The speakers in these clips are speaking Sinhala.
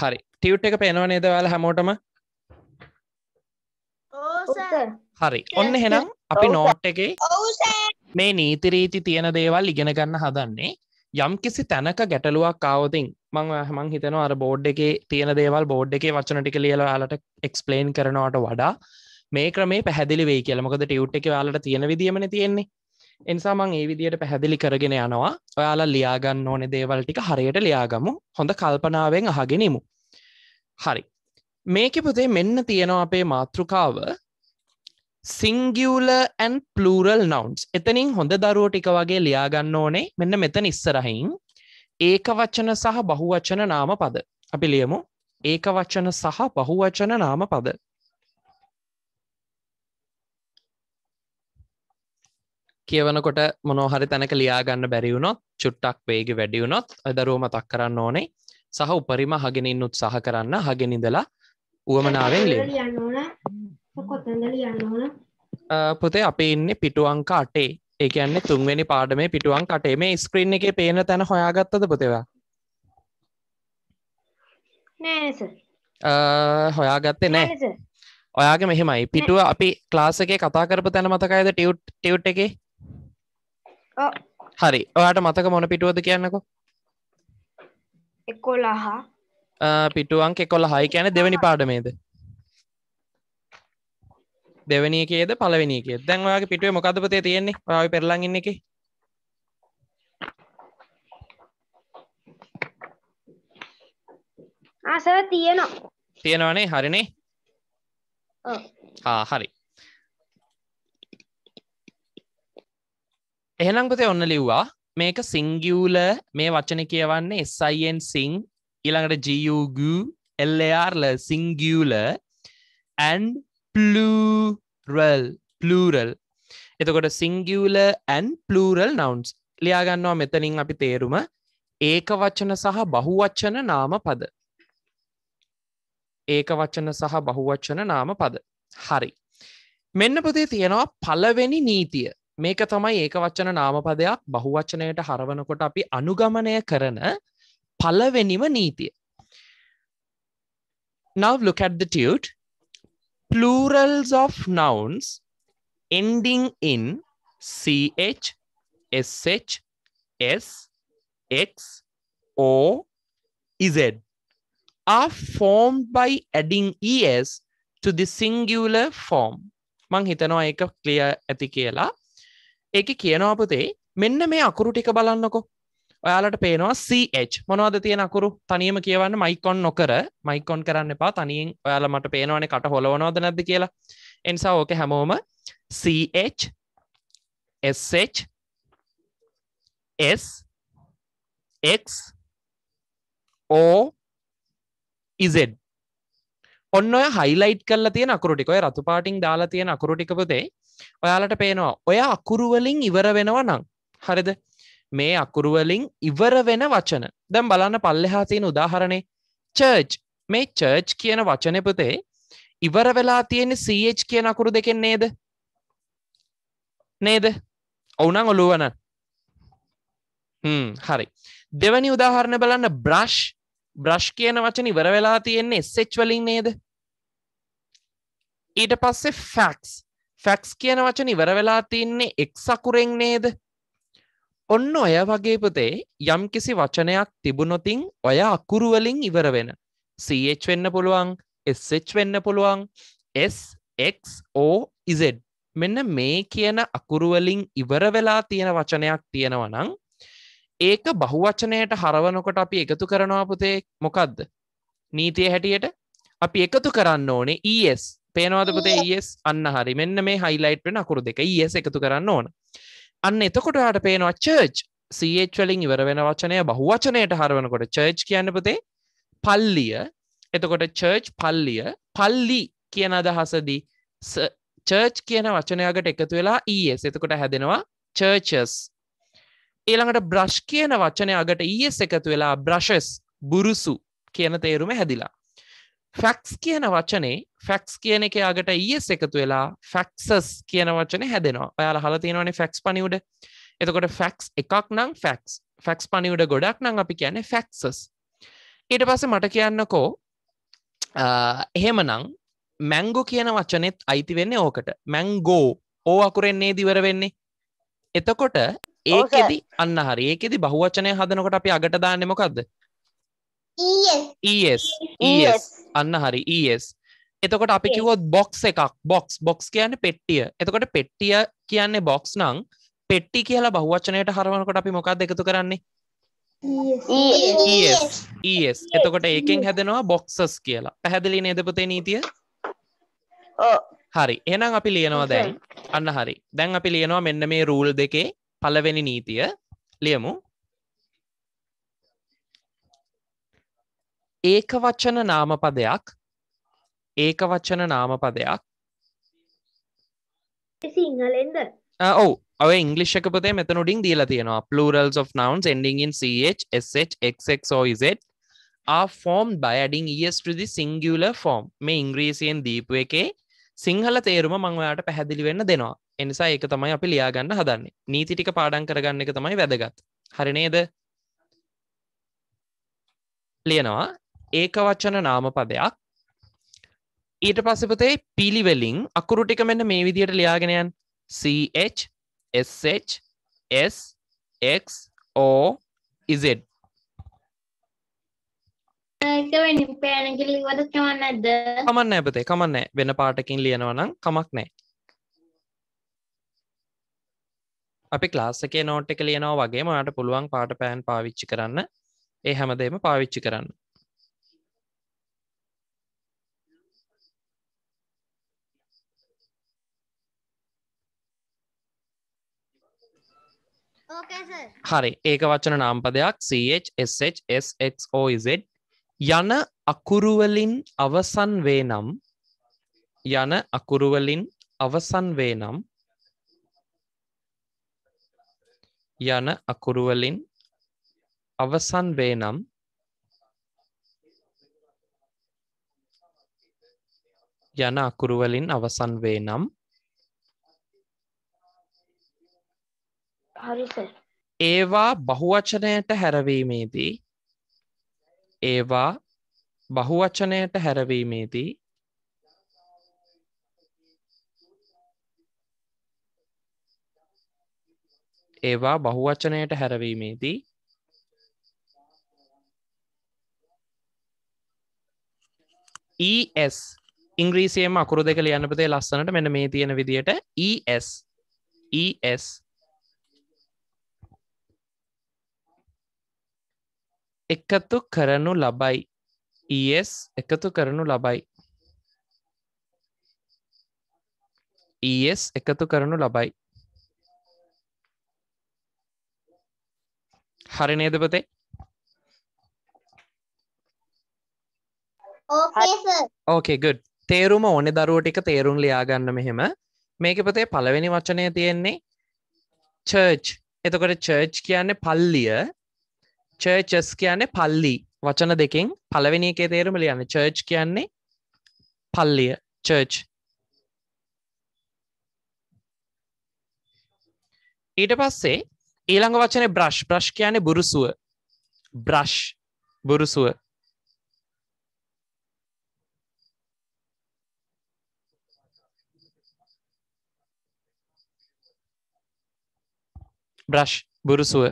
හරි. ටියුට් එක පේනව නේද ඔයාලා හැමෝටම? හරි. ඔන්න එහෙනම් අපි නෝට් එකේ මේ නීතිරීති තියෙන දේවල් ඉගෙන ගන්න හදන්නේ යම් කිසි තැනක ගැටලුවක් ආවතින් මං හමං හිතන අර බෝඩ් එකේ තියෙන දේවල් බෝඩ් එකේ වචන ටික ලියලා යාලට එක්ස්පලේන් කරනවට වඩා මේ ක්‍රමේ පැහැදිලි වෙයි කියලා. මොකද ටියුට් එක යාලට තියෙන විදියමන තියෙන්නේ එනිසා මං ඒ විදියට පැහැදිලි කරගෙන යනවා. ඔයාලා ලියාගන්න ඕනේ දේවල් ටික හරියට ලියාගමු. හොඳ කල්පනාවෙන් අහගෙනමු. හරි. මේක පුතේ මෙන්න තියෙනවා අපේ මාතෘකාව සිංගියල ඇන් පලරල් නවන්ස් එතනින් හොඳ දරුව ටික වගේ ලියාගන්න ඕනේ. මෙන්න මෙතන ඉස්සරහින් ඒක වච්චන සහ බහුවචන නාම පද. අපි ලියමු. ඒක වච්චන සහ බහුවචන නාම පද. කියවනකොට මොනොහරි තැනක ලියාගන්න බැරිවුණොත් චුට්ටක් වේග වැඩියුණොත් අදරුව මතක් කරන්න ඕනේ. සහ උපරිම හගෙනින් උත්සාහ කරන්න හගෙනිදලා උවමනාවෙන් ලිය පුතේ අපි ඉන්න පිටුවංක අටේ. ඒකන්නේ තුන්වෙනි පාඩමේ පිටුවන් කටේ මේ ස්ක්‍රීන් එක පේන තැන හොයාගත්තද පුතේවා? හොයාගත්තේ නෑ. ඔයාගේ මෙහෙමයි පිටුව අපි ක්ලාස එකේ කතා කරපු තැන මතකයිද ටියුට් ටියුට් එකේ හරි. ඔයාට මතක මොන පිටුවද කියන්නකෝ? එකොළහා. පිටුවන් එකොල හයි කියන දෙවැනි පාඩමේද? දෙවැනි එකේද පලවෙනි එකේ? දැන් ඔයාගේ පිටුවේ මොකද්ද පුතේ තියෙන්නේ? ඔයාගේ පෙරලන් ඉන්න එකේ? ආසර තියෙනවා. තියෙනවනේ? හරිනේ? ආ හරි එහෙනම් පුතේ ඔන්න ලිව්වා. මේක සිංගියුල මේ වචන කියවන්නේ SIN සිං ඊළඟට GU LAR සිංගියුල and plural plural. එතකොට සිංගියුල and plural nouns. ලියාගන්නවා මෙතනින් අපි තේරුම. ඒක වචන සහ බහුවචන නාම පද. ඒක වචන සහ බහුවචන නාම පද. හරි. මෙන්න පුතේ තියෙනවා පළවෙනි නීතිය. මේක තමයි ඒක වචන නාමපදයක් බහුවචනයට හරවනකොට අපි අනුගමනය කරන පළවෙනිම නීතිය. Now look at the tute. Plurals of nouns ending in ch, sh, s, x, o, z are formed by adding es to the singular form. මං හිතනවා ඒක ක්ලිය ඇති කියලා. ඒක කියනවා පුතේ මෙන්න මේ අකුරු ටික බලන්නකො. ඔයාලට පේනවා CH මොනවද තියෙන අකුරු? තනියම කියවන්න මයිකොන් නොකර මයිකොන් කරන්න එපා. තනියෙන් ඔයාල මට පේනවනේ කට හොලවනවද නැද්ද කියලා. එනිසා ඕක හැමෝම CH SH S X O ඉZ ඔන්න ඔය හයිලයිට් කරලා තියෙන අකුරු ටික. ඔය රතු පාටින් දාලා තියෙන අකුරු ටික පුතේ ඔයාලට පේනවා ඔය අකුරු වලින් ඉවර වෙනවා නම් හරිද? මේ අකුරු වලින් ඉවර වෙන වචන. දැන් බලන්න පල්ලෙහා තියෙන උදාහරණේ. චර්ච්. මේ චර්ච් කියන වචනේ පුතේ ඉවර වෙලා තියෙන CH කියන අකුරු දෙකෙන් නේද? නේද? ඔවුනම් ඔළුවන හ්ම් හරි. දෙවැනි උදාහරණ බලන්න බ්‍රෂ්. බ්‍රෂ් කියන වචන ඉවර වෙලා තියෙන්නේ SH වලින් නේද? ඊට පස්සේ ෆැක්ස් ෆැක්ස් කියන වචන ඉවර වෙලා තින්නේ එක් අකුරෙන් නේද? ඔන්න ඔය වගේ පුතේ යම් කිසි වචනයක් තිබුණොතින් ඔය අකුරුවලින් ඉවර වෙන. CH වෙන්න පුළුවන් SH වෙන්න පුළුවන් SXO Z. මෙන්න මේ කියන අකුරුවලින් ඉවර වෙලා තියෙන වචනයක් තියෙනවා නම් ඒක බහුවචනයට හරවනකොට අපි එකතු කරනවා පුතේ. මොකක්ද නීතිය හැටියට අපි එකතු කරන්න ඕනේ ES පේනවාද පුතේ ES අන්න හරි. මෙන්න මේ හයිලයිට් වෙන අකුරු දෙක ES එකතු කරන්න ඕන. අන්න එතකොට යාට පේනවා චර්ච් CH වලින් ඉවර වෙන වචනය බහුවචනයට හරවනකොට චර්ච් කියන්න පුතේ පල්ලිය. එතකොට චර්ච් පල්ලිය පල්ලි කියන අදහසදී චර්ච් කියන වචනයකට එකතු වෙලා ES එතකොට හැදෙනවා චර්චස් ඊළඟට බ්‍රශ් කියන වචනය අගට ES එකතු වෙලා බ්‍රශස් බුරුසු කියන තේරුම හැදිලා ෆැක්ස් කියන වචනේ ෆැක්ස් කියන එක අගට ES එකතු වෙලා ෆැක්සස් කියන වචන හැදෙනවා. ඔයාල හල තියෙනවනේ ෆැක්ස් පනිවුඩ එතකොට ෆැක්ස් එකක් නම් ෆැක්ස් ෆැක්ස් පනිවුඩ ගොඩක් නම් අපි කියන්නේ ෆැක්සස් ඊට පස්සේ මට කියන්නකෝ එහෙමනං මැංගෝ කියන වචනෙත් අයිති වෙන්නේ ඕකට. මැංගෝ ඕ අකුරෙන්නේ දිවර වෙන්නේ. එතකොට ඒකෙදි අන්න හරි. ඒකෙදි බහුවචනය හදනකොට අපි අගට දාන්න මොකක්ද ES ES අන්න හරි ES එතකොට අපි කිවොත් බොක්ස් එකක් බොක්ස් බොක්ස් කියන්න පෙට්ටිය එතකොට පෙට්ටිය කියන්නේ බොක්ස් නං පෙට්ටි කියලා බහුවචනයට හරවනකොට අපි මොකක්ද එකතු කරන්නේ ES එතකොට ඒකෙන් හැදෙනවා බොක්සස් කියලා පැහැදිලි නේදපතේ නීතිය හරි එනම් අපි ලියනවා දැන් අන්න හරි දැන් අපි ලියනවා මෙන්න මේ රූල් දෙකේ පළවෙනි නීතිය ලියමු ඒක වච්චන නාමපදයක්? ඒක වච්චන නාමපදයක් සිංහලෙන්ද ඔවු. ඔය ඉංගලිෂ් එක පොතේ මෙතන උඩින් දීලා තියෙනවා. Plurals of nouns ending in ch sh xx or z are formed by adding es to the singular form. මේ ඉංග්‍රීසියෙන් දීපු එකේ සිංහල තේරුම මං ඔයාලට පැහැදිලි වෙන්න දෙනවා. එනිසා ඒක තමයි අපි ලියාගන්න හදන්නේ. නීති ටික පාඩම් කරගන්න එක තමයි වැදගත්. හරි නේද? ලියනවා ඒක වචන නාමපදයක් ඊට පස්සේ පුතේ පිළිවෙලින් අකුරු ටික මෙන්න මේ විදිහට ලියාගෙන යන්න. Ch sh s x o z. ඒක වෙනින් පෑන කිලිවද කමන්න ඇපතේ කමන්න වෙන පාටකින් ලියනවනම් කමක් නෑ අපි ක්ලාස් එකේ නෝට් එක ලියනවා වගේ මට පුළුවන් පාට පෑන් පාවිච්චි කරන්න. ඒ හැමදේම පාවිච්චි කරන්න හරි. ඒක වචන නාම්පදයක්. CHSHSXOZ යන අකුරුවලින් අවසන් වේ නම් යන අකුරුවලින් අවසන් වේ නම් යන අකුරුවලින් අවසන් වේ නම් යන අකුරුවලින් අවසන් වේ නම් ඒවා බහුවචනයට හැරවීමේදී ඒවා බහුවචනයට හැරවීමේදී ඒවා බහුවචනයට හැරවීමේදී ES ඉංග්‍රීසියම අකුරු දෙක ලියන්න පුතේ ලස්සනට මෙන්න මේ තියෙන විදියට ES ES එකතු කරනු ලබයි. ES එකතු කරනු ලබයි. ES එකතු කරනු ලබයි. හරි නේද පුතේ? ඕකේ ගුඩ් තේරුම ඕනෙ දරුව ටික තේරුම් ලියාගන්න මෙහෙම. මේක පතේ පළවෙනි වචනය තියෙන්නේ චර්ච් එතකොට චර්ච් කියන්නේ පල්ලිය චර්චස් කියන්නේ පල්ලි. වචන දෙකින් පළවෙනි එකේ තේරුම ලියන්න. චර්ච් කියන්නේ පල්ලිය. චර්ච් ඊට පස්සේ ඊළඟ වචනේ බ්‍රෂ් බ්‍රෂ් කියන්නේ බුරුසුව. බ්‍රෂ් බුරුසුව. බ්‍රෂ් බුරුසුව.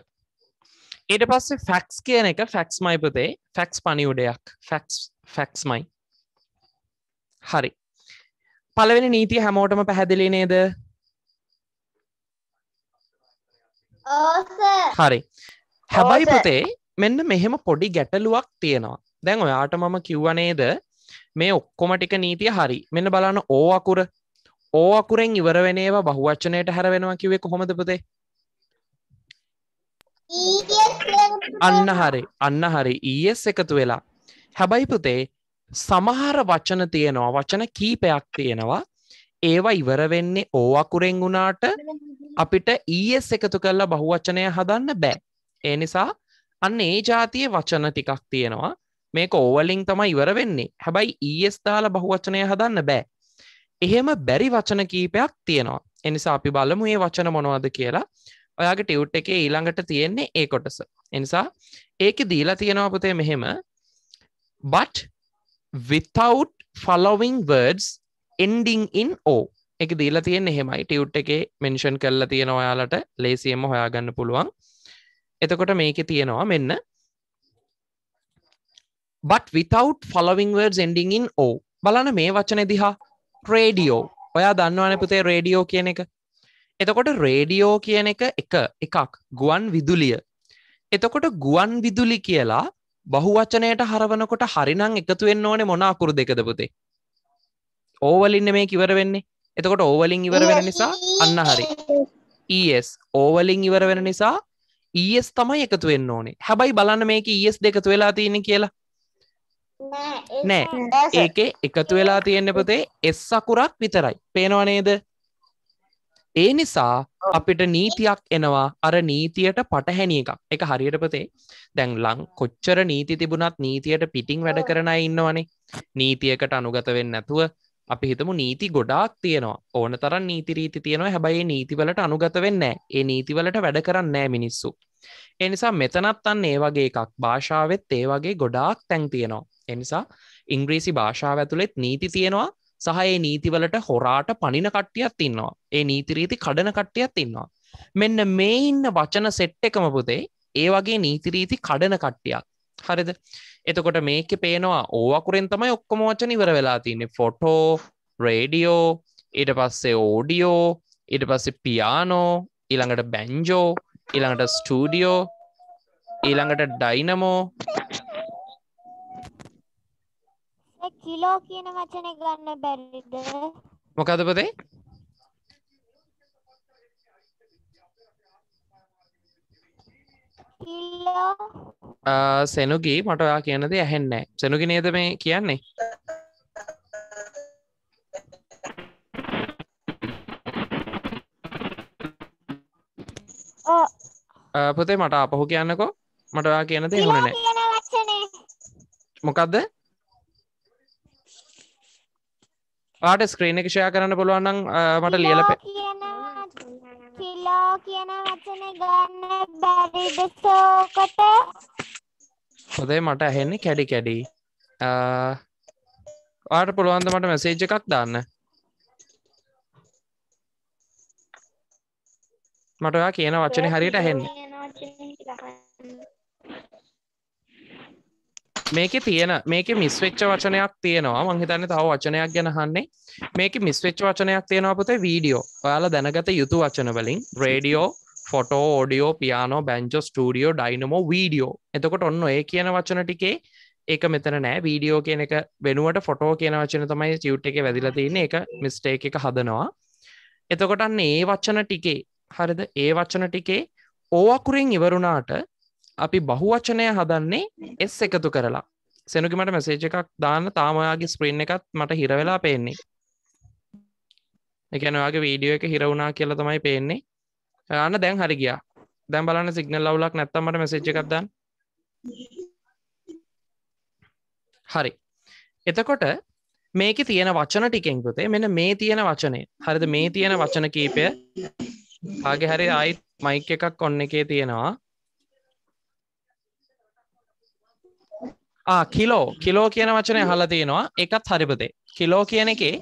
ඊට පස්සේ ෆැක්ස් කියන එක ෆැක්ස් මයි පුතේ ෆැක්ස් පනිවුඩයක් ෆැක්ස් ෆැක්ස්මයි හරි. පළවෙනි නීතිය හැමෝටම පැහැදිලි නේද? හරි. හැබයි පුතේ මෙන්න මෙහෙම පොඩි ගැටලුවක් තියෙනවා. දැන් ඔයාට මම කිව්වනේද මේ ඔක්කොම ටික නීතිය හරි. මෙන්න බලන්න ඕ අකුර. ඕ අකුරෙන් ඉවර වෙනේවා බහුවච්චනයට හැර වෙනවා කිවේ කොහොමද පුතේ අන්න හරි අන්න හරි. ඊස් එකතු වෙලා. හැබැයි පුතේ සමහර වචන තියෙනවා වචන කීපයක් තියෙනවා. ඒවා ඉවර වෙන්නේ ඕ අකුරෙන් වුණාට අපිට ඊස් එකතු කරලා බහුවචනය හදන්න බෑ. ඒ නිසා අන්න ඒ ජාතිය වචන ටිකක් තියෙනවා. මේක ඕවලින් තමයි ඉවර වෙන්නේ. හැබැයි ඊස් දාලා බහුවචනය හදන්න බෑ. එහෙම බැරි වචන කීපයක් තියෙනවා. එනිසා අපි බලමු ඒ වචන මොනවද කියලා. ඔයාගේ ටියුට් එකේ ඊළඟට තියෙන්නේ ඒ කොටස. එනිසා ඒක දීලා තියෙනවා පුතේ මෙහෙම. But without following words ending in o. එක දීලා තියෙන එහෙමයි. ටියුට් එකේ මෙන්ෂන් කරලා තියෙන ඔයාලට. ලේසියෙන්ම හොයාගන්න පුළුවන්. එතකොට මේක තියෙනවා මෙන්න. But without following words ending in o. බලන්න මේ වචන දිහා. රේඩියෝ ඔයා දන්නවන පුතේ රේඩියෝ කියන එක. එතකොට රේඩියෝ කියන එක එක එකක්. ගුවන් විදුලිය. එතකොට ගුවන් විදුලි කියලා බහුවචනයට හරවනකොට හරිනං එකතු වෙන්න ඕනේ මොන අකුරු දෙකද පුතේ? ඕවලින්න මේ කිවර වෙන්නේ. එතකොට ඕවලින් ඉවර වෙන නිසා අන්න හරි. ES ඕවලින් ඉවර වෙන නිසා ES තමයි එකතු වෙන්න ඕනේ. හැබැයි බලන්න මේක ES දෙකතු වෙලා තියෙන කියලා. නෑ ඒක එකතු වෙලා තියෙන්න පොතේ එස් අකුරක් විතරයි. පේනවා නේද ඒ නිසා අපිට නීතියක් එනවා අර නීතියට පටහැනි එකක්. එක හරියට පතේ. දැන් ලං කොච්චර නීති තිබුණත් නීතියට පිටිං වැඩ කරන ඉන්නවනේ. නීතියකට අනුගත වෙන්න නැතුව අපි හිතමු නීති ගොඩාක් තියෙනවා. ඕන තරම් නීති රීති තියෙනවා. හැබැයි නීතිවලට අනුගත වෙන්න ඒ නීතිවලට වැඩ කරන්න මිනිස්සු. එනිසා මෙතනත් අන්න ඒ වගේ එකක්. භාෂාවත් ඒ වගේ ගොඩාක් තැන් තියෙනවා. එනිසා ඉංග්‍රීසි භාෂාව ඇතුළෙත් නීති තියෙනවා සහ ඒ නීතිවලට හොරාට පනින කට්ටියත් ඉන්නවා. ඒ නීතිරීති කඩන කට්ටියත් ඉන්නවා. මෙන්න මේ ඉන්න වචන සෙට් එකම පුතේ ඒ වගේ නීතිරීති කඩන කට්ටියක්. හරිද? එතකොට මේක පේනවා ඕවකුරෙන් තමයි ඔක්කොම වචන ඉවර වෙලා තින්නේ ෆොටෝ රේඩියෝ ඊට පස්සේ ඕඩියෝ ඊට පස්සේ පියානෝ ඊළඟට බැන්ජෝ ඊළඟට ස්ටඩියෝ ඊළඟට ඩයිනමෝ කිලෝ කියන වචන ගන්න බැරිද? මොකද පතේ? කිලෝ. සෙනුගී මට ඔයා කියනද ඇහෙන්නෑ සෙනුගි නේද මේ කියන්නේ? පුතේ මට අපහු කියන්නකෝ. මට ඔයා කියනද කිලෝ හුණනෑ කියන වචනේ මොකක්ද ආට ස්ක්‍රීන එක ෂයා කරන්න පුළුවන්නම් මට ලියල කිලෝ කියන කිලෝ කියන වචනේ ගන්න බැරිද සෝකට හොදේ මට ඇහෙන්නේ කැඩි කැඩි. ආට පුළුවන්ද මට මැසේජ් එකක් දාන්න? මට ඔයා කියන වචන හරියට ඇහෙන්න මේක තියෙන මේක මිස්වෙච්ච වචනයක් තියෙනවා. මංහිතන්න තව වචනයක් ගැන හන්නේ මේක මිස්වෙච්ච වචනයක් තියෙනවා පුතේ වීඩියෝ ඔයාලා දැනගත යුතු වචන වලින් radio photo audio piano banjo studio dynamo video එතකොට ඔන්න ඒ කියන වචන ටිකේ ඒක මෙතන නෑ. වීඩියෝ කියන එක වෙනුවට ෆොටෝ කියන වචන තමයි චියුට් එක වැදිලා තියන්නේ එක මිස්ටේක් එක හදනවා. එතකොට අන්න ඒ වචන ටිකේ හරිද? ඒ වචන ටිකේ ඕවකුරින් ඉවරුණාට අපි බහුවචනය හදන්නේ එස් එකතු කරලා. සෙනුගිමට මැසේජ එකක් දාන්න තාමයාගේ ස්ප්‍රීන් එකත් මට හිරවෙලා පේන්නේ. එකනවාගේ වීඩියෝ එක හිරවුණා කියලා තමයි පේන්නේ. අන්න දැන් හරි ගියා. දැන් බලන්න සිගනල් ලවුලක් නැත්තමට මැසේජ් එකක් දාන්න. හරි. එතකොට මේක තියෙන වචන ටිකෙන් පුතේ මෙන්න මේ තියෙන වචනය හරිද? මේ තියෙන වචන කීපය. ආගේ හරි අයිත් මයික් එකක් ඔන්න එකේ තියෙනවා කිලෝ. කිලෝ කියන වචනය හලා තියෙනවා. එකත් හරිපතේ කිලෝ කියන එකේ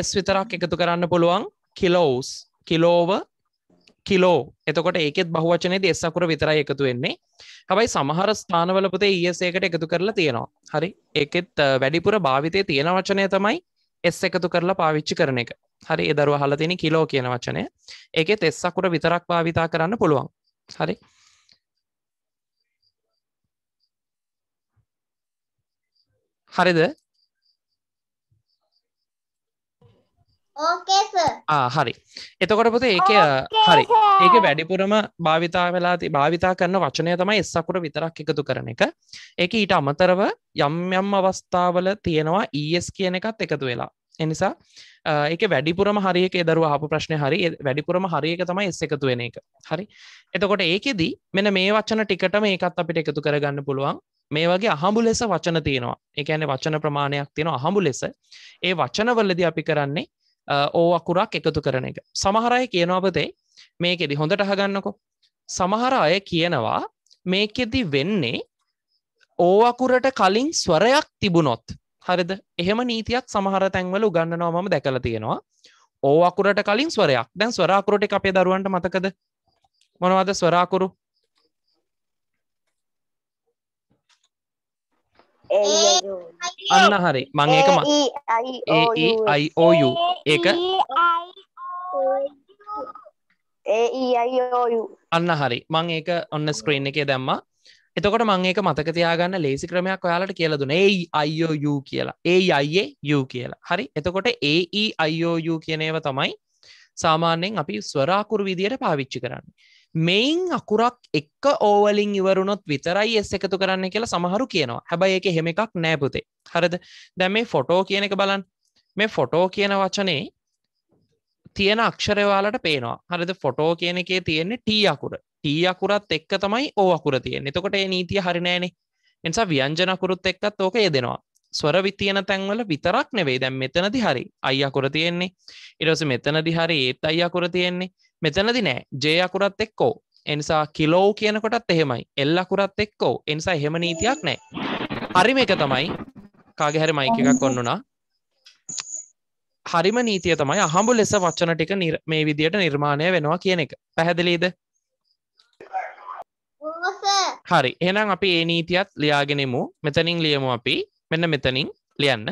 එස් විතරක් එකතු කරන්න පුළුවන්. කිලෝස්. කිලෝව කිලෝ. එතකොට ඒකෙත් බහුවචනය දෙස්සකුර විතරයි එකතු වෙන්නේ. හැබයි සමහර ස්ථානවල පුතේ ඒසේකට එකතු කරලා තියෙනවා. හරි? ඒකෙත් වැඩිපුර භාවිතය තියෙන වචනය තමයි එස් එකතු කරලා පාවිච්චි කරන එක. හරි? එදරුව හල තින කිලෝ කියන වචනය. ඒකෙත් එස්සකුර විතරක් භාවිතා කරන්න පුළුවන්. හරි හරිද? හරි. එතකොට පොත ඒක හරි. ඒක වැඩිපුරම භාවිතා වෙලා භාවිතා කරන වචනය තමයි එස්සකුර විතරක් එකතු කරන එක. ඒක ඊට අමතරව යම් යම් අවස්ථාවල තියෙනවා ES කියන එකත් එකතු වෙලා. එනිසා ඒක වැඩිපුරම හරික දරුව හපු ප්‍රශ්නය හරි වැඩිපුරම හරික තමයි එස් එකතු වෙන එක. හරි. එතකොට ඒකෙදී මෙන මේ වචන ටිකටම ඒකත් අපිට එකතු කරගන්න පුළුවන් මේ වගේ අහඹු ලෙස වචන තියෙනවා. එකන වචන ප්‍රමාණයක් තියෙන අහඹු ලෙස. ඒ වචනවල්ලද අපි කරන්නේ ඕ අකුරක් එකතු කරන එක. සමහරය කියනවාපතේ මේකෙදි හොඳට අහගන්නකො. සමහර අය කියනවා මේකෙදි වෙන්නේ ඕ අකුරට කලින් ස්වරයක් තිබුණොත්. හරිද? එහෙම නීතියක් සමහර තැන්වල උගන්නනවා මම දැකලා තියෙනවා. ඕ අකුරට කලින් ස්වරයක්. දැන් ස්වරාකුරට එක අපේ දරුවන්ට මතකද? මොනවද ස්වරාකුරු අන්න හරි මං ඒක ම AEIOU ඒක? අන්න හරි මං ඒක ඔන්න ස්ක්‍රීන් එකේ දැම්මා. එතකොට මං ඒක මතක තියාගන්න ලේසි ක්‍රමයක් ඔයාලට කියලා දුන ඒ අයිෝ කියලා. ඒ අයියේ යු කියලා. හරි? එතකොට ඒ අයිෝ කියනේව තමයි සාමාන්‍යයෙන් අපි ස්වරාකුරු විදියට පාවිච්චි කරන්න මෙයින් අකුරක් එක්ක ඕවලින් ඉවරුණොත් විතරයි එස් එකතු කරන්න කියලා සමහරු කියනවා. හැබයි ඒක හෙම එකක් නෑපුතේ හරිද? දැ මේ ෆොටෝ කියන එක බලන් මේ ෆොටෝ කියන වචනේ තියෙන අක්ෂරවාලට පේනවා. හරිද? ෆොටෝ කියන එකේ තියෙන්නේ ටී අකුර. ටී අකුරත් එක්ක තමයි ඕ අකුර තියෙන එතකොට ඒ නීතිය හරිනෑනේ එනිසා ව්‍යංජනකුරුත් එක්කත් ඕක යෙදෙනවා. ස්වර විතියන තැන්වල විතරක් නෙවෙයි. දැන් මෙතනදි හරි අයි අකුර තියෙන්නේ. ඉරස මෙතනදි හරි ඒත් අයි අකුර තියෙන්නේ. මෙතනදි නෑ. ජේ අකුරත් එක්කෝ එනිසා කිලෝ කියනකොටත් එහෙමයි. එල් අකුරත් එක්කෝ එනිසා එහෙම නීතියක් නෑ. හරිම එක තමයි. කාගෙහැරි මයික එකක් ඔන්නුනා හරිම නීතිය තමයි අහඹු ලෙස වච්චන ටික මේ විදියට නිර්මාණය වෙනවා කියන එක. පැහැදිලීද? හරි. එහෙනම් අපි ඒ නීතියත් ලියාගෙනෙමු. මෙතනින් ලියමු අපි. මෙන්න මෙතනින් ලියන්න.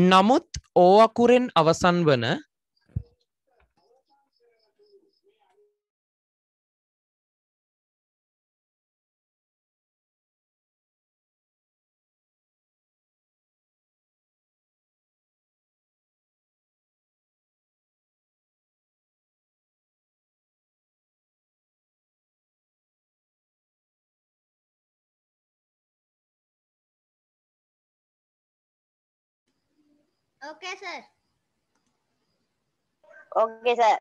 නමුත් ඕ අකුරෙන් අවසන් වන Okay, sir. Okay, sir.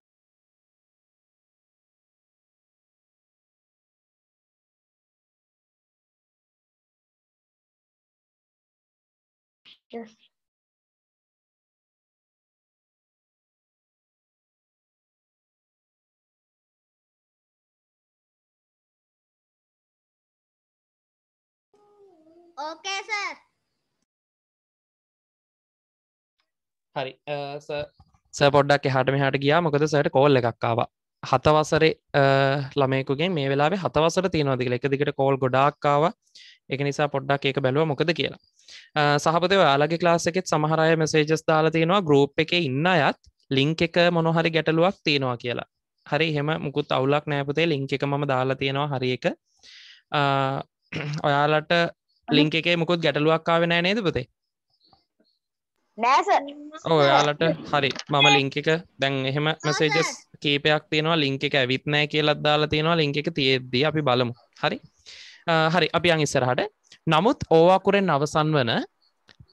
Yes. Okay, sir. හරි. ස පොඩ්ඩක් එහට මෙහට ගියා. මොකද සට කෝල් එකක්කාව හතවසරේ ළමයකුගේ මේ වෙලා හතවසර තියෙනවාදික එක දිකට කෝල් ගොඩාක්කාව එක නිසා පොඩ්ඩක් ඒක බැලුව මොකද කියලා. සහපත යාලගේ ක්ලාසකෙත් සමහරය මෙසේජස් දාලා තියෙනවා. ගරුප් එක ඉන්න අයත් ලිංක එක මොනොහරි ගැටලුවක් තියෙනවා කියලා. හරි හෙම මුකුත් අවුලක් නෑපතේ ලිංක එක මම දාලා තියෙනවා. හරි එක. ඔයාලට ලිංක එකේ මුකුත් ගැටලුවක්කාව නෑ නේද පතේ නෑ සර්. ඔයාලට හරි. මම ලිංක එක දැන් එහෙම මෙසේජස් කීපයක් තියෙනවා. ලිංක එක ඇවිත් නෑ කියලත් දාලා තියෙනවා. ලිංක එක තියෙද්දී අපි බලමු. හරි? හරි. අපි අං ඉස්සරහට. නමුත් ඕවාකුරෙන් අවසන් වන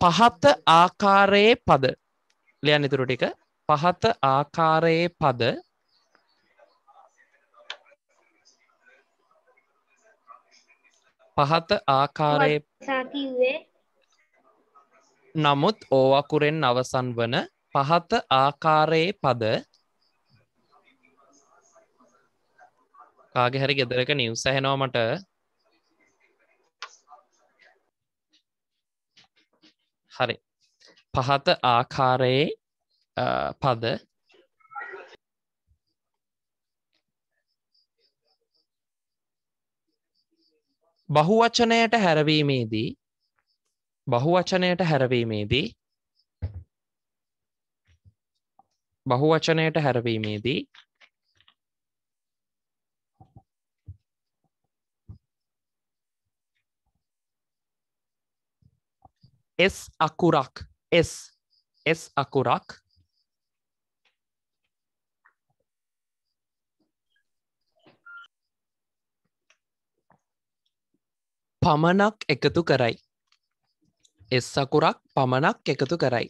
පහත ආකාරයේ පද. ලියන් ඉතුරු ටික. පහත ආකාරයේ පද. පහත ආකාරයේ නමුත් ඕවකුරෙන් අවසන් වන පහත ආකාරයේ පද කාගෙ හැරි ගෙදරක නිවස හැනවා මට. හරි. පහත ආකාරයේ පද. බහුවචනයට හැරවීමේදී බහුවචනයට හැරවීමේදී බහුවචනයට හැරවීමේදී එස් අකුරක් එස් එස් අකුරක් පමණක් එකතු කරයි. එස් අකුරක් පමණක් එකතු කරයි.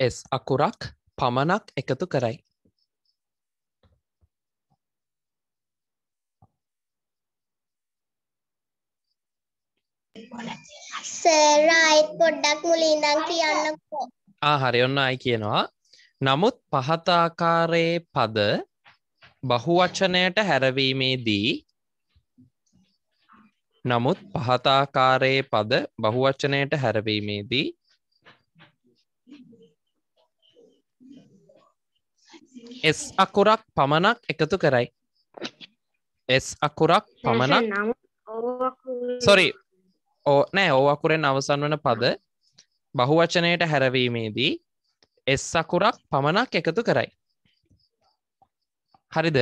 එස් අකුරක් පමණක් එකතු කරයි. සර් ආයෙත් පොඩ්ඩක් මුලින්දන් කියන්නකෝ. හරි. ඔන්න අයි කියනවා. නමුත් පහතාකාරයේ පද බහුවචනයට හැරවීමේදී නමුත් පහතාකාරයේ පද බහුවචනයට හැරවීමේදී එස් අකුරක් පමණක් එකතු කරයි. එස් අකුරක් පමණක් සොරි ඕ නෑ ඕ අකුරෙන් අවසන් වන පද බහුවචනයට හැරවීමේදී එස් අකුරක් පමණක් එකතු කරයි. හරිද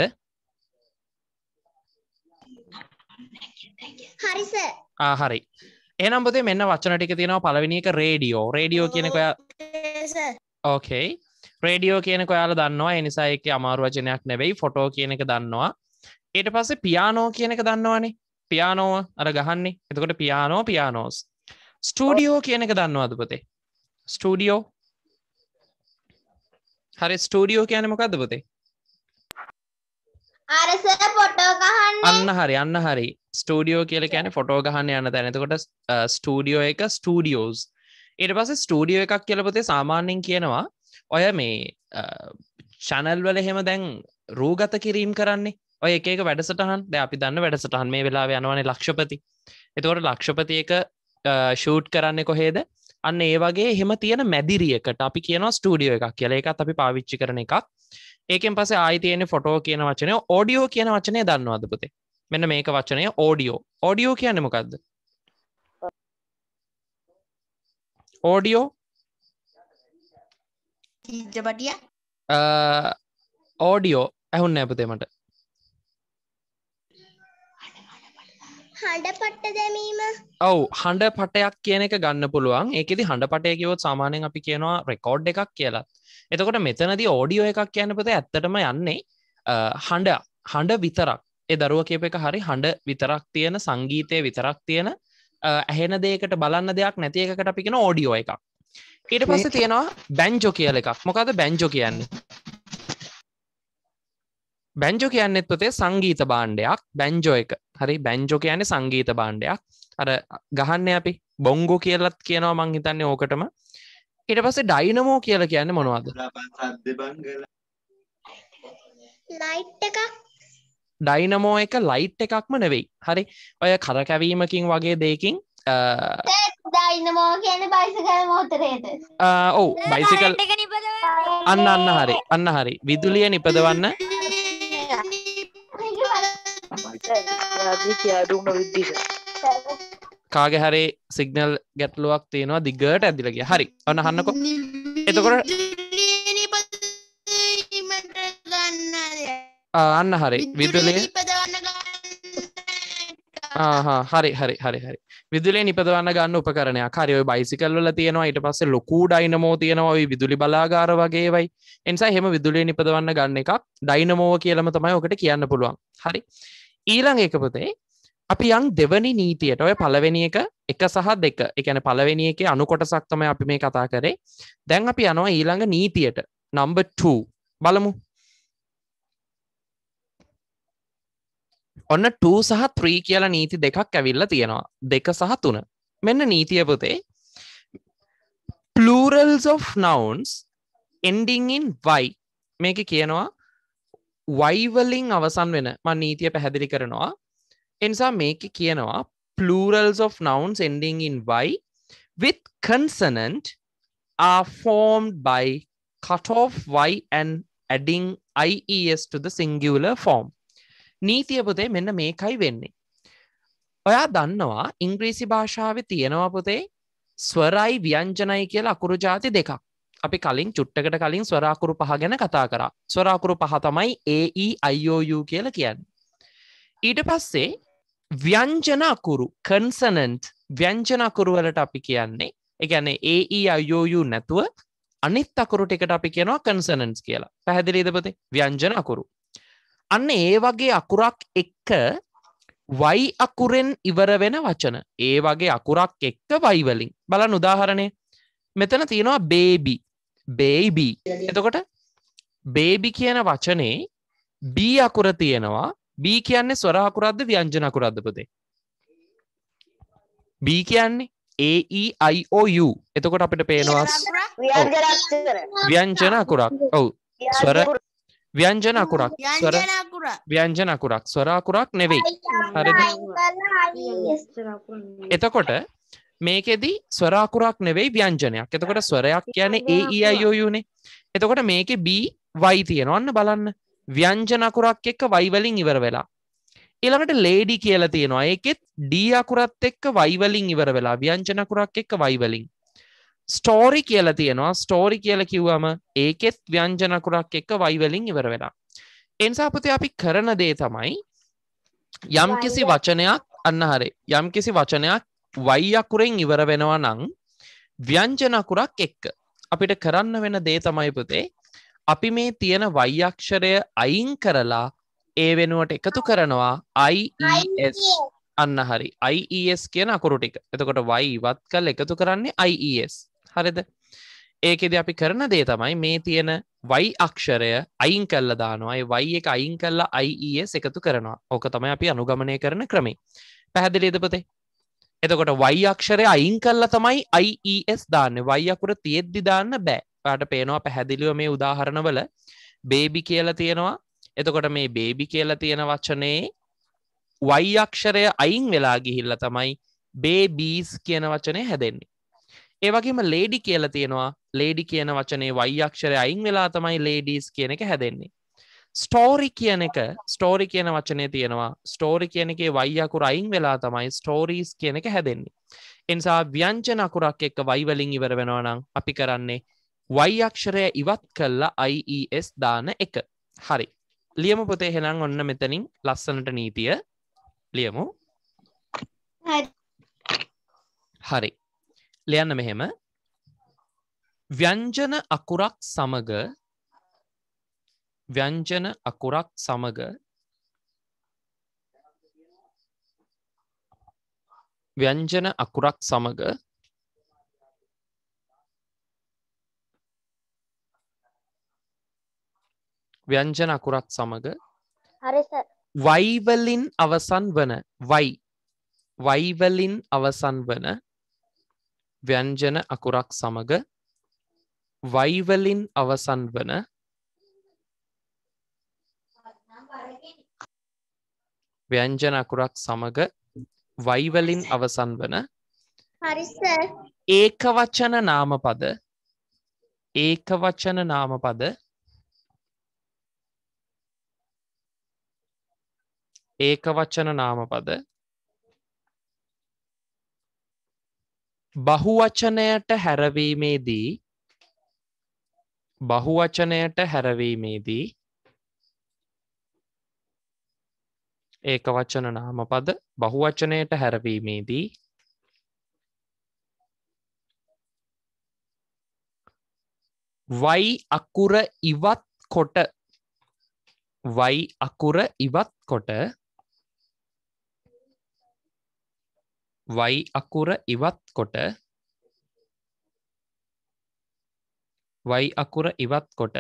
හරිස ආහරි එනම් බොදේ මෙන්න වචන ටික තියෙනවා පලවෙනි එක රේඩියෝ. රේඩියෝ කියනක ඕකේ රේඩියෝ කියනක ඔයාල දන්නවා. එනිසා එක අමාරු වචනයක් නෙවෙයි. ෆොටෝ කියන එක දන්නවා. ඊට පස්සේ පියානෝ කියන එක දන්නවානේ. පියානෝව අර ගහන්නේ. එතකොට පියානෝ පියානෝස් ස්ටඩියෝ කියන එක දන්නවාද පොතේ? ස්ටඩියෝ හරි ස්ටඩියෝ කියන මොකක්ද පොතේ අරස පොටෝ ගහන්න අන්න හරි අන්න හරි. ස්ටඩියෝ කියල කියන ෆොටෝ ගහන්න යන්න තැනතකොට ස්ටඩියෝ එක ස්ටඩියෝස් ඊට පස ස්ටඩියෝ එකක් කියලපොතේ සාමාන්‍යෙන් කියනවා ඔය මේ චැනල් වල එහෙම දැන් රූගත කිරීම් කරන්නේ? ඔය එක වැඩසටහන්? ද අපි දන්න වැඩසටහන් මේ වෙලා යනවනේ ලක්ෂපති. එතකොට ලක්ෂපති එක ෂූට් කරන්න කොහේද? අන්න ඒ වගේ හෙම තියෙන මැදිරියකට අපි කියන ස්ටඩියෝ එකක් කියල. එකත් අපි පාවිච්චි කරන එකක් ඒකෙන් පස ආයිතියන ෆොටෝ කියන වචනය ඕඩියෝ කියන වචනය දන්නවාද පුතේ? මෙන්න මේක වචනය ඕඩියෝ ඕඩියෝ කියන්න මොකක්ද ඕඩියෝ චිත්‍රපටිය ඕඩියෝ ඇහුන්න ඇපතේමට හඬ පට්ට දැමීම. ඔව් හඬ පටයක් කියන එක ගන්න පුළුවන්. ඒකෙදි හඬ පටය කිවොත් සාමානයෙන් අපි කියනවා රෙකෝඩ් එකක් කියලා එතකොට මෙතනදී ඕඩියෝ එකක් කියන පත ඇත්තටම යන්නේ හඬ හඬ විතරක්. ඒ දරුව කියප එක හරි හඬ විතරක් තියෙන සංගීතය විතරක් තියෙන ඇහෙන දේකට බලන්න දෙයක් නැති එකකට අපිගෙන ඕඩියෝ එකක්. ඊට පස්ස තියෙනවා බැංජෝ කියල එකක්. මොකද බැංජෝ කියන්නේ? බැංජෝ කියන්නෙත් පොතේ සංගීත බාණ්ඩයක් බැංජෝ එක. හරි බැංජෝ කියන්නේ සංගීත බාණ්ඩයක් අර ගහන්න අපි බොංගෝ කියලත් කියනවා මං හිතන්නේ ඕකටම ඉට පස්සේ ඩයිනමෝ කියල කියන්න මොනවද ලයිට් එකක් ඩයිනමෝ එක ලයිට් එකක්ම නෙවෙයි හරි ඔය කරකැවීමකින් වගේ දෙකින් දයිනමෝ කියන බයිසිකල් මෝතරේද ඔවු බයිසිකල් අන්න අන්න හරි අන්න හරි විදුලිය නිපදවන්න යාඩුන විද්දිස කාගෙ හරි සිගනල් ගැටලුවක් තියෙනවා දිගට ඇදිලගේ හරි. ඔන්න හන්නකො එතකොට අන්න හරි. විදුලිය හරි හරි හරි හරි විදුලේ නිපදවන්න ගන්න උපකරනයක් හරි ඔය බයිසිකල්වල තියෙනවා. ඊට පස්සේ ලොකු ඩයිනමෝ තියෙනවා. ඔය විදුලි බලාගාර වගේවයි. එනිසා එහෙම විදුලිය නිපදවන්න ගන්න එකක් ඩයිනමෝව කියලම තමයි ඔකට කියන්න පුළුවන්. හරි. ඊළඟ එක පුතේ අපි යන් දෙවනි නීතියට ඔය පළවෙනි එක එක සහ දෙක. එකන පළවෙනි එක අනු කොටසක් තමයි අපි මේ කතා කරේ. දැන් අපි යනවා ඊළඟ නීතියට. නම්බ 2 බලමු. ඔන්න 2 සහ 3 කියලා නීති දෙකක් ඇවිල්ලා තියෙනවා. දෙක සහ තුන. මෙන්න නීතිය පුතේ. Plurals of nouns ending in y. මේක කියනවා y වලින් අවසන් වෙන. මම නීතිය පැහැදිලි කරනවා. එනිසා මේක කියනවා plurals of nouns ending in y with consonant are formed by cut off y and adding ies to the singular form නීතිය පුතේ මෙන්න මේකයි වෙන්නේ. ඔයා දන්නවා ඉංග්‍රීසි භාෂාව තියෙනවා පුතේ ස්වරයි ව්‍යංජනයි කියලා අකුරු ජාති දෙකක්. අපි කලින් චුට්ටකට කලින් ස්වරාකුරු පහ ගැන කතා කරා. ස්වරාකුරු පහ තමයි AEIOU කියලා කියන්නේ. ඊට පස්සේ ව්‍යංජන අකුරු කන්සනන්ට් ව්‍යංජන අකුරු වලට අපි කියන්නේ එකන්නේ AEIOU නැතුව අනිත් අකුරු ටිකට අපි කියනවා කන්සනන්ස් කියලා. පැහැදිලිද පුතේ? ව්‍යංජන අකුරු. අන්න ඒ වගේ අකුරක් එක්ක වයි අකුරෙන් ඉවර වෙන වචන ඒ වගේ අකුරක් එක්ක වයිවලින් බලන් උදාහරණය මෙතන තියෙනවා බේබි බේබී එතකොට බේබි කියන වචනේ බී අකුර තියෙනවා බී කියන්නේ ස්වරාකුරද්ද ව්‍යංජන අකුරද්ද පුතේ? බී කියන්නේ AEIOU එතකොට අපිට පේනවා ව්‍යංජන අකුරක්? ඔව්. ස්වර ව්‍යංජන අකුරක්. ස්වර ව්‍යංජන අකුරක්. ස්වර අකුරක් නෙවෙයි. හරිද? එතකොට මේකෙදි ස්වරාකුරක් නෙවෙයි ව්‍යංජනයක්. එතකොට ස්වරයක් කියන ඒයියෝයුනේ එතකොට මේක බී වයි තියෙනවන්න බලන්න ව්‍යංජනකුරක් එක්ක වයිවලින් ඉවර වෙලා. ඊළඟට ලේඩි කියලා තියෙනවා. ඒකෙත් ඩී අකුරත් එක්ක වයිවලින් ඉවර වෙලා. ව්‍යංජනකුරක් එක්ක වයිවලින් ස්ටෝරි කියලා තියෙනවා. ස්ටෝරි කියලා කිව්වම ඒකෙත් ව්‍යංජනකුරක් එක්ක වයිවලින් ඉවර වෙලා. එනිසාපතේ අපි කරන දේ තමයි යම්කිසි වචනයක් අන්න හරි. යම්කිසි වචනයක් වයි අකුරෙන් ඉවර වෙනවා නම් ව්‍යංජන අකුරක් එක්ක අපිට කරන්න වෙන දේ තමයි පුතේ අපි මේ තියෙන වයි අක්ෂරය අයින් කරලා ඒ වෙනුවට එකතු කරනවා IES අන්න හරි. IES කියන අකුරු ටික. එතකොට වයි ඉවත් කල් එකතු කරන්නේ IES හරිද? ඒකෙද අපි කරන දේ තමයි මේ තියෙන වයි අක්ෂරය අයින් කල්ල දානවා. වයි එක අයින් කල්ලා IES එකතු කරනවා. ඕක තමයි අපි අනුගමනය කරන ක්‍රමේ පැහැදිලිද පොතේ? එතකොට වයි අක්ෂරය අයින් කල්ලා තමයි IES දාන්න. වයි අකුර තියෙද්දි දාන්න බෑ. පාට පේනවා පැහැදිලිව මේ උදාහරණවල. බේබි කියලා තියෙනවා. එතකොට මේ බේබි කියලා තියෙන වචනේ වයි අක්ෂරය අයින් වෙලා ගිහිල්ල තමයි බේබීස් කියන වචනය හැදෙන්නේ. ඒවගේම ලේඩි කියල තියෙනවා. ලේඩි කියන වචනේ වයි අක්ෂරය අයින් වෙලා තමයි ලේඩීස් කියන එක හැදෙන්නේ. ස්ටෝරි කියන එක ස්ටෝරි කියන වචනය තියෙනවා. ස්ටෝරි කියන එකේ වයියකුර අයින් වෙලා තමයි ස්ටෝරීස් කියන එක හැදෙන්නේ. එනිසා ව්‍යංජන අකුරක් එක්ක වයිවලින් ඉවර වෙනවනම් අපි කරන්නේ වයි අක්ෂරය ඉවත් කල්ලා IES දාන එක. හරි. ලියම පොතේ හෙනම් ඔන්න මෙතනින් ලස්සනට නීතිය. ලියමු. හරි. ලියන්න මෙහෙම. ව්‍යංජන අකුරක් සමග ව්‍යංජන අකුරක් සමග ව්‍යංජන අකුරක් සමග ව්‍යංජන හරි සර් වයිවලින් අවසන් වන වයි වයිවලින් අවසන් වන ව්‍යංජන අකුරක් සමග වයිවලින් අවසන් වන ව්‍යංජන අකුරක් සමග වයිවලින් අවසන් වන හරි සර් ඒකවචන නාමපද ඒකවචන නාමපද ඒකවචන නාමපද බහුවචනයට හැරවීමේදී බහුවචනයට හැරවීමේදී ඒක වචන නාමපද බහුවචනයට හැරවීමේදී වයි අකුර ඉවත් කොට වයි අකුර ඉවත් කොට වයි අකුර ඉවත් කොට වයි අකුර ඉවත් කොට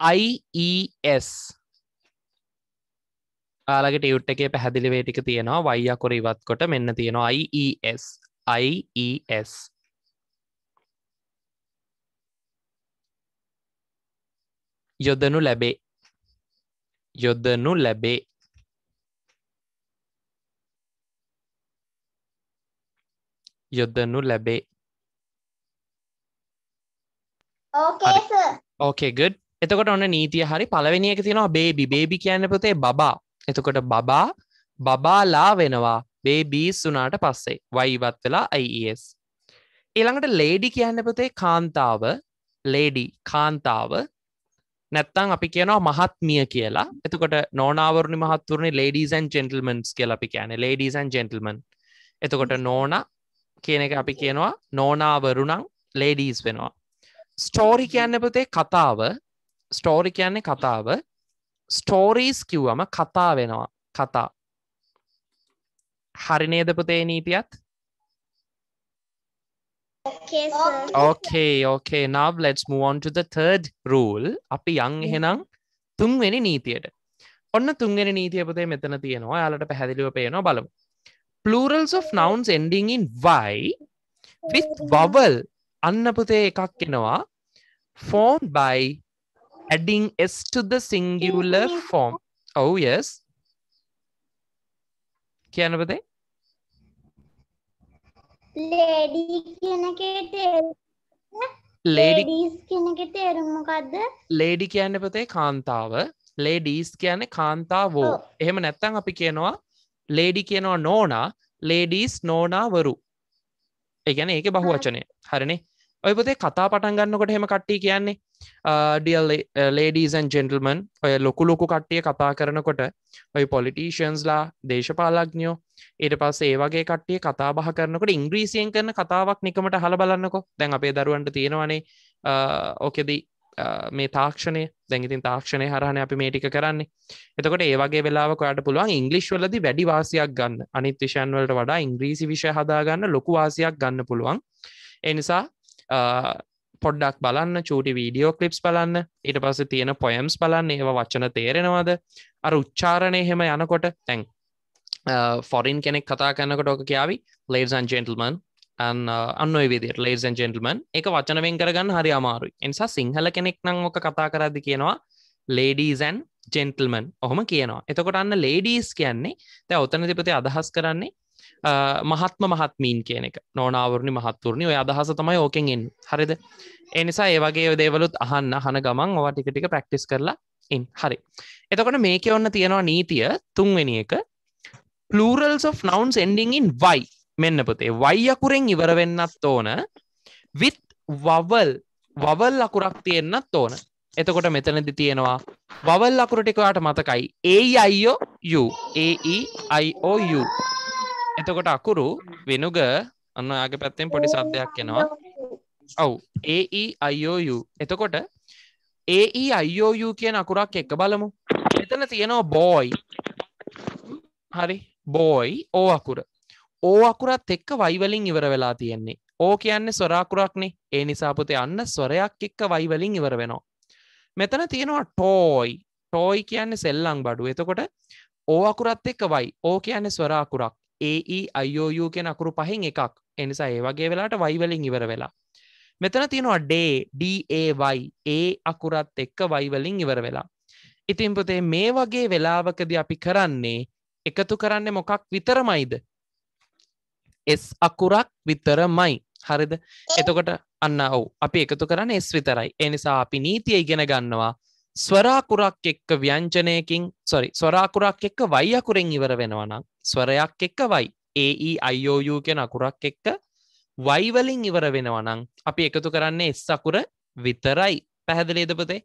IES ආලගේ ටියුට් එකේ පැහැදිලි වේ ටික තියෙනවා. වයි අකුර ඉවත් කොට මෙන්න තියෙනවා IES IES යොදනු ලැබේ. යොදනු ලැබේ. යොදනු ලැබේ ඕකේ ගඩ් එතකොට ඔන්න නීතිය හරි පලවෙනි එක තියෙනවා බේබි බේබි කියන්න පොතේ බබා. එතකොට බබා බබාලා වෙනවා. බේබීස් වනාට පස්සේ. වයිවත් වෙලා IES ඊළඟට ලේඩි කියන්න පොතේ කාන්තාව. ලේඩි කාන්තාව. නැත්තං අපි කියනවා මහත්මිය කියලා. එතකොට නෝනාවරණි මහත්තුරණි ලේඩීසන් ජෙන්ටල්මන්ස් කියල අපි කියන ලේඩීසන් ජෙන්ටල්මන් එතකොට නෝන කියන එක අපි කියනවා. නෝනාවරුණං ලේඩීස් වෙනවා. ස්ටෝරි කියන්න පොතේ කතාව. ස්ටෝරි කියන්නේ කතාව. ස්ටෝරීස් කිව්වම කතා වෙනවා. කතා. හරි නේද පුතේ නීතියත්? Okay sir okay okay. Now let's move on to the third rule. අපි යන් එහෙනම් තුන්වෙනි නීතියට. ඔන්න තුන්වෙනි නීතිය පුතේ මෙතන තියෙනවා. යාලට පැහැදිලිව පේනවා බලමු plurals of nouns ending in y. With vowel. අන්න පුතේ එකක් එනවා formed by adding s to the singular form. Oh yes. කියන්න පුතේ ලේඩී කියන එකේ lady ලේඩීස් කියන එකේ තේරුම මොකද්ද? ලේඩි කියන්න පුතේ කාන්තාව. ලේඩීස් කියන්නේ කාන්තාවෝ. ඔව්. එහෙම නැත්තං අපි කියනවා ලේඩි කියනවා නෝනා ලේඩීස් නෝනාවරු. ඒගැන ඒක බහු වචනය හරිනේ? ඔය පොතේ කතා පටන් ගන්නකොට හෙම කට්ටි කියන්නේ ඩියල් ලේඩීසන් ජෙන්ටල්මන් ඔය ලොකු ලොකු කට්ටිය කතා කරනකොට ඔය පොලිටීෂන්ස්ලා දේශපාලක්ඥයෝ ඊට පස්ස ඒවගේ කට්ටිය කතා බහ කරනකට ඉංග්‍රීසියෙන් කරන කතාවක් නිකමට හල බලන්නකො. දැන් අපේ දරුවන්ට තියෙනවනේ uh, ඕකෙදී මේ තාක්ෂණය දැඟිතින් තාක්ෂණය හරහන අපි මේටික කරන්නේ. එතකොට ඒවගේ වෙලාවක යට පුළුවන් ඉංගලිශ් වලදි වැඩි වාසියක් ගන්න. අනිත් විෂයන් වලට වඩා ඉංග්‍රීසි විෂය හදාගන්න ලොකු වාසියක් ගන්න පුළුවන්. එනිසා පොඩ්ඩක් බලන්න චූටි වීඩියෝ කලිප්ස් බලන්න. ඊට පස්ස තියෙන පොයම්ස් බලන්න. ඒව වචන තේරෙනවාද? අර උච්චාරණය හෙම යනකොට තැන් ෆොරින් කෙනෙක් කතා කරන්නකොට ඕක කියාවි ලේසන් ජෙන්ටල්මන් අන්න අන්න විදිට ලේසන් ජෙන්ටල්මන් එක වචනවෙන් කරගන්න හරි අමාරුයි. එනිසා සිංහල කෙනෙක් නං ඕක කතා කරදදි කියනවා ලේඩීසන් ජෙන්ටල්මන් ඔහොම කියනවා. එතකොට අන්න ලේඩීස් කියන්නේ තැ ඔතන තිපති අදහස් කරන්නේ මහත්ම මහත්මීන් කියන එක. නොනාවරණි මහත්තුරණි ඔය අදහස තමයි ඕකෙන් එන්න. හරිද? එනිසා ඒවගේ දේවලුත් අහන්න හන ගමන් ඔවා ටික ටික ප්‍රක්ටිස් කරලා ඉන්. හරි. එතකොට මේක ඔන්න තියෙනවා නීතිය තුන්වෙනි එක. Plurals of nouns ending in y. මෙන්න පුතේ. Y අකුරෙන් ඉවර වෙන්නත් ඕන. With vowel. වවල් අකුරක් තියෙන්න්නත් ඕන. එතකොට මෙතනදි තියෙනවා වවල් අකුර ටිකවාට මතකයි. ඒ අයිෝ යු ඒඊයිෝ එතකොට අකුරු වෙනුග අන්න ආගේ පැත්තෙන් පොඩි සද්ධයක් එනවා. ඔව්. ඒඊයිෝ එතකොට ඒඊයිෝ කියන අකුරක් එක්ක බලමු. එතන තියෙනවා බෝයි හරි. බෝයි ඕ අකුර. ඕ අකුරත් එක්ක වයිවලින් ඉවර වෙලා තියෙන්නේ. ඕ කියන්නේ ස්වරාකුරක්නේ ඒ නිසාපතේ අන්න ස්වරයක් එක්ක වයිවලින් ඉවර වෙනවා. මෙතන තියෙනවා ටෝයි ටෝයි කියන්නේ සෙල්ලං බඩු. එතකොට ඕ අකුරත් එක්ක වයි. ඕ කියන්නේ ස්වරාකුරක් ඒ අයෝයු කියෙන අකුරු පහෙන් එකක්. එනිසා ඒ වගේ වෙලාට වයිවලින් ඉවර වෙලා. මෙතන තියෙනවා ඩේ ඩඒවයි ඒ අකුරත් එක්ක වයිවලින් ඉවර වෙලා. ඉතින් පුතේ මේ වගේ වෙලාවකද අපි කරන්නේ එකතු කරන්න මොකක් විතරමයිද? එස් අකුරක් විතරමයි. හරිද? එතකොට අන්න ඔවු. අපි එකතු කරන්න එස් විතරයි. එනිසා අපි නීතිය ඉගෙන ගන්නවා. ස්වරාකුරක් එක්ක ව්‍යංජනයකින් සොරි ස්වරාකුරක් එක්ක වයි අකුරෙන් ඉවර වෙනවනම් ස්වරයක් එක්ක වයි ඒ අයෝයු කෙන අකුරක් එක්ක වයිවලින් ඉවර වෙනවනං අපි එකතු කරන්නේ එස් අකුර විතරයි. පැහැදිලේදපතේ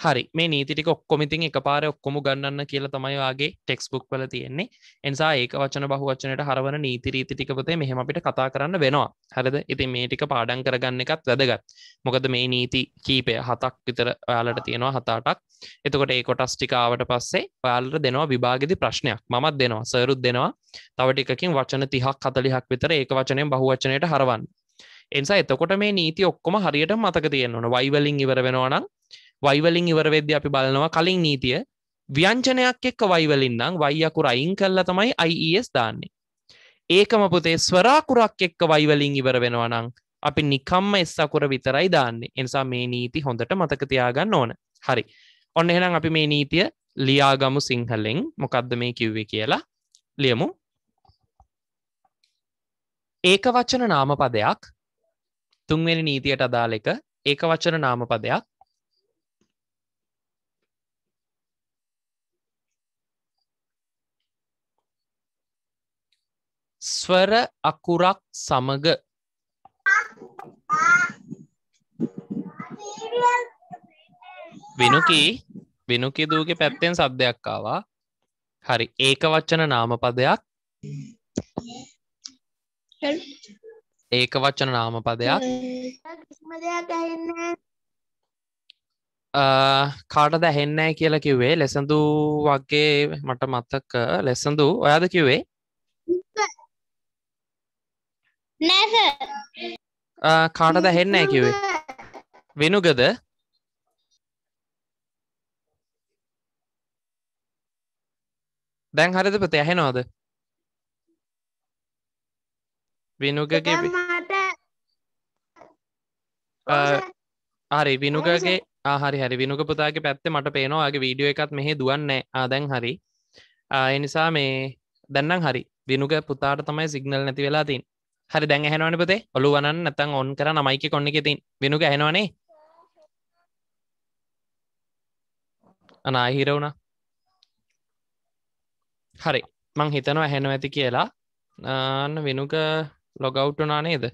හරි. මේ නීතිටික ඔක්කොමිතින් එක පාර ඔක්කොම ගන්න කියලා තමයිවාගේ ටෙක්ස්බුක් වල තියෙන්නේ. එනිසා ඒක වචන බහුවචනයට හරවන නීති රීතිටිකපතේ මෙහෙම අපිට කතා කරන්න වෙනවා. හරිද? ඉතින් මේ ටික පාඩන් කරගන්න එකත් වැදගත්. මොකද මේ නීති කීපය හතක් විතර ඔයාලට තියෙනවා හතාටක් එතකොට ඒ කොටස් ටිකාවට පස්සේ ඔයාලට දෙනවා විභාගෙදි ප්‍රශ්නයක්. මත් දෙනවා සරුත් දෙනවා. තවටිකින් වචන තිහක් කතලිහක් විතර ඒක වචනයෙන් බහුවචනයට හරවන්න. එනිසා එතකොට මේ නීති ඔක්කොම හරියට මතක තියෙන්න්නවන වයිවලින් ඉවර වෙනවනම් වයිවලින් ඉවරවෙද්‍ය අපි බලනවා කලින් නීතිය ව්‍යංජනයක් එක්ක වයිවලින්නම් වයියකුර අයින් කල්ල තමයි අයිස් දාන්නේ. ඒකම පුතේ ස්වරාකුරක් එක්ක වයිවලින් ඉවර වෙනවනං අපි නිකම්ම එස්සකුර විතරයි දාන්නේ. එනිසා මේ නීති හොඳට මතකතියාගන්න ඕන. හරි. ඔන්න එහෙනම් අපි මේ නීතිය ලියාගමු සිංහලෙන්. මොකක්ද මේ කිව්වේ කියලා ලියමු. ඒක වචන නාම පදයක්. තුන්වෙනි නීතියට අදාළ එක ඒක වචන නාම ස්වර අකුරක් සමග විනුකී විනුකිදූගේ පැත්තෙන් සද්ධයක් ආවා. හරි ඒක වච්චන නාම පදයක් ඒක වච්චන නාම පදයක් කිසිම දෙයක් ඇහෙන්නේ කාටද ඇහෙන්නෑ කියලා කිව්වේ ලෙසඳු වගේ මට මත්තක ලෙසඳු ඔයාද කිව්වේ? නෑ කාටද ඇහෙන්නෑ කිව්වේ? වෙනුගද? දැන් හරිද පුතේ? ඇහෙනවද? විනුගගේ හරි විනුගගේ ආහරි හරි විනුක පුතාගේ පැත්තේ මට පේනවාගේ වීඩියෝ එකත් මෙහි දුවන්නේ ආදැන් හරි. එනිසා මේ දැන්නම් හරි. විනුග පුතාට තමයි සිගනල් නැති වෙලා තින් හරි දැන් හැනවන පතේ. ඔලු වනන් නැතන් ඔන් කර නමයික කොන්න එක තින්. විනුග හැනවනේ අනාහිර වුණා. හරි. මං හිතනවා හැනව ඇති කියලා. අන්න විනුක ලොගවුට්ටනා නේද?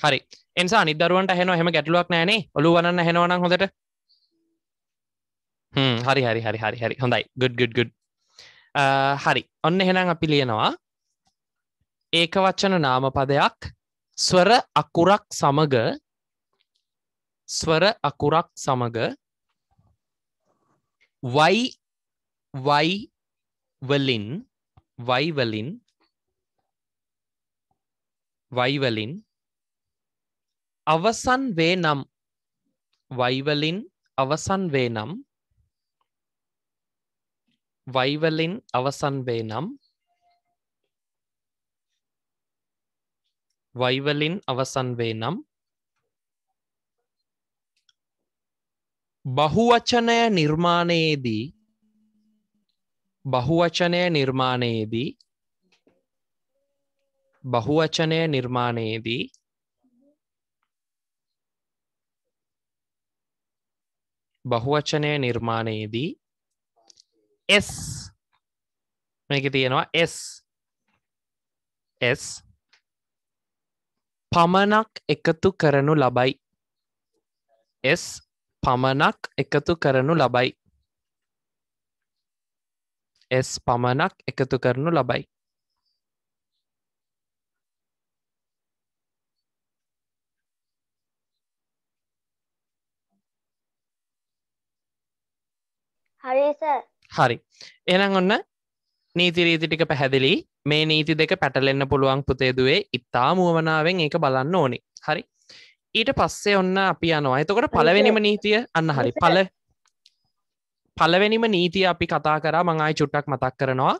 හරි. එනිසා නිදරුවන්ට හෙන හෙම ගැටලුවක් නෑනේ ඔලු වන්න හෙනවන හොඳට. හ්ම්, හරි හරි හරි හරි හරි. හොඳයි. ගුඩ් ගුඩ් ගුඩ් හරි. ඔන්න එහෙනම් අපි ලියනවා. ඒක වච්චන නාමපදයක්. ස්වර අකුරක් සමග ස්වර අකුරක් සමග වයි වයි වලින් වයිවලින් වයිවලින් අවසන් වේ නම් වයිවලින් අවසන් වේ නම් වයිවලින් අවසන් වේ නම් වයිවලින් අවසන් වේ නම් බහුවචනය නිර්මාණයේදී බහුවචනය නිර්මාණයේදී බහුවචනය නිර්මාණයේදී බහුවචනය නිර්මාණයේදී S මේක තියෙනවා S S පමණක් එකතු කරනු ලබයි. S පමණක් එකතු කරනු ලබයි. S පමණක් එකතු කරනු ලබයි. හරිස හරි. එනම් ඔන්න නීතිරීති ටික පැහැදිලි. මේ නීති දෙක පැටලෙන්න පුළුවන් පුතේදුවේ ඉතා මුවමනාවෙන් ඒක බලන්න ඕනි. හරි. ඊට පස්සේ ඔන්න අපි යනවා. එතකොට පලවෙනිම නීතිය අන්න හරි. පල පලවෙනිම නීතිය අපි කතා කරා. මංආයි චුට්ටක් මතක් කරනවා.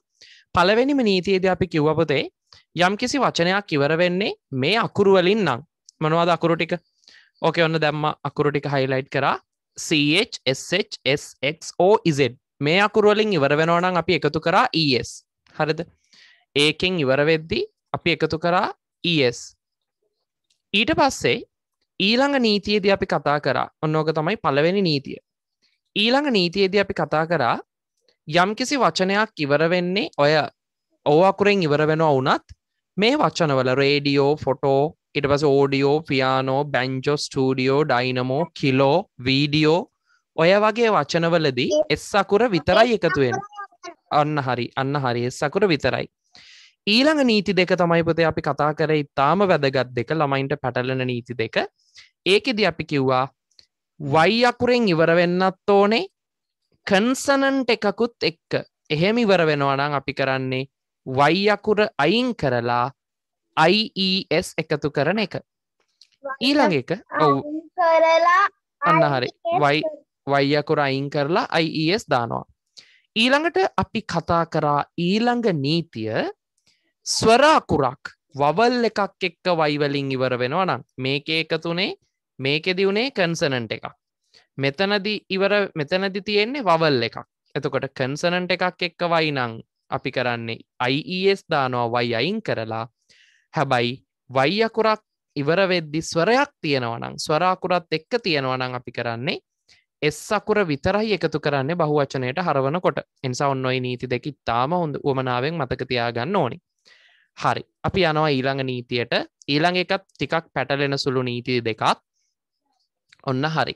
පලවෙනිම නීතියේද අපි කිව්වපොතේ යම් කිසි වචනයක් ඉවර වෙන්නේ මේ අකුරුවලින් නම්. මනවාද අකුරු ටික? ඕකේ ඔන්න දැම්ම අකුරු ටික හයිලයිට් කරා. CHSHSXOZ මේ අකුරුවලින් ඉවර වෙනවනම් අපි එකතු කරා ES හරිද? ඒකෙන් ඉවර වෙද්දි අපි එකතු කරා ES ඊට පස්සේ ඊළඟ නීතියේදී අපි කතා කරා. ඔන්නෝක තමයි පළවෙනි නීතිය. ඊළඟ නීතියේදී අපි කතා කරා යම්කිසි වචනයක් ඉවර වෙන්නේ ඔය ඕ අකුරෙන් ඉවර වෙනවා වුනත් මේ වචනවල රේඩියෝ ෆොටෝ ඉට පස audio piano banjo studio dynamo kilo video ඔය වගේ වචනවලදී එස් අකුර විතරයි එකතුවෙන් අන්න හරි අන්න හරි. එස් අකුර විතරයි. ඊළඟ නීති දෙක තමයි පොතේ අපි කතා කර ඉතාම වැදගත් දෙක ළමයින්ට පැටලන නීති දෙක. ඒකෙදි අපි කිව්වා වයි අකුරෙන් ඉවර වෙන්නත් ඕනේ කන්සනන්ට එකකුත් එක්ක. එහෙම ඉවර වෙනවානම් අපි කරන්නේ වයි අකුර අයින් කරලා IES එකතු කරන එක. ඊළඟ එක ඔව් කරලා අන්න හරි. වයි වයියකුර අයින් කරලා IES දානවා. ඊළඟට අපි කතා කරා ඊළඟ නීතිය ස්වරාකුරක් වවල් එකක් එක්ක වයිවලින් ඉවර වෙනවා නම් මේක එකතුනේ මේකෙදි වුණේ කන්සනන්ට එකක්. මෙතනදි ඉවර මෙතනදි තියෙන්නේ වවල් එකක්. එතකොට කන්සනන්ට එකක් එක්ක වයිනං අපි කරන්නේ IES දානවා වයි අයින් කරලා. හැබැයි වයි අකුරක් ඉවර වෙද්දි ස්වරයක් තියෙනවනම් ස්වරාකුරත් එක්ක තියෙනවනම් අපි කරන්නේ එස් අකුර විතරයි එකතු කරන්නේ බහුවචනයට හරවනකොට. එනිසා ඔන්න ඔයි නීති දෙක ඉතාම හොඳ උවමනාවෙන් මතක තියාගන්න ඕනි. හරි. අපි යනවා ඊළඟ නීතියට. ඊළඟ එකත් ටිකක් පැටලෙන සුළු නීති දෙකක්. ඔන්න හරි.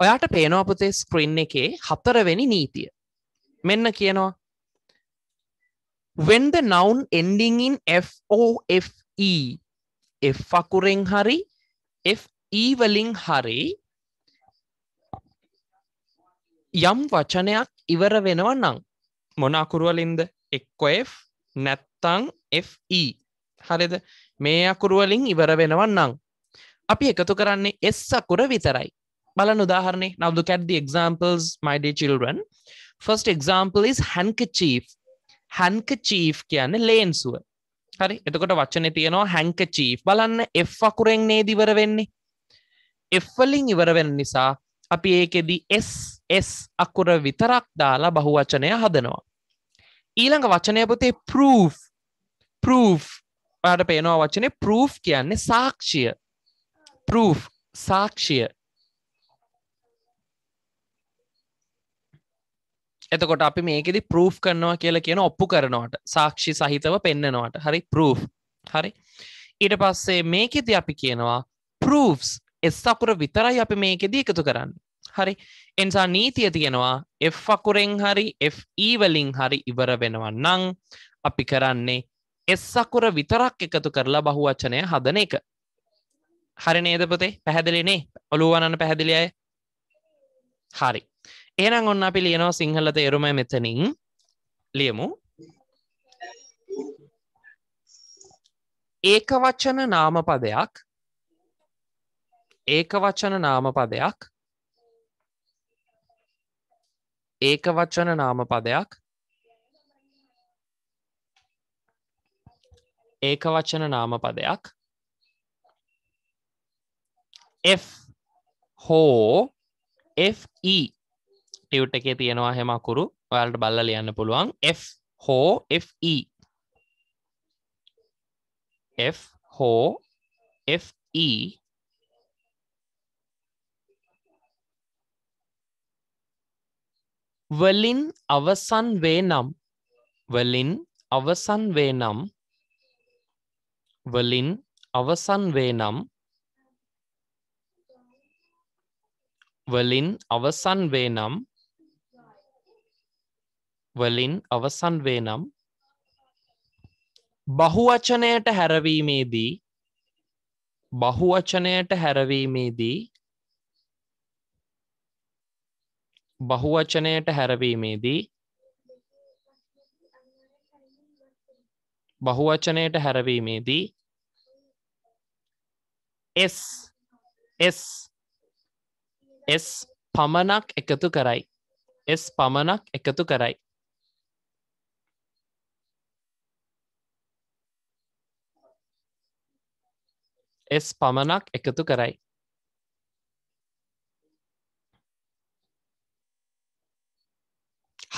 ඔයාට පේනවා පුතේ ස්ක්‍රින් එකේ හතරවෙනි නීතිය. මෙන්න කියනවා. When the noun ending in FOFE F අකුරෙන් හරි FE වලින් හරි යම් වචනයක් ඉවර වෙනව නම් මොන අකුරුවලින්ද? එක්කො F නැත්තං FE හරිද? මේ අකුරුවලින් ඉවර වෙනවන් නම් අපි එකතු කරන්නේ S අකුර විතරයි. බලන උදාහරණේ. Now look at the examples my dear children. First example is handkerchief. Handkerchief කියන්නේ ලේන්සුව. හරි? එතකොට වචන තියෙනවා handkerchief. බලන්න F අකුරෙන් නේද ඉවර වෙන්නේ? F වලින් ඉවර වෙන නිසා අපි ඒකෙදි S S අකුර විතරක් දාලා බහුවචනය හදනවා. ඊළඟ වචනය පුතේ proof proof. පාට පේනවා වචනේ proof කියන්නේ සාක්ෂිය. proof සාක්ෂිය. එතකොට අපි මේකෙදි ප්‍රූෆ් කරනවා කියලා කියන ඔප්පු කරනවට සාක්ෂි සහිතව පෙන්නනවට. හරි ප්‍රූෆ් හරි. ඊට පස්සේ මේකෙදි අපි කියනවා ප්‍රූෆ්ස් එස් අකුර විතරයි අපි මේකෙදී එකතු කරන්න. හරි? එනිසා නීතිය තියෙනවා F අකුරෙන් හරි FE වලින් හරි ඉවර වෙනවා නං අපි කරන්නේ එස් අකුර විතරක් එකතු කරලා බහුවචනය හදන එක. හරි නේද පුතේ? පැහැදිලිනේ ඔළුවනන්න පැහැදිලි අය? හරි. එහෙනම් ඔන්න අපි ලියනවා සිංහල තේරුම මෙතනින්. ලියමු. ඒක වචන නාමපදයක් ඒක වචන නාමපදයක් ඒක වචන නාමපදයක් ඒක වචන නාමපදයක් F හෝ FE ටියුට් එකේ තියෙනවා හෙම අකුරු. ඔයාලට බල්ල ලියන්න පුළුවන්. F හෝ FE F හෝ FE වලින් අවසන් වේ නම් වලින් අවසන් වේ නම් වලින් අවසන් වේ නම් වලින් අවසන් වේ නම් වලින් අවසන් වේ නම් බහුවචනයට හැරවීමේදී බහුවචනයට හැරවීමේදී බහුවචනයට හැරවීමේදී බහුවචනයට හැරවීමේදී S S S පමණක් එකතු කරයි. S පමණක් එකතු කරයි. S පමණක් එකතු කරයි.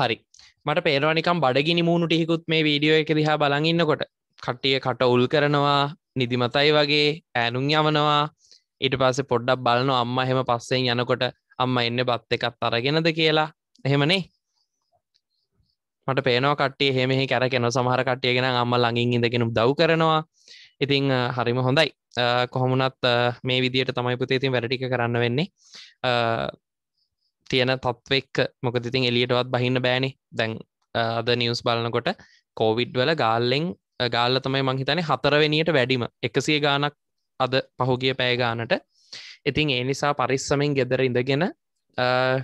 හරි. මට පේරවානිකම් බඩගිනි මූුණු ටිහිකුත් මේ වීඩියෝ එක දිහා බලඟන්නකොට කට්ටිය කට උල් කරනවා නිදිමතයි වගේ ඈනුම් යවනවා. ඊට පස්සේ පොඩ්ඩක් බලන අම්ම හෙම පස්සෙන් යනකොට අම්ම එන්න බත් එකත් අරගෙනද කියලා. එහෙමනේ? මට පේනවා කට්ටිය හෙමෙහි කැරකෙන සමහර කට්ටියගෙන අම්ම ළඟින් ඉඳගෙන දව් කරනවා. ඉතිං හරිම හොඳයි. කොහොමුණත් මේ විදියට තමයි පුතේ ඉතින් වැඩටික කරන්න වෙන්නේ. තියෙන තත්වෙක් මොකද ඉතින් එලියටවත් බහින්න බෑනි. දැන් අද නිවස් බලනකොට කෝවිඩ් වල ගාල්ලෙන් ගාල්ල තමයි මංහිතනේ හතරවෙනියට වැඩිම. එකසිය ගානක් අද පහුගිය පෑගානට ඉතින් ඒ නිසා පරිස්සමෙන් ගෙදර ඉඳගෙන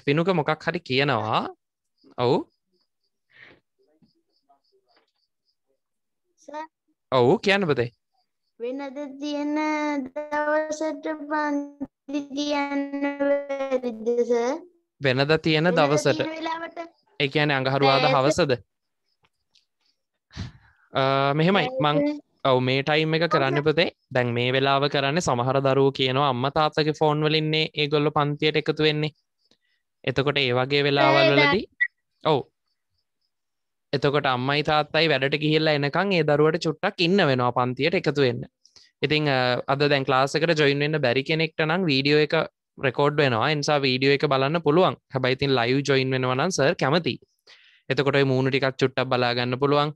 පිනුක මොකක් හරි කියනවා. ඔවු. ඔවු කියන්න පතේ. වෙනද තියෙන දවසට පන්ති තියන්න වැරිදස වෙනද තියෙන දවසට? එකන අඟහරුවාද හවසද මෙහෙමයි. මං ඔව මේ ටයිම් එක කරන්න පතේ. දැන් මේ වෙලාව කරන්න සමහර දරුව කියනවා අම්ම තාත්තක ෆෝන් වලින්නේ ඒගොල්ල පන්තියට එකතු වෙන්නේ. එතකොට ඒ වගේ වෙලාවල්ලදී ඔවු. එතකොට අම්මයි තාත්තයි වැඩට ගිහිල්ලා එනකං ඒ දරුවට චුට්ටක් ඉන්න වෙනවා පන්තියට එකතු වෙන්න. ඉතිං අද දැන් ලාසකට ජොයින් වෙන්න බැරි කෙනෙක්ට නම් වීඩියෝ එක රෙකෝඩ් වෙනවා. එනිසා වීඩියෝ එක බලන්න පුළුවන්. හැබයිතින් ලයිව් ජොයින් වෙනවනම් සර් කැමති. එතකොට මූුණු ටිකක් චුට්ටක් බලාගන්න පුළුවන්.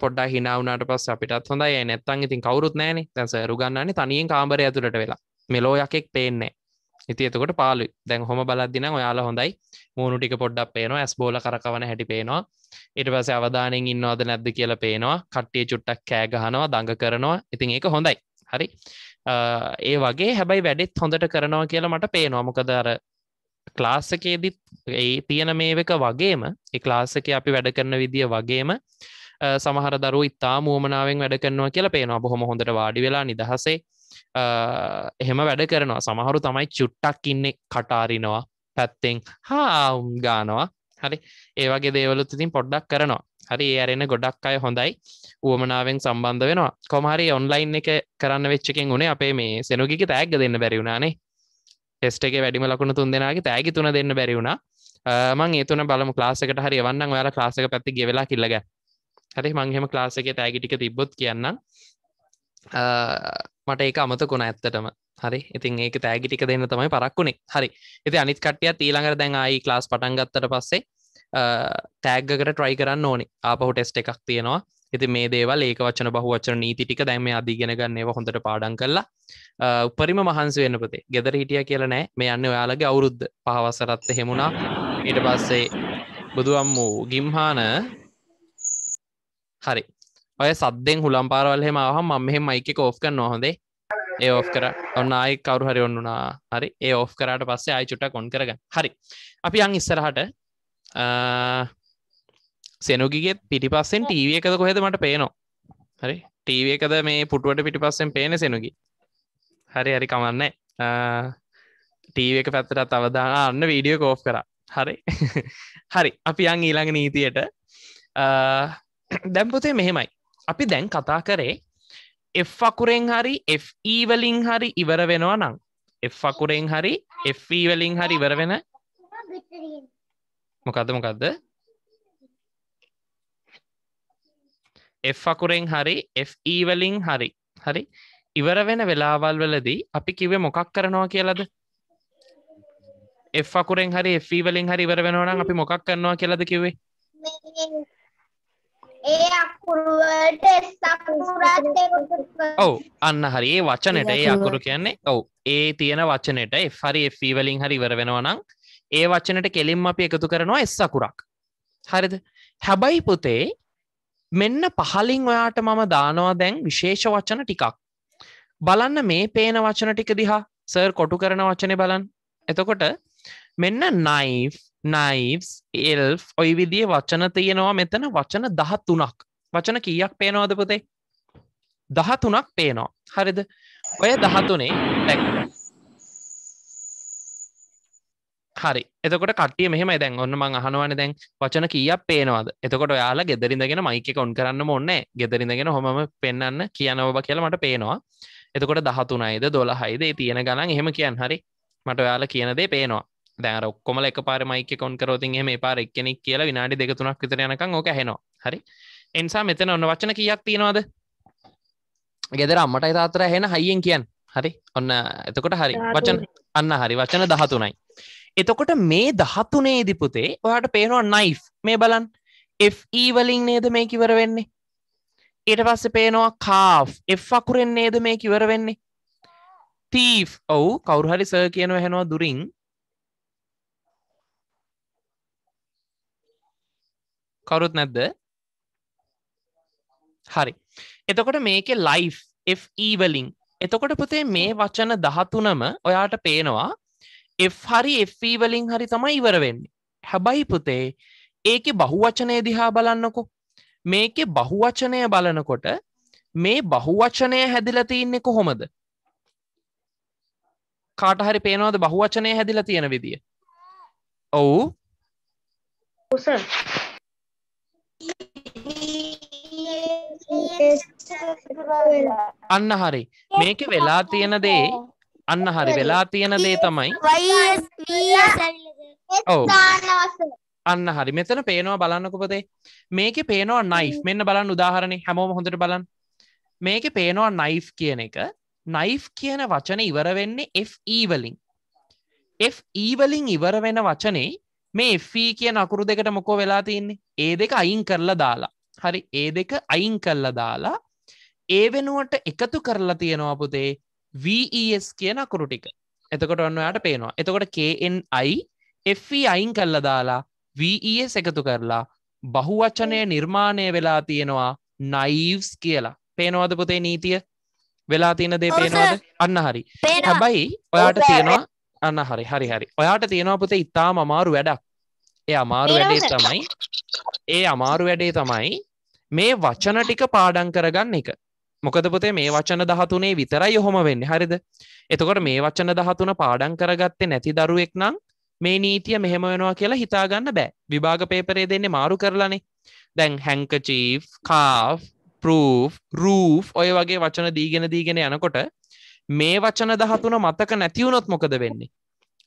පොඩ්ඩා හිනාවනට පස් අපිටත් හොඳයි. නැත්තන් ඉතින් කවරුත් නෑන දැස රුගන්නන්නේ තනියෙන් කාමරය ඇතුළට වෙලා. මෙලෝ යකෙක් පේන්නේ ඉති එතකොට පාලු දැන් හොම බලද්දින ඔයාලා හොඳයි. මූුණු ටික පොඩ්ඩක් පේනවා. ඇස් බෝල කරකවන හැටි පේනවා. ඉට පස අවධානෙන් ඉන්නවාද නැද්ද කියලා පේනවා. කට්ටිය චුට්ටක් කෑගහනවා දඟ කරනවා. ඉතින් ඒක හොඳයි. හරි. ඒ වගේ හැබැයි වැඩෙත් හොඳට කරනවා කියලා මට පේනවා. මොකද අර ක්ලාස්සකේදිත් ඒ තියෙන මේක වගේම ක්ලාස්සක අපි වැඩ කරන විදිිය වගේම සමහර දරු ඉතා මුවමනාවෙන් වැඩ කරනවා කියලා පේනවා. බොහොම හොඳට වාඩි වෙලා නිදහසේ එහෙම වැඩ කරනවා. සමහරු තමයි චුට්ටක් ඉන්න කටාරිනවා පැත්තෙන් හා ගානවා. හරි. ඒවගේ දේවලුත් ඉතින් පොඩ්ඩක් කරනවා. හරි ඒ අරෙන ගොඩක් අය හොඳයි. උවමනාවෙන් සම්බන්ධ වෙනවා. කොමහරි ඔන්ලයින් එක කරන්න වෙච්චකෙන් උනේ අපේ මේ සෙනුගික තෑග්ග දෙන්න බැරිවුණනේ ටෙස්ට එක වැඩිම ලකුණු තුන් දෙනාගේ තෑගි තුන දෙන්න බැරිවුණා මං ඒතුන බලමු. ලාසකට හරි වන්න ඔයාලා ලාසක පැත්ති ගෙවෙලා කිල්ලග හරි මංහෙම ලාසක තෑගි ටික තිබ්බොත් කියන්නම්. මට ඒක අමතකුණ ඇත්තටම. හරි ඉතින් ඒක තෑගි ටික දෙන්න තමයි පරක්ුණේ හරි ඉති අනිත් කටිය ඊළඟට දැන් ආයි ලාස් පටන් ගත්තට පස්සේ තෑග්ගකට ට්‍රයි කරන්න ඕනේ. ආපහු ටෙස්ට එකක් තියෙනවා. ඉති මේ දේවල් ඒක වචන බහුවචන නීති ටික දැම අධීගෙන ගන්නව හොඳට පාඩන් කරලා උපරිම මහන්ස වෙන්න පතේ. ගෙදර හිටිය කියල නෑ. මේ යන්න ඔයාලගේ අවුරුද්ධ පහවසරත්ත හෙමුණා ඊට පස්සේ බුදුුවම් වූ ගිම්හාන හරි. ඔය සද්දෙන් හුලම් පාරවල් හෙම හම මම මෙහෙම මයික කෝෆ් කර නොහොඳේ ඒ ඕෆ් කර. ඔන්න ආයි කවරු හරි ඔන්නුනා හරි. ඒ ඕෆ් කරට පස්සේ ආයි චුට කොන් කරග හරි. අපි අං ඉස්සරහට සෙනුගිගෙත් පිටිපස්සෙන් ටීව එකද කොහෙද මට පේනවා හරි. ටීව එකද මේ පුටුවට පිටිපස්සෙන් පේන සෙනුගි? හරි හරි කමන්න. ටීව එක පැත්තට අවදාන අන්න වීඩියෝ කෝෆ් කර. හරි. හරි අපි අං ඊළඟ නීතියට. දැම්පොතේ මෙහෙමයි. අපි දැන් කතා කරේ F අකුරෙන් හරි FE වලින් හරි ඉවර වෙනවා නම්. F අකුරෙන් හරි FE වලින් හරි ඉවර වෙන මොකක්ද මොකක්ද F අකුරෙන් හරි FE වලින් හරි. හරි? ඉවර වෙන වෙලාවල් වලදී අපි කිව්වේ මොකක් කරනවා කියලාද? F අකුරෙන් හරි FE වලින් හරි ඉවර වෙනවා නම් අපි මොකක් කරනවා කියලාද කිව්වේ? ඒ අකුරුවට සකුරත් ඔව් අන්න හරි. ඒ වචනට ඒ අකුරු කියන්නේ ඔව්. ඒ තියෙන වචනයට හරි F වලින් හරි ඉවර වෙනවා නම් ඒ වචනට කෙලින්ම අපි එකතු කරනවා එස් අකුරක්. හරිද? හැබැයි පුතේ මෙන්න පහලින් ඔයාට මම දානවා දැන් විශේෂ වචන ටිකක්. බලන්න මේ පේන වචන ටික දිහා. සර් කොටු කරන වචනය බලන් එතකොට මෙන්න නයිෆ් නයිස් එල් ඔයි විදිිය වචන තියෙනවා මෙතන වචන දහ තුනක් වචන කීයක් පේනවාද පුතේ? දහ තුනක් පේනවා. හරිද? ඔය දහතුනේ දැක් හරි. එතකොට කටිය මෙහම දැන් ඔන්න මං අහනවන දැන් වචන කියක් පේනවාද? එතකොට යාලා ගෙදරින්දගෙන මයික කොන් කරන්න මොන්න ගෙදරින්දගෙන හොම පෙන්න්න කියනව කියලා මට පේනවා. එතකොට දහතුනයිද දොලහයිද තියෙන ගණන් එහෙම කියන් හරි. මට ඔයාලා කියනදේ පේනවා. දැර ඔක්කොමල එක පාර මයික කොන් කරෝතින් එම පාර එක්කෙනෙක් කියලා විනාඩි දෙකතුනක් විතර යනකං ඕක හෙනවා හරි. එනිසා මෙතන ඔන්න වචන කියක් තියෙනවාද? ගෙදර අම්මටයි තාතර හෙන හයියෙන් කියන් හරි. ඔන්න එතකොට හරි. වචන අන්න හරි. වචන දහතුනයි එතකොට මේ දහතුනේදි පුතේ ඔයාට පේනවා නයි් මේ බලන් FE වලින් නේද මේ කිවර වෙන්නේ? ඊට පස්ස පේනවා කා් F අකුරෙන් නේද මේ කිවර වෙන්නේ? තීෆ් ඔවු කවුරහරි සර් කියනව හැනවා දුරින්. කවුරුත් නැද්ද? හරි. එතකොට මේක ලයිෆ් FE වලින්. එතකොට පුතේ මේ වචන දහතුනම ඔයාට පේනවා F හරි FE වලින් හරි තමයි ඉවර වෙන්නේ. හැබැයි පුතේ ඒක බහුවචනය දිහා බලන්නකො. මේක බහුවචනය බලනකොට මේ බහුවචනය හැදිලා තියන්නේ කොහොමද? කාට හරි පේනවද බහුවචනය හැදිලා තියෙන විදිය? ඔවු. අන්න හරි. මේක වෙලා තියෙන දේ අන්න හරි. වෙලා තියෙන දේ තමයි ඔව් අන්න හරි. මෙතන පේනවා බලන්නකොපතේ මේක පේනවා නයිෆ් මෙන්න බලන්න උදාහරණය හැමෝම හොඳට බලන් මේක පේනවා නයිෆ් කියන එක. නයිෆ් කියන වචන ඉවර වෙන්නේ FE වලින්. FE වලින් ඉවර වෙන වචනේ මේ FE කියන අකුරු දෙකට මොකෝ වෙලා තියන්නේ? ඒ දෙක අයින් කරලා දාලා. හරි. ඒ දෙක අයින් කරලා දාලා ඒ වෙනුවට එකතු කරලා තියෙනවා පුතේ VES කියන අකුරු ටික. එතකොට ඔන්න යාට පේනවා. එතකොට KNI FE අයින් කරලා දාලා VES එකතු කරලා බහුවචනය නිර්මාණය වෙලා තියෙනවා නයිව්ස් කියලා. පේනවාද පුතේ නීතිය? වෙලා තියෙන දේ පේනවාද? අන්න හරි. හැබැයි ඔයාට තියෙනවා අන්න හරි හරි හරි. ඔයාට තියෙනවා පුතේ ඉතාම අමාරු වැඩක්. ඒ අමාරු වැඩේ තමයි ඒ අමාරු වැඩේ තමයි මේ වචන ටික පාඩන් කරගන්න එක මොකද පොතේ මේ වචන දහතුනේ විතරයි ඔහොම වෙන්න. හරිද? එතකොට මේ වචන දහතුන පාඩන් කරගත්තේ නැති දරුවෙක් නම් මේ නීතිය මෙහෙම වෙනවා කියලා හිතාගන්න බෑ. විභාග පේපරේ දෙන්නේ මාරු කරලානේ. දැන් හැංකචීෆ් කා් ප්‍රූෆ් රූෆ් ඔය වගේ වචන දීගෙන දීගෙන යනකොට මේ වචන දහතුන මතක නැතිවුණොත් මොකද වෙන්නේ?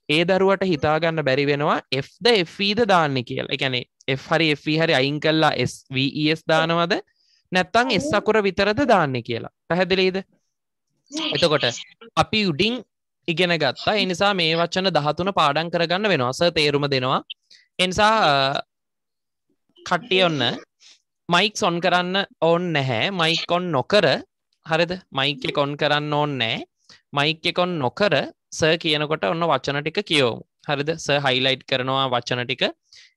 ඒ දරුවට හිතාගන්න බැරි වෙනවා Fද Fද දාන්න කියලා. එකැනෙ F හරි F හරි අයින් කල්ලා SVස් දානවද? නැත්තං එස් අකුර විතරද දාන්න කියලා. පැහැදිලීද? එතකොට අපි උඩින් ඉගෙන ගත්තා. එනිසා මේ වචන දහතුන පාඩන් කරගන්න වෙනවාස තේරුම දෙනවා. එනිසා කට්ටිය ඔන්න මයික් සොන් කරන්න ඕන් නැහැ. මයික් ඔොන් නොකර හරිද? මයික කොන් කරන්න ඕන් නෑ මයික් කොන් නොකර ස කියනකොට ඔන්න වචන ටික කියවමු. හරිද? ස හයිලයිට් කරනවා වචන ටික.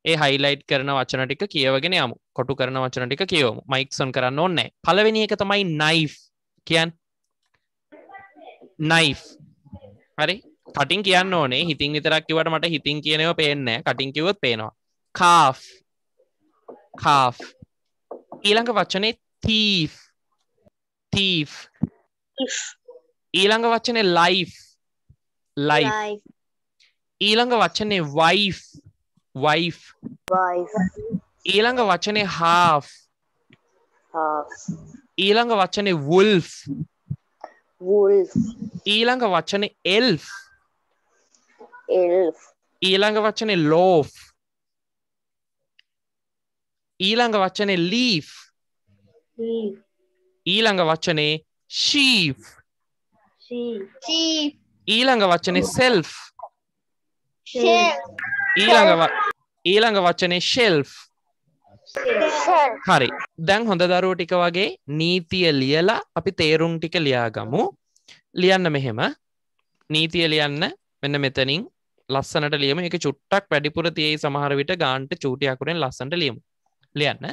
ඒ හයිලයිට් කරන වචන ටික කියවගෙන යමු. කොටු කරන වචන ටික කියවමු. මයික්සොන් කරන්න ඕන්නෑ පලවෙනි එක තමයි නයි් කියන් නයි් හරි? කටින් කියන්න ඕනේ. හිතින් විතරක් කිවට මට හිතින් කියනව පේනෑ කටින් කිවොත් පේනවා. කා් කා් ඊළඟ වචනේ තීෆ් තීෆ් ඊළඟ වචනේ ලයි් ලයි් ඊළඟ වචනේ වයි් වයි් ඊළඟ වචනේ හා ඊළඟ වචනේ වුල්් ඊළඟ වචනේ එල් ඊළඟ වචනේ ලෝ් ඊළඟ වචනේ ලී් ඊළඟ වචනේ ශී් ඊළඟ වචනේ සෙල්් ඊළඟ ව- ඊළඟ වචනේ ශෙල්් හරි. දැන් හොඳ දරුව ටික වගේ නීතිය ලියලා අපි තේරුම් ටික ලියාගමු. ලියන්න මෙහෙම. නීතිය ලියන්න මෙන්න මෙතනින් ලස්සනට ලියම. එක චුට්ටක් වැඩිපුර තියයි සමහර විට ගාන්ට චූටියකුරෙන් ලස්සට ලියමු. ලියන්න.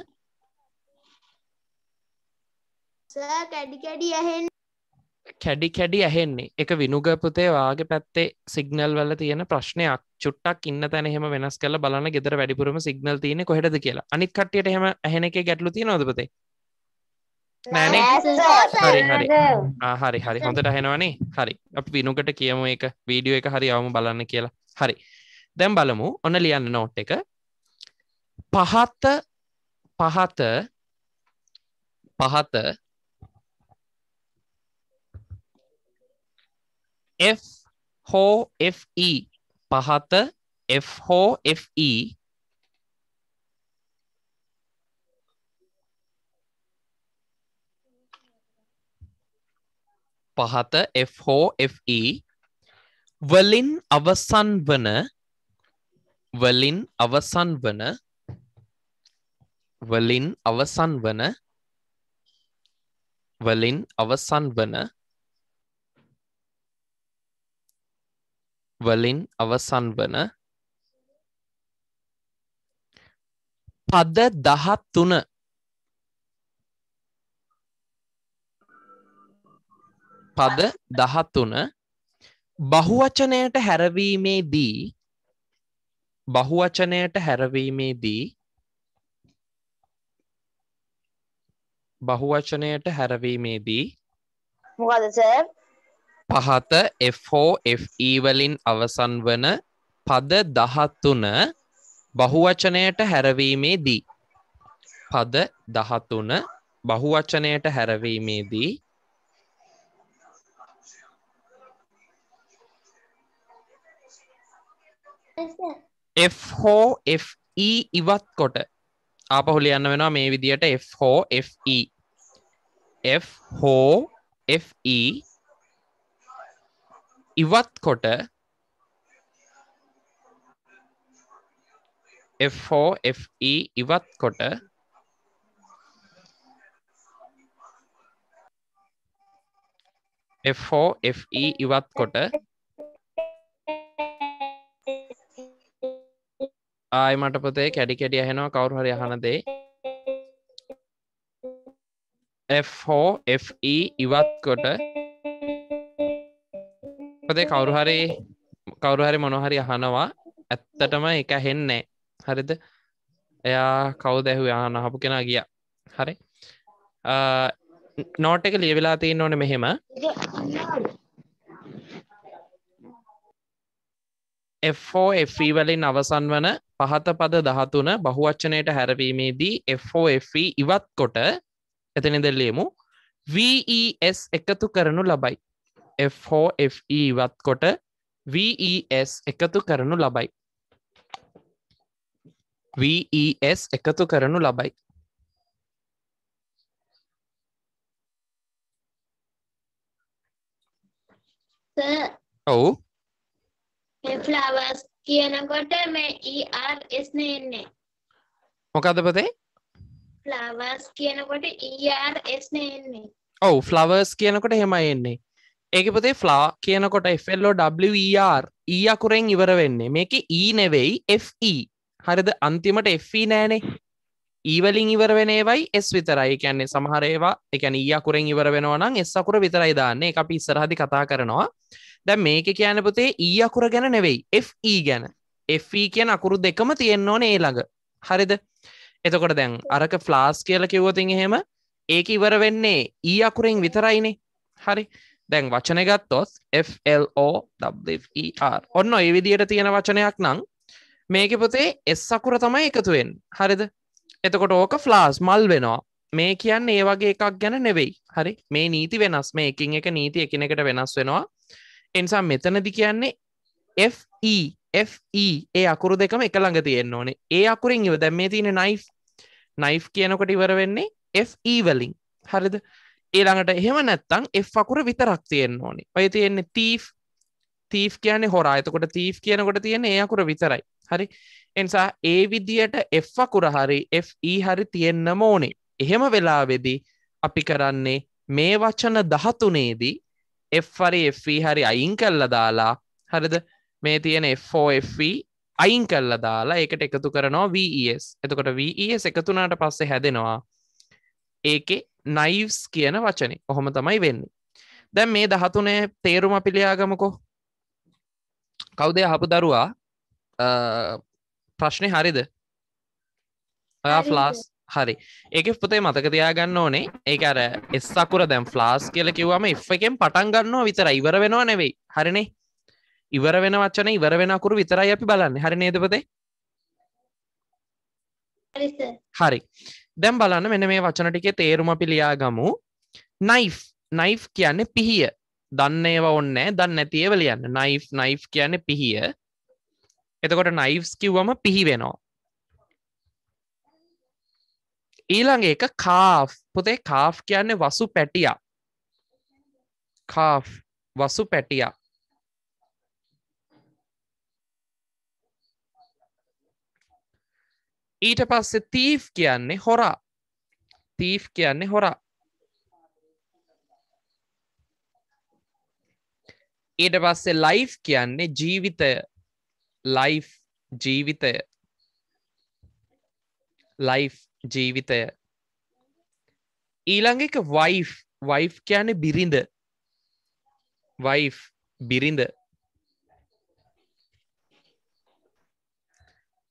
කැඩි කැඩි ඇහෙන් කැඩි කැඩි ඇහෙන්නේ. එක විනුගපුතේ වාගේ පැත්තේ සිගනල් වල තියෙන ප්‍රශ්නයක්. චුට්ටක් ඉන්න තැන එහෙම වෙනස් කල බලන්න ගෙදර වැඩිපුරම සිගනල් තියෙන කොහෙටද කියලා. අනිත් කට්ටියට එහෙම ඇහෙන එක ගැටලු තියෙන නොදපතේ නෑනේ හරි හරි. හරි හරි. හොඳට ඇහෙනවනේ හරි. අපි විනුකට කියමු එක වීඩියෝ එක හරි අවම බලන්න කියලා. හරි. දැම් බලමු. ඔන්න ලියන්න නෝට් එක. පහත පහත පහත F හෝ FE පහත F හෝ FE පහත F හෝ FE වලින් අවසන් වන වලින් අවසන් වන වලින් අවසන් වන වලින් අවසන් වන වලින් අවසන් වන පද දහත් තුන. පද දහත්තුන බහුවචනයට හැරවීමේදී බහුවචනයට හැරවීමේදී බහුවචනයට හැරවීමේදී මොකද සර් පහත F හෝ FE වලින් අවසන් වන පද දහත්තුන බහුවචනයට හැරවීමේදී. පද දහතුන බහුවචනයට හැරවීමේදී. F හෝ FE ඉවත් කොට. ආපහු ලියන්න වෙනවා මේ විදියට F හෝ FE F හෝ FE ඉවත් කොට F හෝ FE ඉවත් කොට F හෝ FE ඉවත් කොට ආය මට පොතේ කැඩි කැඩි ඇහෙනවා කවුරු හරි අහන දේ. F හෝ FE ඉවත් කොට පොතේ කවුරු හරි කවුරු හරි මොනොහරි අහනවා ඇත්තටම එක හෙන්නේ හරිද? එයා කවුද ඇහු අහන අහපු කෙනා ගිය. හරි. නෝට් එක ලියවෙලා තියන්න ඕන මෙහෙම. FOFE වලින් අවසන් වන පහත පද දහතුන බහුවච්චනයට හැරවීමේදී FOFE ඉවත් කොට එතනිද ලියමු. VES එකතු කරනු ලබයි. FOFE ඉවත් කොට VES එකතු කරනු ලබයි. VES එකතු කරනු ලබයි. ඔවු. මේ ෆ්ලවර්ස් කියනකොට මේ ERS නේ එන්නේ. මොකද පතේ? ෆ්ලවර්ස් කියනකොට ERS නේ එන්නේ. ඔවු ෆ්ලවර්ස් කියනකොට හෙමයි එන්නේ ඒක පොතේ ෆ්ලා කියනකොට FLOWER E අකුරෙන් ඉවර වෙන්නේ. මේක E නෙවෙයි FE හරිද? අන්තිමට FE නෑනේ. E ඊවලින් ඉවර වෙනේවයි S විතරයි. කියන්නේ සමහරේවා එකන ඊ e අකුරෙන් ඉවර වෙනවා නම් S අකුර විතරයි දාන්නේ. එක අපි ඉස්සරහදි කතා කරනවා. දැන් මේක කියන පොතේ ඊ අකුර ගැන නෙවෙයි FE ගැන. FE කියන අකුරු දෙකම තියෙන්න ඕනේ ඒ ළඟ. හරිද? එතකොට දැන් අරක ෆ්ලාස් කියලා කිව්වොතින් එහෙම ඒක ඉවර වෙන්නේ ඊ අකුරෙන් විතරයිනේ. හරි. දැන් වචන ගත්තොත් FLOWER ඔන්න ඒ විදියට තියෙන වචනයක් නම් මේක පොතේ S අකුර තමයි එකතුවෙන් හරිද? එතකොට ඕක ෆ්ලාස් මල් වෙනවා. මේ කියන්න ඒ වගේ එකක් ගැන නෙවෙයි. හරි? මේ නීති වෙනස් මේ එකින් එක නීති එකිනෙකට වෙනස් වෙනවා. එනිසා මෙතනදි කියන්නේ FE FE ඒ අකුරු දෙකම එක ළඟ තියෙන්න ඕනේ. ඒ අකුරින් ඉව දැන් මේ තියෙන නයිෆ් නයිෆ් කියනකොට ඉවර වෙන්නේ FE වලින්. හරිද? ඊළඟට එහෙම නැත්තම් F අකුර විතරක් තියෙන්න ඕනේ. ඔය තියෙන්නේ thief. thief කියන්නේ හොරා. එතකොට thief කියනකොට තියෙන්නේ ඒ අකුර විතරයි. හරි? එනිසා ඒ විදියට F අකුර හරි FE හරි තියෙන්නම ඕනේ. එහෙම වෙලාවෙදී අපි කරන්නේ මේ වචන දහතුනේදී F හරි FE හරි අයින් කල්ලා දාලා හරිද? මේ තියෙන FOFE අයින් කල්ලා දාලා ඒකට එකතු කරනවා VES එතකොට VES එකතුනාට පස්සේ හැදෙනවා ඒකේ නයිවස් කියන වචනේ. ඔහොම තමයි වෙන්නේ. දැන් මේ දහතුනේ තේරුම පිළියාගමකෝ කවුද හපු දරුවා? ප්‍රශ්නය හරිද. ෆ්ලාස් හරි. ඒක පුතේ මතක තියාගන්න ඕනේ. ඒක අර එස් අකුර දැම් ෆ්ලාස් කියල කිව්වම එ එකෙන් පටන් ගන්නවා විතර ඉවර වෙනවා නෙවෙයි. හරිනේ? ඉවර වෙන වච්චන ඉවර වෙන අකුරු විතරයි අපි බලන්න. හරි නේදපතේ. හරි දැම් බලන්න මෙන මේ වචන ටිකේ තේරුම අපි ලියාගමු. නයිෆ් නයිෆ් කියන්නේ පිහිය. දන්න ඒවා ඔන්නෑ දන්න ඇතිේව ලියන්න. නයිෆ් නයිෆ් කියන්නේ පිහිය. එතකොට නයිෆ්ස් කිව්වම පිහි වෙනවා. ඊළඟ එක කාෆ් පොතේ කාෆ් කියන්නේ වසු පැටියා කාෆ් වසු පැටියා ඊට පස්සේ තීෆ් කියන්නේ හොරා. තීෆ් කියන්නේ හොරා. ඊට පස්සේ ලයිෆ් කියන්නේ ජීවිතය. ලයිෆ් ජීවිතය. ලයිෆ් ජීවිතය. ඊළඟ එක වයිෆ්. වයිෆ් කියන්නේ බිරිඳ. වයිෆ් බිරිඳ.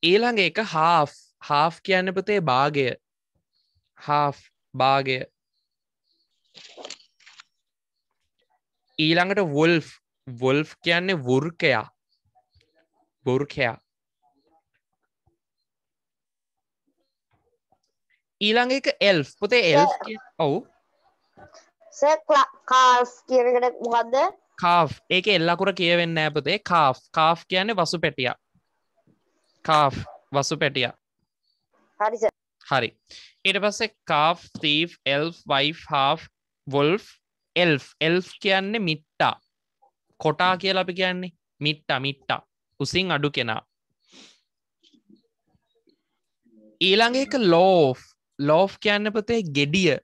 ඊළඟ එක හාෆ්. හාෆ් කියන්න පුතේ භාගය. හාෆ් භාගය. ඊළඟට වොල්ෆ් වොල්ෆ් කියන්නේ වෘර්කයා වෘර්කයා ඊළඟ එක එල්ෆ් පොතේ එල් ඔවු. එකට මොකද්ද? කාෆ් ඒක එල්ලකුර කියවෙන්න ඇපතේ කාෆ් කාෆ් කියන්නේ වසු පැටිය කාෆ් වසු පැටිය හරි සර්. හරි. ඊට පස්සේ කාෆ් තීෆ් එල් වයි් හා වොල්ෆ් එල්් එල්් කියන්නේ මිට්ටා. කොටා කියල අපි කියන්නේ මිට්ට මිට්ට. උසින් අඩු කෙනා. ඊළඟ එක ලෝෆ් ලෝෆ් කියන්න පතේ ගෙඩිය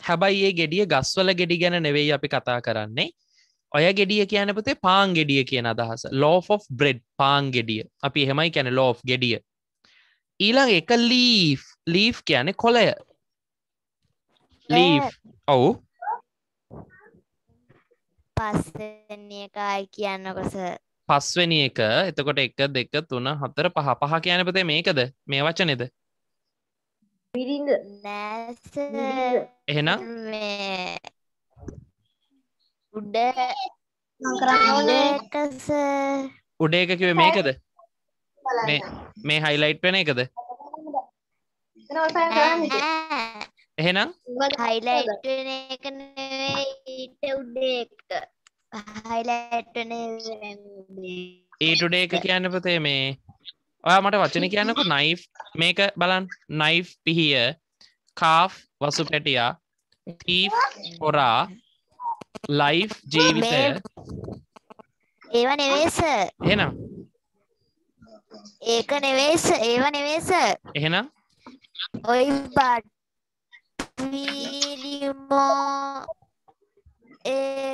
හැබයි ඒ ගෙඩිය ගස්වල ගෙඩි ගැන නෙවෙයි අපි කතා කරන්නේ. ඔය ගෙඩිය කියන පතේ පාන් ගෙඩිය කියන අදහස. ලෝ of බ්‍රෙඩ් පාන් ගෙඩිය අපි එහෙමයි කැන ලෝ් ගෙඩිය ඊළඟ එක ලීෆ් ලීෆ් කියන කොලය ලීෆ් ඔවු. පස්සෙනි එකයි කියන්නකොස පස්වනි එක. එතකොට එක දෙක තුන හතර පහ. පහ කියන පතේ මේකද? මේ වචනෙද? එහෙනම්? උඩ. උඩ එක කිව මේකද මේ හයිලයිට් වෙන එකද? එහෙනම්? හයිලයිට් වෙන එක නෙවෙයි ඊට උඩේ එක. හයිලයිට් වෙන ඒටුඩ එක කියන්න පතේ මේ. ඔයා මට වචන කියන්නක නයි් මේක බලන් නයි් පිහිය කාෆ් වසු පැටියා තී හොරා ලයි් ජීවිතය. ඒව නෙවේස එහෙනම් ඒක නෙවේස ඒව නෙවේස එහෙනම්? ඔයි බට්විරිමෝ ඒ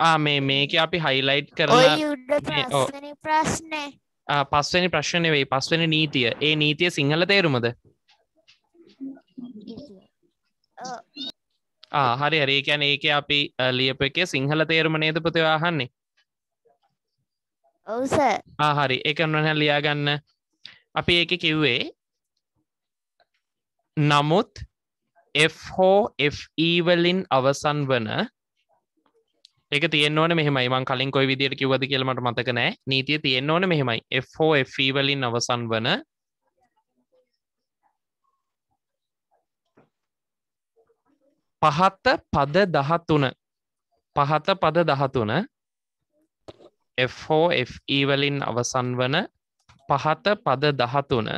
ආ මේ මේක අපි හයිලයිට් කරලා ඔව්. පස්වනි ප්‍රශ්නය ආ, පස්වැනි ප්‍රශ්න වෙයි පස්වැනි නීතිය. ඒ නීතිය සිංහල තේරුමද? ආ, හරි හරි. ඒ කියන්නේ ඒක අපි ලියපු එකේ සිංහල තේරුම නේද පුතේ අහන්නේ ඔවුස ආ හරි. ඒක නොනහ ලියාගන්න. අපි ඒක කිව්වේ නමුත් F හෝ FE වලින් අවසන් වන ඒක තියෙන්න ඕන මෙහෙමයි. මං කලින් කොයි විදියට කිව්වද කියලා මට මතක නෑ නීතිය තියෙන්න ඕන මෙහෙමයි. F හෝ FE වලින් අවසන් වන පහත පද දහතුන. පහත පද දහතුන F හෝ FE වලින් අවසන් වන පහත පද දහතුන.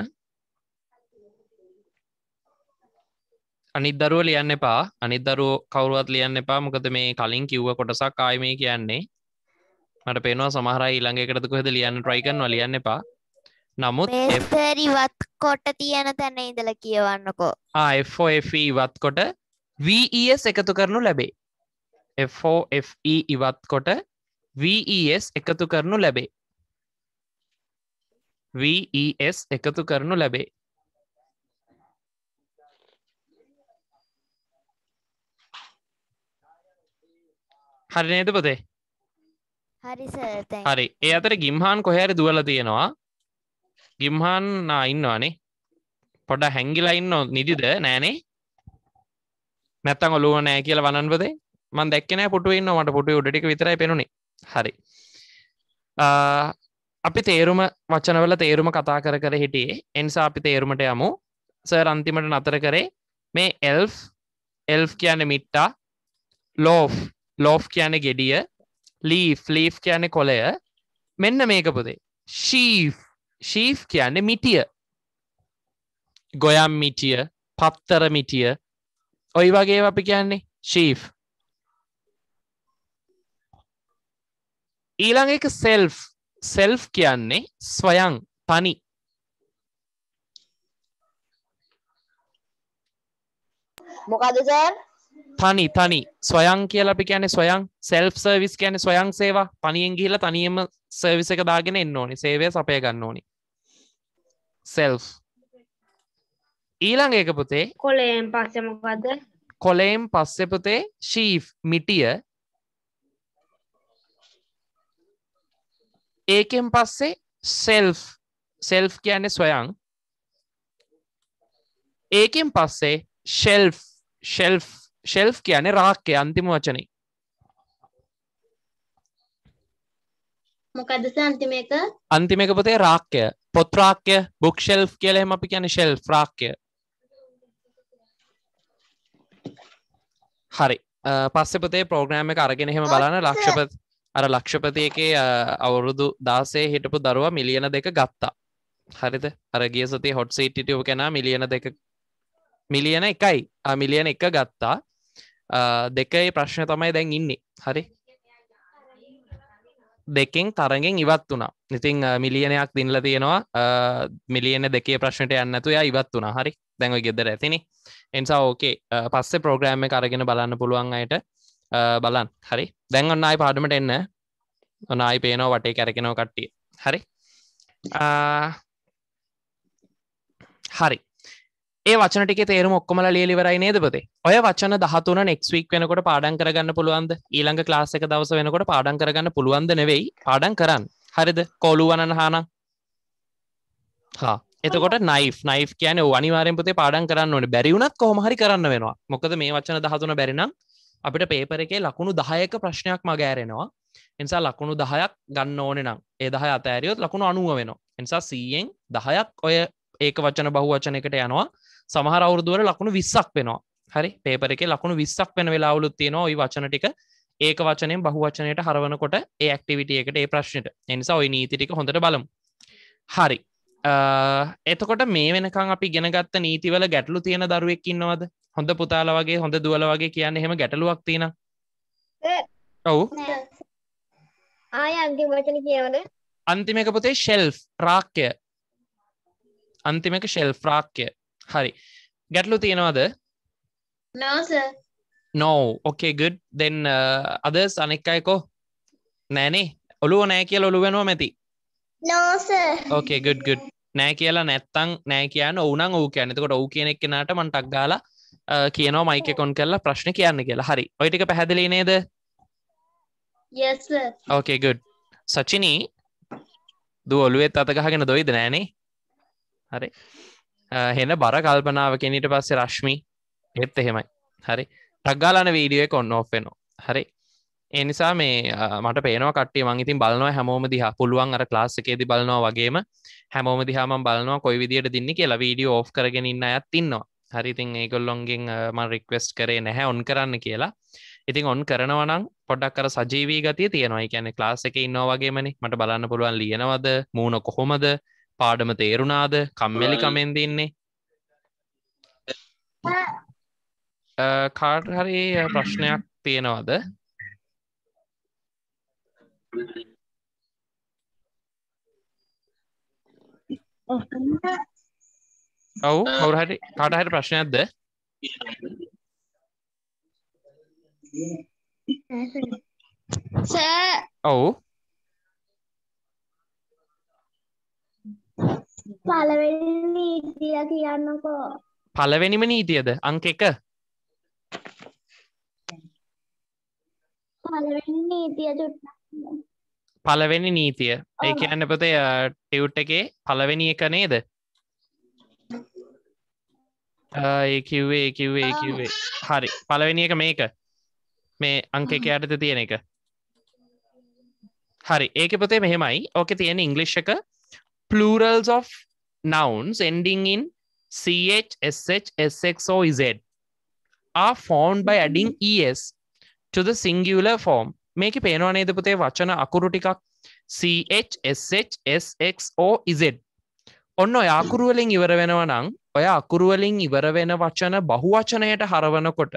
අනිත් දරුව ලියන්න එපා. අනිත් දරුව කවරුවත් ලියන්න එපා. මොකද මේ කලින් කිව්ව කොටසක් ආය මේ කියන්නේ. මට පේනවා සමහරයි ඊළඟ එකටද කොහෙද ලියන්න කරනවා. ලියන්න එපා. නමුත් මේස්තරිවත් කොට තියෙන තැන ඉඳලා කියවන්නකෝ. ආ F4 FE ඉවත් කොට VES එකතු කරනු ලැබේ. F4 FE ඉවත් කොට VES එකතු කරනු ලැබේ. VES එකතු කරනු ලැබේ. හරි නේද පොතේ? හරි සර් හරි. ඒ අතර ගිම්හාන් කොහැරි දුවල තියෙනවා. ගිම්හාන් නා. ඉන්නවානේ පොඩ හැංගිලා ඉන්න නිදිද? නෑනේ නැත්තං ඔලුව නෑ කියල වනන්වදේ මන් දැක්කනෑ පුටුව ඉන්න මට පුටුව උඩටික විතරයි පෙනුණේ හරි. ආ, අපි තේරුම වචනවල තේරුම කතා කර කර හිටියේ. එනිසා අපි තේරුමට යමු. සර් අන්තිමට නතර කරේ. මේ එල්ෆ් එල්ෆ් කියන මිට්ටා. ලෝෆ් ලෝෆ් කියන ගෙඩිය ලීෆ් ලීෆ් කියන කොලය මෙන්න මේක පුදේ ශීෆ් ශීෆ් කියන්නේ මිටිය. ගොයම් මිටිය පත්තර මිටිය. ඔයි වගේ අපි කියන්නේ ශීෆ් ඊළඟ එක සෙල්ෆ් සෙල්ෆ් කියන්නේ ස්වයං තනි. මොකද සර් තනි තනි. ස්වයං කියල අපි කියන්නේ ස්වයං. සෙල්ෆ් සර්විස් කියන ස්වයං සේවා. තනියෙන් ගිහිල තනියම සර්විස එක දාගෙන එන්න ඕනි. සේවය සපය ගන්න ඕනි. සෙල්ෆ් ඊළඟ එක පුතේ කොලයෙන් පස්සේ මොකද කොලේම් පස්සෙ පුතේ ශීෆ් මිටිය ඒකෙන් පස්සේ සෙල්ෆ් සෙල්ෆ් කියන්නේ ස්වයං ඒකෙන් පස්සේ ශෙල්ෆ් ශෙල්ෆ් ශෙල්ෆ් කියන්නේ රාක්කය අන්තිම වචනේ මොකද අන්තිම එක අන්තිම එක පුතේ රාක්කය පොත්රාක්‍ය බුක් ශෙල්් කියලෙම අපි කියන ශෙල් ්‍රාක්්‍ය හරි අ, පස්සෙ පුතේ ප්‍රෝග්‍රෑම එක අරගෙන එහෙම බලන්න ලක්ෂපත අර ලක්ෂපති එකේ අ, අවුරුදු දාසේ හිටපු දරුවා මිලියන දෙක ගත්තා. හරිද? අරගිය සති හොට් සිටිටියව කෙනා මිලියන දෙක මිලියන එකයි. ආ, මිලියන එක ගත්තා. අ, දෙකයි ප්‍රශ්න තමයි දැන් ඉන්නේ. හරි? දෙකෙන් තරගෙන් ඉවත් වුණා. ඉතිං අ, මිලියනයක් දින්ල තියෙනවා. අ, මිලියන දෙකේ ප්‍රශ්නට යන්නතු ය ඉවත් වුණා. හරි? දැන්ව ගෙදර ඇතිනි එනිසා ඕකේ අ, පස්සේ ප්‍රෝග්‍රෑම් එක අරගෙන බලන්න පුළුවන් අයට. අ, බලන් හරි? දැන් ඔන්න අයි පාඩමට එන්න. ඔන්න අයි පේනෝ වටේ කැරගෙනව කට්ටිය. හරි? ආ, හරි. ඒ වචන ටික තේරුම ඔක්කොමල ලියලිවරයි නේද පතේ? ඔය වචන දහතුන නෙක්ස්වීක් වෙනකොට පාඩන් කරගන්න පුළුවන්ද? ඊළඟ ක්ලාස් එක දවස වෙනකොට පාඩන් කරගන්න පුළුවන්ද නෙවෙයි? පාඩන් කරන්න. හරිද? කෝලුවනන හානම් හා. එතකොට නයි් නයි් කියන වනිවාරෙන් පුතේ පාඩන් කරන්න ඕන. බැරිවුණත් කොහොම හරි කරන්න වෙනවා. මොකද මේ වචන දහතුන බැරිනම් අපිට පේපර එකේ ලකුණු දහයක ප්‍රශ්නයක් මගෑරෙනවා එනිසා ලකුණු දහයක් ගන්න ඕන නම් ඒ දහ අතෑරියොත් ලකුණු අනුව වෙනවා. එනිසා සීයෙන් දහයක් ඔය ඒක වචන බහු වචන එකට යනවා. සමහර අවුරුදුවර ලකුණු විස්සක් වෙනවා. හරි? පේපර එක ලකුණු විස්සක් වෙන වෙලාවලුත් තියෙනවා ඔයි වචන ටික. ඒක වචනයෙන් බහු වචනයට හරවනකොට ඒ ඇක්ටිවිටිය එකට ඒ ප්‍රශ්නයට එනිසා ඔයි නීතිටික හොඳට බලමු. හරි. එතකොට මේ වෙනකං අපි ගෙනගත්ත නීතිවල ගැටලු තියෙන දරුවෙක් ඉන්නවද? හොඳ පුතාල වගේ හොඳ දුවල වගේ කියන්න එහෙම ගැටලුවක් තියෙන? ඔවු. අන්තිම වචන කියවන. අන්තිමක පුතේ ශෙල්් රාක්්‍ය. අන්තිමක ශෙල්් රාක්්‍ය. හරි. ගැටලු තියෙනවද? නෝස නෝ ඕකේ ගඩ් දෙන් අද අනෙක් අයකෝ නෑනේ ඔළුව නෑ කියල ඔළුවෙනවා මැති නෝස ඕකේ ගඩ් ගඩ් නෑ කියලා නැත්තං නෑ කියන්න ඕනං ඕ කියනතකොට ඔවු කියනෙක් කෙනට මන්ටක් ගාලා කියනවා මයික කොන් කරලා ප්‍රශ්න කියන්න කියලා. හරි. ඔයිටික පැහැදිලි නේද? ඕකේ ගඩ් සචිනී දු ඔලුවෙත් අතගහගෙන දොයිද නෑනේ හරි. හෙන බර කල්පනාව කෙනට පස්සේ රශ්මි එත් එහෙමයි. හරි. ටක්ගාලන වීඩියුව කොන්න ඔෆෙනවා හරි. එනිසා මේ මට පේනවා කටේ මංඉතින් බලනවා හැමෝම දිහා. පුළුවන් අර ලාස් එකේදි බලනවා වගේම හැමෝම දිහාම බලනවා කොයි විදියට දින්න කියලා වීඩියෝ ඔෆ් කරගෙන ඉන්න අයත් ඉන්නවා හරිතින් ඒගොල්ලොන්ගෙන් ම රික්වෙස්් කරේ නැහැ ඔන් කරන්න කියලා. ඉතින් ඔන් කරනවනම් පොඩක් කර සජීවී ගතිය තියෙනවා. කියන ලාස් එක ඉන්නවා වගේමනි. මට බලන්න පුළුවන් ලියනවද? මූුණ කොහොමද? පාඩම තේරුණාද? කම්මෙලි කමෙන් දෙන්නේ? කාට හරි ප්‍රශ්නයක් තියෙනවද ඔවු කවුරහරි කාට හරි ප්‍රශ්නයක්ද ස ඔවු. පලවෙනි නීතිය කියන්නකෝ. පලවෙනිම නීතියද? අංක එක? පලවෙනි නීතිය පලවෙනි නීතිය. ඒ කියන්න පොතේ ටියවට් එකේ පලවෙනි එක නේද ඒකිවේ කිවේ කිවේ හරි. පලවෙනි එක මේක. මේ අංක එක යටත තියෙන එක. හරි. ඒක පොතේ මෙහෙමයි. ඕක තියෙන ඉංගලිෂ් එක. Plurals of nouns ending in ch sh sx or z are formed by adding es to the singular form. මේක පේනවා නේද පුතේ වචන අකුරු ටිකක්? CHSHSXO Z. ඔන්න ඔය අකුරුවලින් ඉවර වෙනවා නම් ඔය අකුරුවලින් ඉවර වෙන වචන බහුවචනයට හරවනකොට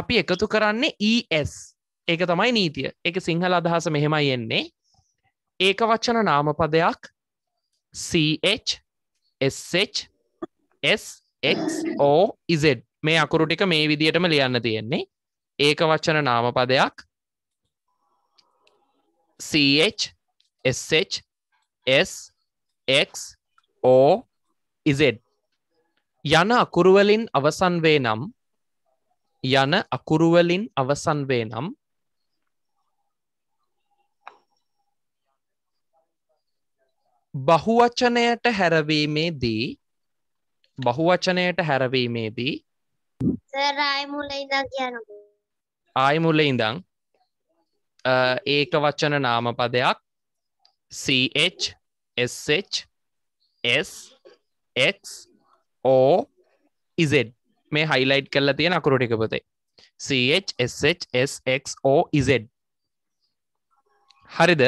අපි එකතු කරන්නේ ES ඒක තමයි නීතිය. එක සිංහල අදහස මෙහෙමයි එන්නේ. ඒක වචන නාමපදයක් CH SH SXO Z. මේ අකුරු ටික මේ විදිහටම ලියන්න තියෙන්නේ. ඒක වචන නාමපදයක් CH SH S X O Z. යන අකුරුවලින් අවසන් වේ නම් යන අකුරුවලින් අවසන් වේ නම් බහුවචනයට හැරවීමේදී බහුවචනයට හැරවීමේදී සරායි මුල ඉඳන් කියනකෝ ආයමුල්ල ඉඳං ඒක වචන නාමපදයක් CH SH S X O Z. මේ හයිලයිට් කරලා තියෙන අකුරු ටික පොතේ. CH SH SX O Z. හරිද?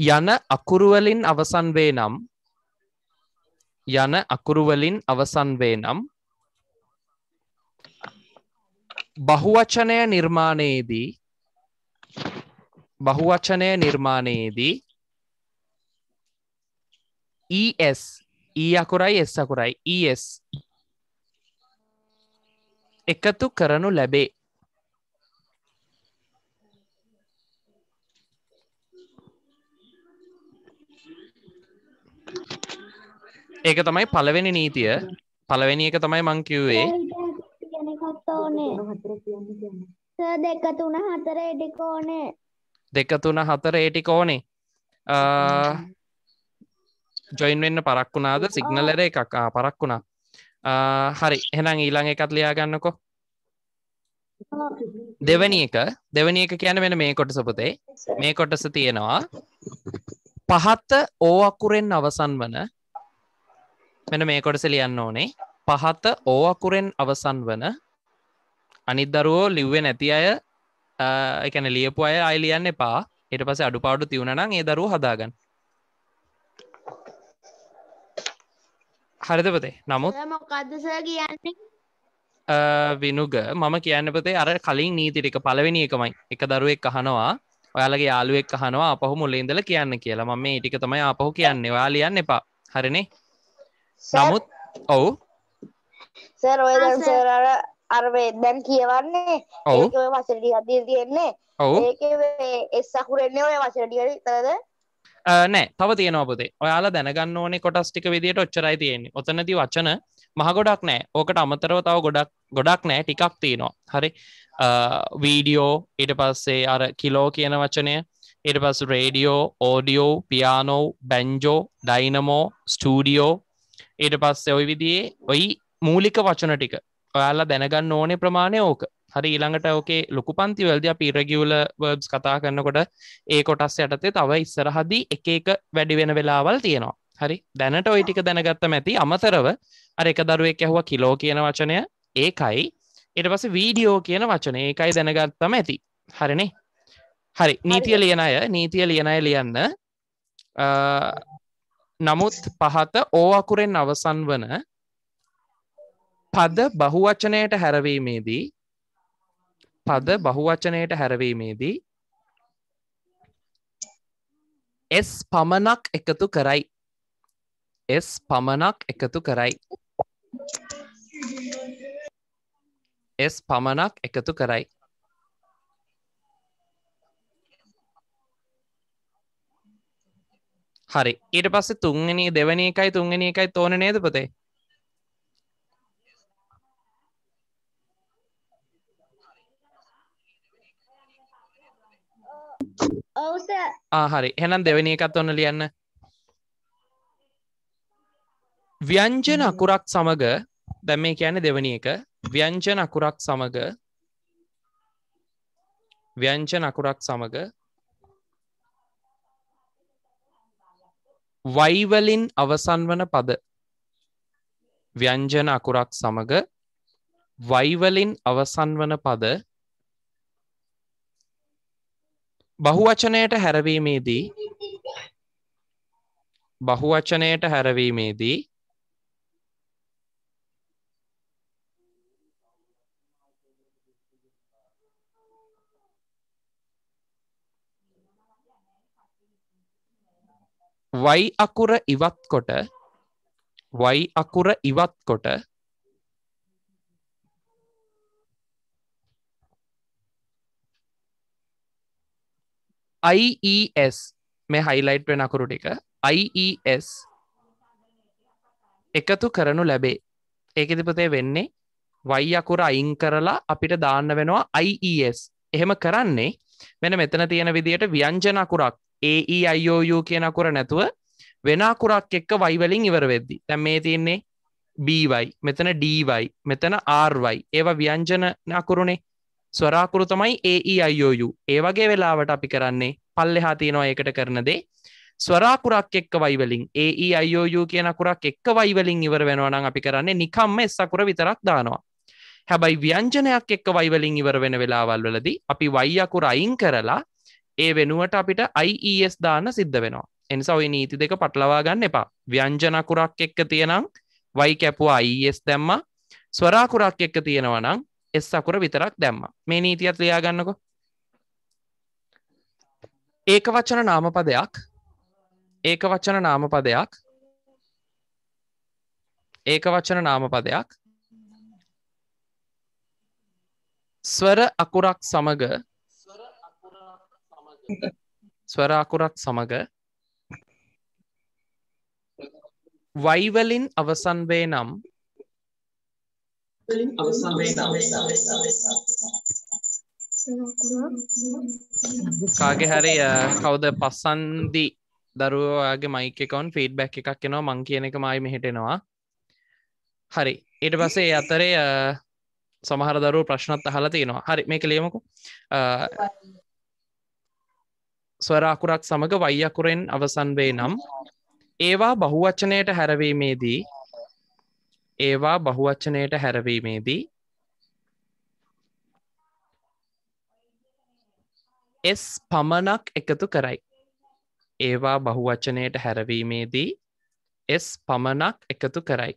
යන අකුරුවලින් අවසන් වේ නම් යන අකුරුවලින් අවසන් වේ නම් බහුවචනය නිර්මාණයේදී බහුවචනය නිර්මාණයේදී ES E අකුරයි S අකුරයි ES එකතු කරනු ලැබේ ඒක තමයි පළවෙනි නීතිය. පළවෙනි එක තමයි ස දෙක තුන හතර එඩික ඕනේ. දෙක තුන හතර ඒටික ඕනේ ජොයින් වෙන්න පරක් වුණාද සිගනලර එකක්. පරක් වුණා හරි. එහෙනම් ඊළඟ එකත් ලියා ගන්නකො දෙවනි එක. දෙවනි එක කියන වෙන මේ කොටස පොතේ. මේ කොටස තියෙනවා. පහත්ත ඕ අකුරෙන් අවසන් වන මෙන මේ කොටස ලියන්න ඕනේ. පහත ඕ අකුරෙන් අවසන් වන අනිත් දරුවෝ ලිව්වේ නැති අය එකන ලියපු අය අය ලියන්න එපා. එට පස අඩු පාඩු තිවුණනම් ඒ දරුව හදාගන්න හරිදපතේ නමුත් මොකක්දස කියන්නේ? විනුග මම කියන්න පතේ අර කලින් නීතිටික පලවෙනි එකමයි. එක දරුවෙක් අහනවා ඔයාලගේ යාළුවෙක් අහනවා අපහු මුල්ලේඉදල කියන්න කියලා. මම මේ ටික තමයි අපහු කියන්නේ. ඔයා ලියන්න එපා. හරිනේ? නමුත් ඔවු. සර් ඔය දැන් මේ කියවන්නේ ඔව්. ඒක ඔය වචන ටික අදින් තියෙන්නේ ඔවු. මේ අකුරෙන්නේ ඔය වචන ටික විතරද නෑ. තව තියෙනවා පොතේ. ඔයාලා දැනගන්න ඕනේ කොටස් ටික විදියට ඔච්චරයි තියෙන්නේ. ඔතනති වචන මහ ගොඩක් නෑ. ඕකට අමතරව තව ගොඩක් ගොඩක් නෑ. ටිකක් තියෙනවා. හරි? වීඩියෝ ඊට පස්සේ අර කිලෝ කියන වචනය. ඊට පස් radio audio piano banjo dynamo studio. ඊට පස්සේ ඔයි විදිේ ඔයි මූලික වචන ටික. ඔයාලා දැනගන්න ඕනේ ප්‍රමාණය ඕක. හරි ඊළඟට ඕකේ ලොකු පන්ති වලද පිරගියවල වර්බ්ස් කතා කරන්නකොට ඒ කොටස් යටතේ තව ඉස්සරහදී එක එක වැඩි වෙන වෙලාවල් තියෙනවා. හරි? දැනට ඔයි ටික දැනගත්ත මැති අමතරව අර එක දරුවෙක් ඇහුව කිලෝ කියන වචනය ඒකයි. එට පස වීඩියෝ කියන වචන ඒකයි දැනගත්තම ඇති. හරිනේ? හරි. නීතිය ලියන අය නීතිය ලියන අය ලියන්න. නමුත් පහත ඕ අකුරෙන් අවසන් වන පද බහුවචනයට හැරවීමේදී පද බහුවචනයට හැරවීමේදී එස් පමණක් එකතු කරයි. එස් පමණක් එකතු කරයි. එස් පමණක් එකතු කරයි. හරි. ඊට පස්සේ තුන්ගනි දෙවනි එකයි තුන්ගනි එකයි තෝන නේද පොතේ? ආහරි එහෙනම් දෙවනි එකත් ඔන්න ලියන්න. ව්‍යංජන අකුරක් සමග දැම් මේ කියන්නේ දෙවනි එක. ව්‍යංජන අකුරක් සමග ව්‍යංජන අකුරක් සමග වයිවලින් අවසන් වන පද. ව්‍යංජන අකුරක් සමග වයිවලින් අවසන් වන පද බහුවචනයට හැරවීමේදී බහුවචනයට හැරවීමේදී වයි අකුර ඉවත් කොට වයි අකුර ඉවත් කොට IES මේ හයිලයිට් වෙන අකුරු ටික. IES එකතු කරනු ලැබේ. ඒකෙදිපතේ වෙන්නේ වයි අකුර අයින් කරලා අපිට දාන්න වෙනවා IES එහෙම කරන්නේ මෙන මෙතන තියෙන විදියට ව්‍යංජන අකුරක්. AEIOU කියන අකුර නැතුව වෙන අකුරක් එක්ක වයිවලින් ඉවර වෙද්දි. තැම් මේ තියන්නේ BY මෙතන DY මෙතන RY ඒවා ව්‍යංජන අකුරුණේ ස්වරාකුරු තමයි AEIOU ඒ වගේ වෙලාවට අපි කරන්නේ පල්ලෙහා තියෙනවා ඒකට කරන දේ. ස්වරාකුරක් එක්ක වයිවලින් AEIOU කියන අකුරක් එක්ක වයිවලින් ඉවර වෙනවා නම් අපි කරන්නේ නිකම්ම එස් අකුර විතරක් දානවා. හැබැයි ව්‍යංජනයක් එක්ක වයිවලින් ඉවර වෙන වෙලාවල් වලදී අපි වයි අකුර අයින් කරලා ඒ වෙනුවට අපිට IES දාන්න සිද්ධ වෙනවා. එනිසා ඔය නීති දෙක පටලවා ගන්න එපා. ව්‍යංජන අකුරක් එක්ක තියෙනම් වයි කැපුවා IES දැම්ම. ස්වරාකුරක් එක්ක තියෙනවා නම් එස් අකුර විතරක් දැම්ම. මේ නීතියත් ලියාගන්නකො. ඒක වචන නාමපදයක්. ඒක වචන නාමපදයක්. ඒක වචන නාමපදයක්. ස්වර අකුරක් සමග ස්වර අකුරක් සමග වයිවලින් අවසන් වේ නම් කාගේ හරි අ, කවුද පස්සන්දි දරුවගේ මයික එකවන් ෆීඩ්බැක් එකක් එනවා මං කියන එක මයි මෙහිටෙනවා හරි ඊට පස්සේ ඒ අතරේ අ, සමහර දරුව ප්‍රශ්නත් අහලා තියෙනවා. හරි මේක ලියමුකෝ. අ, ස්වර අකුරක් සමග වයි අකුරෙන් අවසන් වේ නම් ඒවා බහුවචනයට හැරවීමේදී ඒවා බහුවචනයට හැරවීමේදී එස් පමණක් එකතු කරයි. ඒවා බහුවචනයට හැරවීමේදී එස් පමණක් එකතු කරයි.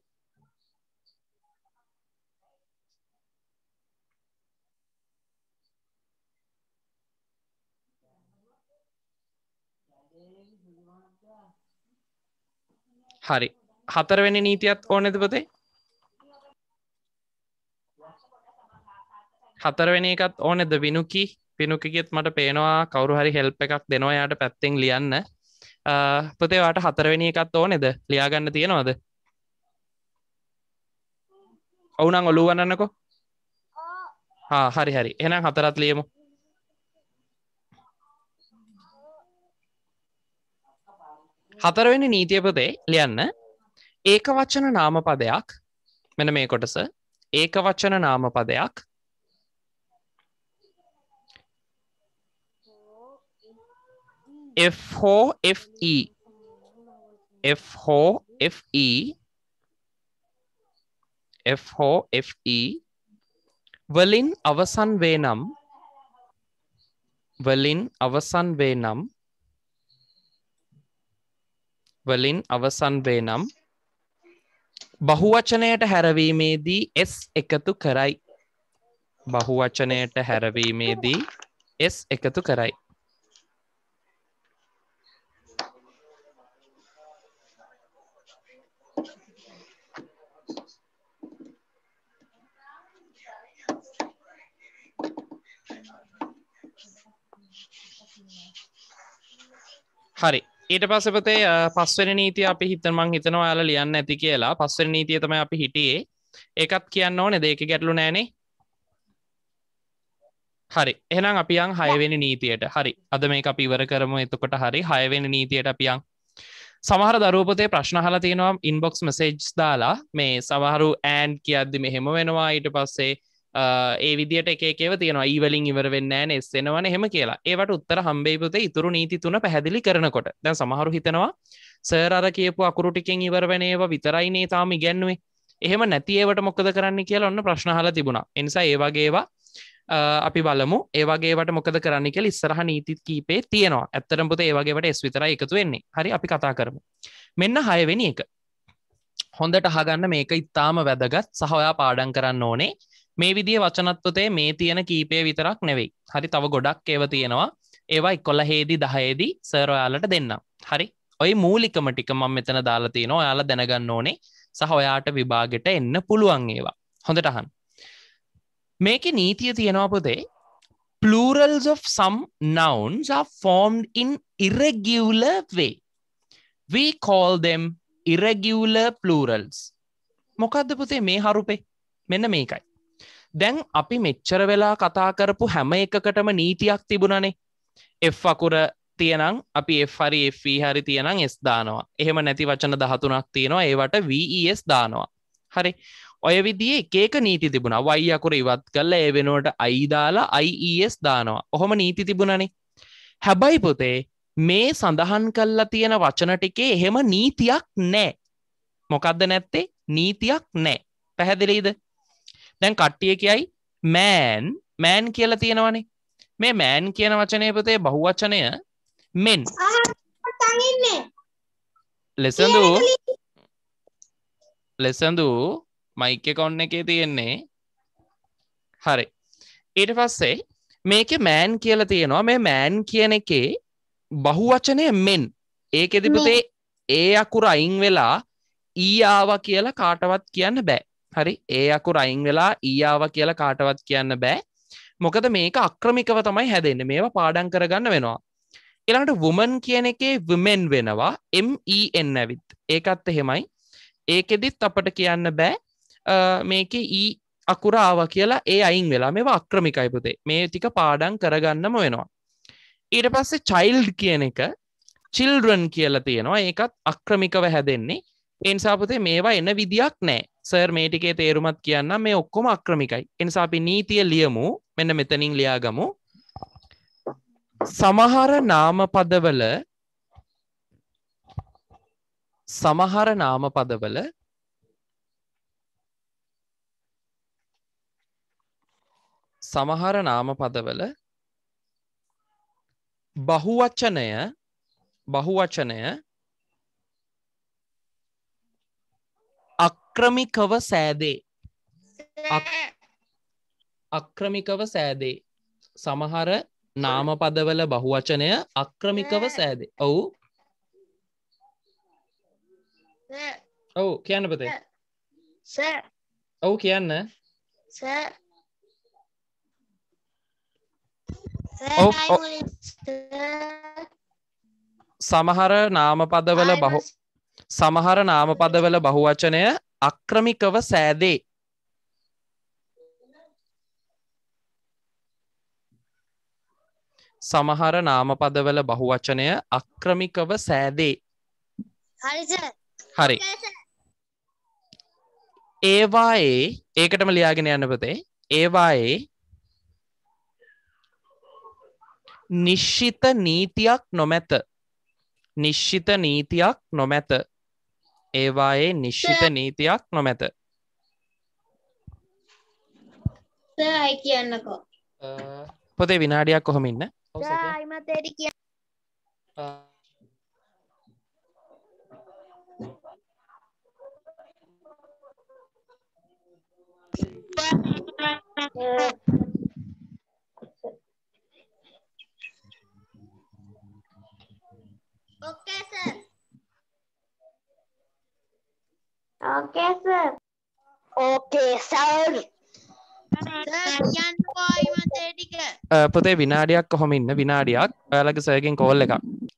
හරි. හතරවෙනි නීතියත් ඕනෙද පොතේ හතරවෙනි එකත් ඕනෙද? විනුකි. පිනුකිගෙත් මට පේනවා කවරු හරි හෙල්ප එකක් දෙනවා යාට පැත්තෙන් ලියන්න. අ, පොතේ වාට හතරවෙනි එකත් ඕනෙද? ලියාගන්න තියෙනවද? ඔවුනං ඔලු වන්නන්නකො හා හරි හරි. එනම් හතරත් ලියමු. හතරවෙනි නීතියපතේ ලියන්න. ඒක වච්චන නාම පදයක් මෙන මේ කොටස. ඒක වච්චන නාම පදයක් F හෝ FE F හෝ FE F හෝ FE වලින් අවසන් වේ නම් වලින් අවසන් වේ නම් වලින් අවසන් වේ නම් බහුවචනයට හැරවීමේදී S එකතු කරයි බහුවචනයට හැරවීමේදී S එකතු කරයි හරි. ඊට පසපතේ පස්වන නීතිය අපි හිතමං හිතනවා යාල ලියන්න ඇති කියලා. පස්වන නීතිය තම අපි හිටියේ. ඒකත් කියන්න ඕන. දෙක ගැටලු නෑනේ හරි. එහෙනම් අපියන් හයවෙනි නීතියට. හරි. අද මේ අපි ඉවර කරමු. එතකොට හරි. හයවෙනි නීතියට අපියන් සමහර දරූපතේ ප්‍රශ්නහල තියෙනවා ඉන්බොක්ස් මසේජ්ස් දාලා. මේ සමහරු ඇන් කියද්දි මෙහෙම වෙනවා. ඊට පස්සේ අ, ඒ විදිට එකේව තියෙන ඊවලින් ඉවර වෙන්න ෑන එස්සෙනවන හෙම කියලා. ඒවට උත්තර හම්බේපත ඉතුරු නීති තුන පැහැදිලි කරනකොට. දැන් සමහරු හිතනවා සර් අර කියපු අකුරුටිකෙන් ඉවර වෙනේවා විතරයිනේ තාම ඉගැන්නුවේ. එහෙම නැතිඒවට මොකද කරන්න කියලා ඔන්න ප්‍රශ්නහල තිබුණා. එනිසා ඒවාගේවා අපි බලමු. ඒවගේට මොකද කරන්න කෙල් ඉස්සරහ නීතිත් කීපේ තියෙනවා. ඇත්තරම්පොත ඒවගේට එස් විතර එකතු වෙන්නේ. හරි අපි කතා කරමු. මෙන්න හයවෙනි එක. හොඳට අහගන්න මේක ඉත්තාම වැදගත්. සහොයා පාඩන් කරන්න ඕනේ. මේ විදිිය වචනත්වතේ මේ තියෙන කීපය විතරක් නෙවෙයි. හරි තව ගොඩක් ඒව තියෙනවා. ඒවා එක්කොල්ල හේදි දහයේදී සර්ොයාලට දෙන්න හරි? ඔයි මූලිකම ටික මං මෙතන දාලා තියෙනවා. ඔයාලා දැනගන්න ඕනේ. සහ ඔයාට විභාගෙට එන්න පුළුවන් ඒවා. හොඳට අහන් මේක නීතිය තියෙනවා පොදේ plurals of some nouns are formed in irregular way. We call them irregular plurals. මොකක්ද පුතේ මේ හරුපේ? මෙන්න මේකයි. දැන් අපි මෙච්චර වෙලා කතා කරපු හැම එකකටම නීතියක් තිබුණනේ. F අකුර තියනම් අපි F හරි F හරි තියනම් S දානවා. එහෙම නැති වචන දහතුනක් තියෙනවා ඒවට VES දානවා. හරි. ඔය විදිේ එකක නීති තිබුණ. වයි අකුර ඉවත් කල්ල ඒ වෙනුවට අයිදාලා IES දානවා. ඔහොම නීති තිබුණනේ. හැබයි පොතේ මේ සඳහන් කල්ලා තියෙන වචන ටිකේ එහෙම නීතියක් නෑ. මොකක්ද නැත්තේ? නීතියක් නෑ. පැහැදිලීද? දැන් කට්ටිය කියයි මෑන් මෑන් කියල තියෙනවනේ. මේ මෑන් කියන වචනය පතේ බහුවචනය මෙන් ලෙසඳු ලෙසඳු මයික කොන්න එකේ තියෙන්නේ. හරි. ඊට පස්සේ මේක මෑන් කියල තියෙනවා. මේ මෑන් කියන එකේ බහුවචනය මෙන් ඒක එදිපතේ ඒ අකුර අයින් වෙලා ඊආව කියලා කාටවත් කියන්න බෑ හරි ඒ අකු රයින් වෙලා ඊයාව කියලා කාටවත් කියන්න බෑ. මොකද මේක අක්‍රමිකව තමයි හැදෙන්න. මේවා පාඩන් කරගන්න වෙනවා. එළඟට වුමන් කියන එකේ වමෙන් වෙනවා. MEN ඇවිත්. ඒකත් එහෙමයි. ඒකෙදිත් අපට කියන්න බෑ. මේක ඊ අකුරාව කියලා ඒ අයින් වෙලා මේ අක්‍රමිකයි පුතේ. මේ ටික පාඩන් කරගන්නම වෙනවා. ඊට පස්සේ චයිල්ඩ් කියන එක චිල්ඩරන් කියලා තියෙනවා. ඒකත් අක්‍රමිකව හැදෙන්නේ. එන්සාපතේ මේවා එන්න විදියක් නෑ. සර් මේ ටිකේ තේරුමත් කියන්න මේ ඔක්කොම අක්‍රමිකයි. එනිසා අපි නීතිය ලියමු. මෙන්න මෙතනින් ලියාගමු. සමහර නාමපදවල සමහර නාමපදවල සමහර නාමපදවල බහුවචනය බහුවචනය අක්‍රමිකව සෑදේ. අක්‍රමිකව සෑදේ. සමහර නාමපදවල බහුවචනය අක්‍රමිකව සෑදේ. ඔවු. ඔවු කියන්න පතේ. ඔවු කියන්න. සමහර නාමපදවල බහු සමහර නාමපදවල බහුවචනය අක්‍රමිකව සෑදේ. සමහර නාමපදවල බහුවචනය අක්‍රමිකව සෑදේ. හරි. ඒවායේ ඒකටම ලියාගෙන යන්න පතේ. ඒවායේ නිශ්ෂිත නීතියක් නොමැත. නිශ්ෂිත නීතියක් නොමැත ඒවායේ නිශ්ෂිත නීතියක් නොමැත. අයි කියන්නකෝ. පොතේ විනාඩියක් කොහොම ඉන්න. කිය ඕකේ සර් ඕකේ සර් ඕකේ අ, පොතේ විනාඩියක් කොහොම ඉන්න? විනාඩියක්. ඔයාලගේ සර්ගෙන් කෝල් එක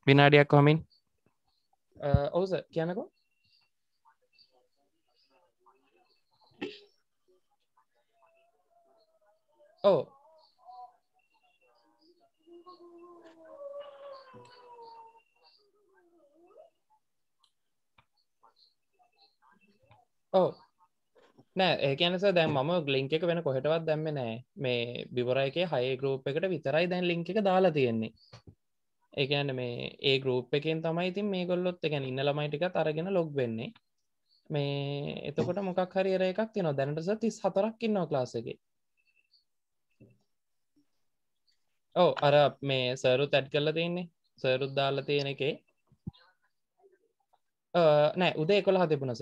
විනාඩියක් කොහොමින් ඔවුස කියනකෝ ඕ ඕ නෑ ඒකනස දැන් මම ගලිංක එක වෙන කොහෙටවත් දැම්ම නෑ. මේ බිවරයක හය ගරෝප් එකට විතරයි දැන් ලිංක එක දාලා තියෙන්නේ. ඒකන්න මේ ඒ ගරෝප් එකෙන් තමයි ඉතින් මේ ගොල්ලොත් එකැන ඉන්න ළමයිටිකත් අරගෙන ලොග් වෙන්නේ. මේ එතකොට මොකක් හරි එර එකක් තියෙනවා. දැනටස තිස් හතරක් ඉන්නවා ක්ලාස එක. ඔව අර මේ සරුත් ඇඩ් කරලා තියන්නේ. සරුත් දාලා තියෙන එකේ. අ, නෑ උදේ කොළ හතිබුණස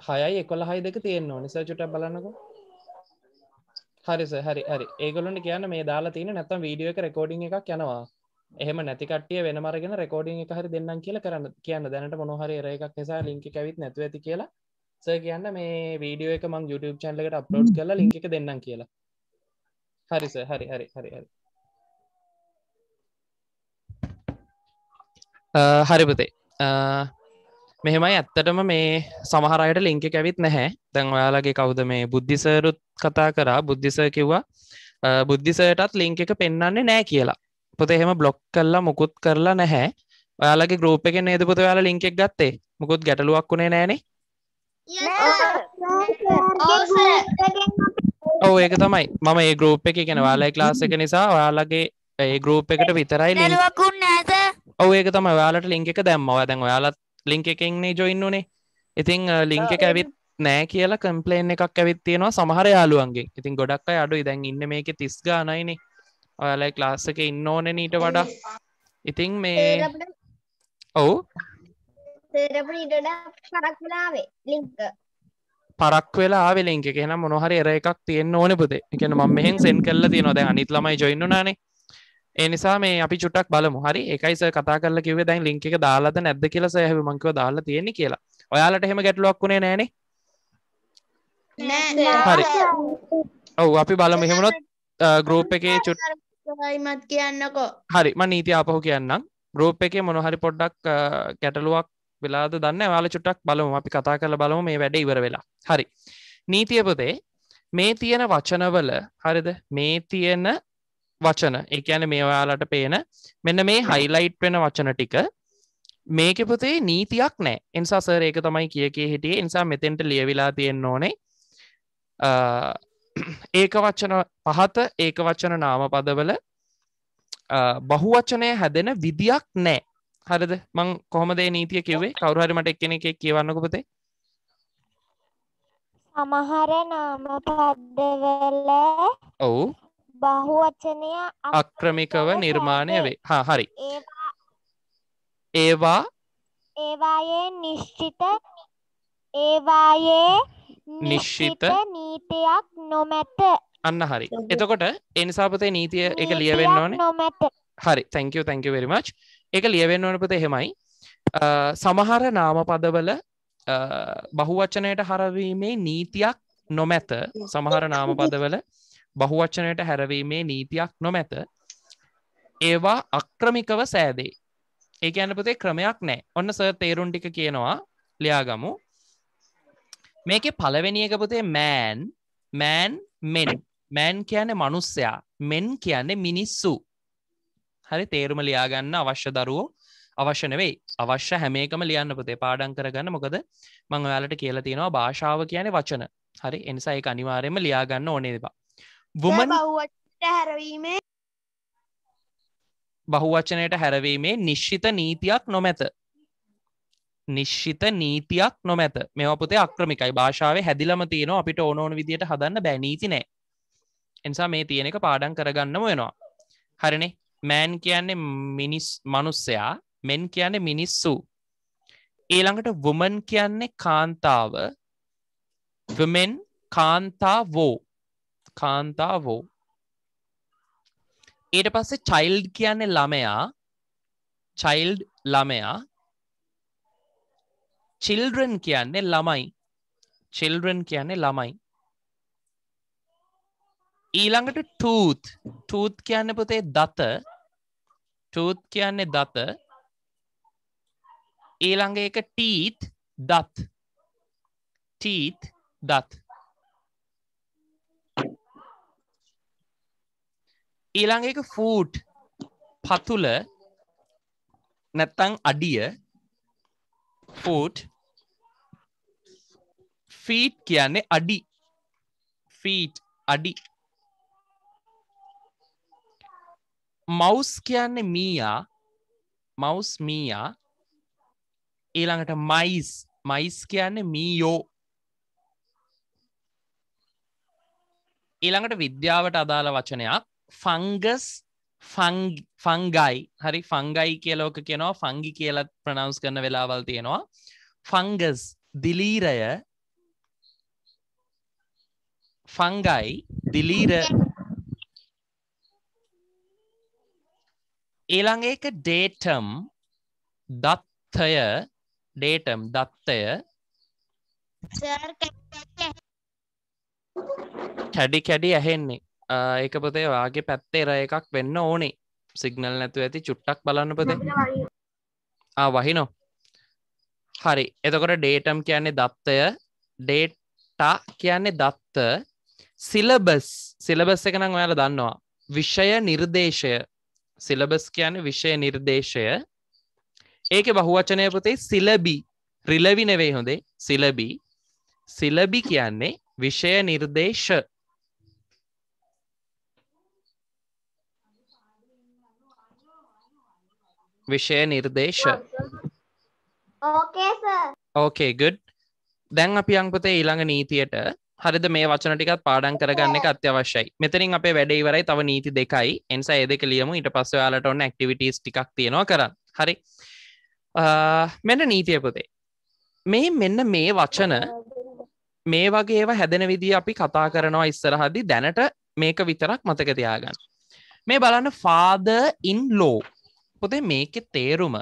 හයයි එකොළ හයි දෙක තියෙන්න නිසා චුට බලන්නක. හරිස හරි හරි. ඒගොලට කියන්න මේ දාලා තියෙන නැතම් වීඩියෝ එක රෙකෝඩිං එකක් යනවා. එහෙම නැතිකටිය වෙනමරගෙන රෙකෝඩිං එක හරි දෙන්නම් කියලා කරන්න කියන්න. දැනට මොනහරි එර එකක් නිසා ලිංක ඇවිත් නැතු ඇති කියලා ස කියන්න මේ වීඩියෝ එක මං YouTube චන්ලකට අප්ලෝඩ් කරලා ලිංක එක දෙන්නම් කියලා. හරිස හරි හරි හරි හරි. Uh, හරිපතේ uh, මෙහෙමයි ඇත්තටම මේ සමහරයට ලිංක ඇවිත් නැහැ. දැන් ඔයාලගේ කවුද මේ බුද්ධිසරුත් කතා කරා? බුද්ධිස කිව්වා බුද්ධිසයටත් ලිංක එක පෙන්න්නන්නේ නෑ කියලා. පොත එහෙම බ්ලොක් කරලා මුකුත් කරලා නැහැ. ඔයාලගේ ගරෝප එක නේද පොත ඔයාලා ලිංක් එකක් ගත්තේ? මුකුත් ගැටලුවක් වුණේ නෑනේ ඔව් ඒක තමයි. මම ඒ ගරෝප් එක ගැන වාලයි ක්ලාස් එක නිසා ඔයාලගේ ඒ ගරෝප් එකට විතරයි ඔව ඒක තමයි. ඔයාලට ලිංක එක දැම්මව දැන් ඔයාලත් ලිංක එකෙන්නේ ජොයින් උනේ. ඉතිං ලිංක ඇවිත් නෑ කියලා කම්පලේන් එකක් ඇවිත් තියෙනවා සමහර යාළුවන්ගේ ඉතින් ගොඩක් අඩු දැන් ඉන්න මේක තිස් ගානයිනේ ඔයාලයි ක්ලාස් එක ඉන්න ඕන නීට වඩා. ඉතිං මේ ඔවු. පරක් වෙලා ආවෙලින්ක කියෙන මොනහරි එර එකක් තියෙන් ඕන පුතේ. එකන ම මෙහෙන් සෙන් කල්ල තියනොද අනිත් ළමයි ජොයින්න නානේ ඒ නිසා මේ අපි චුටක් බලමු. හරි? එකයිස කතා කල කිව දැන් ලිංක එක දාලාද නැද්ද කියල සයහ මංකව දාලා තියෙන කියලා. ඔයාලට එහෙම ගැටලුවක් වුණේ නෑනේ හරි. ඔව් අපි බලමු. එහෙමනොත් ගරෝප් එකේ චුට් ඉමත් කියන්නකෝ. හරි ම නීති ආපහු කියන්නම්. ගරෝප් එකේ මොනහරි පොඩ්ඩක් ගැටලුවක් වෙලාද දන්න වාල චුට්ටක් බලමු. අපි කතා කල බලමු මේ වැඩ ඉවර වෙලා. හරි. නීතියපදේ මේ තියෙන වචනවල හරිද? මේ තියෙන වචන. එකන මේ ඔයාලට පේන මෙන්න මේ හයිලයිට් වෙන වචන ටික මේක පොතේ නීතියක් නෑ. එනිසා සර් ඒක තමයි කිය කිය හිටියේ. නිසා මෙතෙන්ට ලියවිලා තියෙන්න ඕනේ. අ, ඒක වචන පහත ඒක වචන නාමපදවල අ, බහුවචනය හැදෙන විදියක් නෑ. හරිද? මං කොහොමදේ නීතිය කිව්වේ? කවරුහරි මට එක්කෙන එක කියවන්නක පොතේ. සමහර නාම පද්දවල ඔවු බහුවචනය අක්‍රමිකව නිර්මාණය වේ. හා හරි. ඒවා ඒවා ඒවායේ නිශ්චිත ඒවායේ නිශ්චිත නීතියක් නොමැත. අන්න හරි. එතකොට එනිසාපතේ නීතිය එක ලියවෙන්න ඕනේ. නොමැත. හරි. තැංකව තැංක වෙරිමච් එක ලියවෙන්න ඕන පත එහෙමයි. සමහර නාමපදවල බහුවචනයට හරවීමේ නීතියක් නොමැත. සමහර නාමපදවල බහුවචනයට හැරවීමේ නීතියක් නොමැත. ඒවා අක්‍රමිකව සෑදේ. ඒ ඇන පතේ ක්‍රමයක් නෑ. ඔන්න සර් තේරුන් ටික කියනවා ලියාගමු. මේකේ පළවෙනි එක පුතේ මෑන් මෑන් මෙන් මෑන් කියන්නේ මනුස්සයා. මෙන් කියන්නේ මිනිස්සු. හරි තේරුම ලියාගන්න අවශ්‍ය දරුවෝ අවශ්‍ය නෙවෙයි. අවශ්‍ය හැම එකම ලියන්න පුතේ. පාඩම් කරගන්න. මොකද මං ඔයාලට කියලා තියෙනවා භාෂාව කියන්නේ වචන. හරි එනිසා ඒක අනිවාර්යයෙන්ම ලියාගන්න ඕනේ දෙපා woman? බහුවචනයට හැරවීමේ? බහුවචනයට හැරවීමේ නිශ්චිත නීතියක් නොමැත. නිශ්චිත නීතියක් නොමැත. මෙවා පුතේ අක්‍රමිකයි. භාෂාවේ හැදිලම තියෙනවා. අපිට ඕන ඕන විදියට හදන්න බෑ. නීති නෑ. එනිසා මේ තියෙන එක පාඩම් කරගන්නම වෙනවා. හරිනේ. මෑන් කියන්නේ මිනිස් මනුස්සයා. මෙන් කියන්නේ මිනිස්සු. ඊළඟට වුමන් කියන්නේ කාන්තාව. වමෙන් කාන්තාවෝ කාන්තාවෝ. ඊට පස්සේ චයිල්ඩ් කියන්නේ ළමයා. චයිල්ඩ් ළමයා. චිල්ඩ්‍රන් කියන්නේ ළමයි. චිල්ඩ්‍රන් කියන්නේ ළමයි. ඊළඟට ටූත් ටූත් කියන්න පුතේ දත. ටූත් කියන්නේ දත. ඊළඟ එක ටීත් දත්. ටීත් දත්. ඊළඟ එක ෆූට් පතුල නැත්තං අඩිය. ෆූට් ෆීට් කියන්නේ අඩි. ෆීට් අඩි. මවස් කියන්නේ මීයා. මවස් මීයා. ඊළඟට මයිස් මයිස් කියන්නේ මීයෝ. ඊළඟට විද්‍යාවට අදාළ වචනයක්. ෆංගස් ෆංගයි හරි ෆංගයි කියලෝක කියනවා. ෆංගි කියලත් ප්‍රනවස් කරන වෙලාවල් තියෙනවා. ෆංගස් දිලීරය. ෆංගයි දිලීර. ඊළඟ එක ඩේටම් දත්තය. ඩේටම් දත්තය. කැඩි කැඩි ඇහෙන්නේ ඒක පොතේ වාගේ පැත්තේ රය එකක් වෙන්න ඕනේ. සිගනල් නැතු ඇති චුට්ටක් බලන්න පොතේ. ආ වහිනෝ. හරි. එතකොට ඩේටම් කියන්නේ දත්තය. ඩේටා කියන්නේ දත්ත. සිලබස් සිලබස් එක නම් ඔයාල දන්නවා. විෂය නිර්දේශය. සිලබස් කියන්නේ විෂය නිර්දේශය. ඒක බහුවචනය පුතේ සිලබි රිලවි නෙවෙයි හොඳේ. සිලබි සිලබි කියන්නේ විෂය නිර්දේශ. විෂය නිර්දේශ ඕකේ ගඩ් දැන් අපි අංපතේ ඊළඟ නීතියට හරිද මේ වචන ටිකත් පාඩන් කරගන්න එක අත්‍යවශ්‍යයි. මෙතරින් අපේ වැඩේ ඉවරයි තව නීති දෙකයි. එනිසා ඒ දෙක ලියමු. ඊට පස්සේ ඔයාලට ඔන්න ඇක්ටිවිටීස් ටිකක් තියෙනවා කරන්න. හරි. මෙන්න නීතිය පුතේ මේ මෙන්න මේ වචන මේ වගේව හැදෙන විදි අපි කතා කරනවා ඉස්සරහදි දැනට මේක විතරක් මතක තියාගන්න. මේ බලන්න ෆාද ඉන් ලෝ පොතේ මේක තේරුම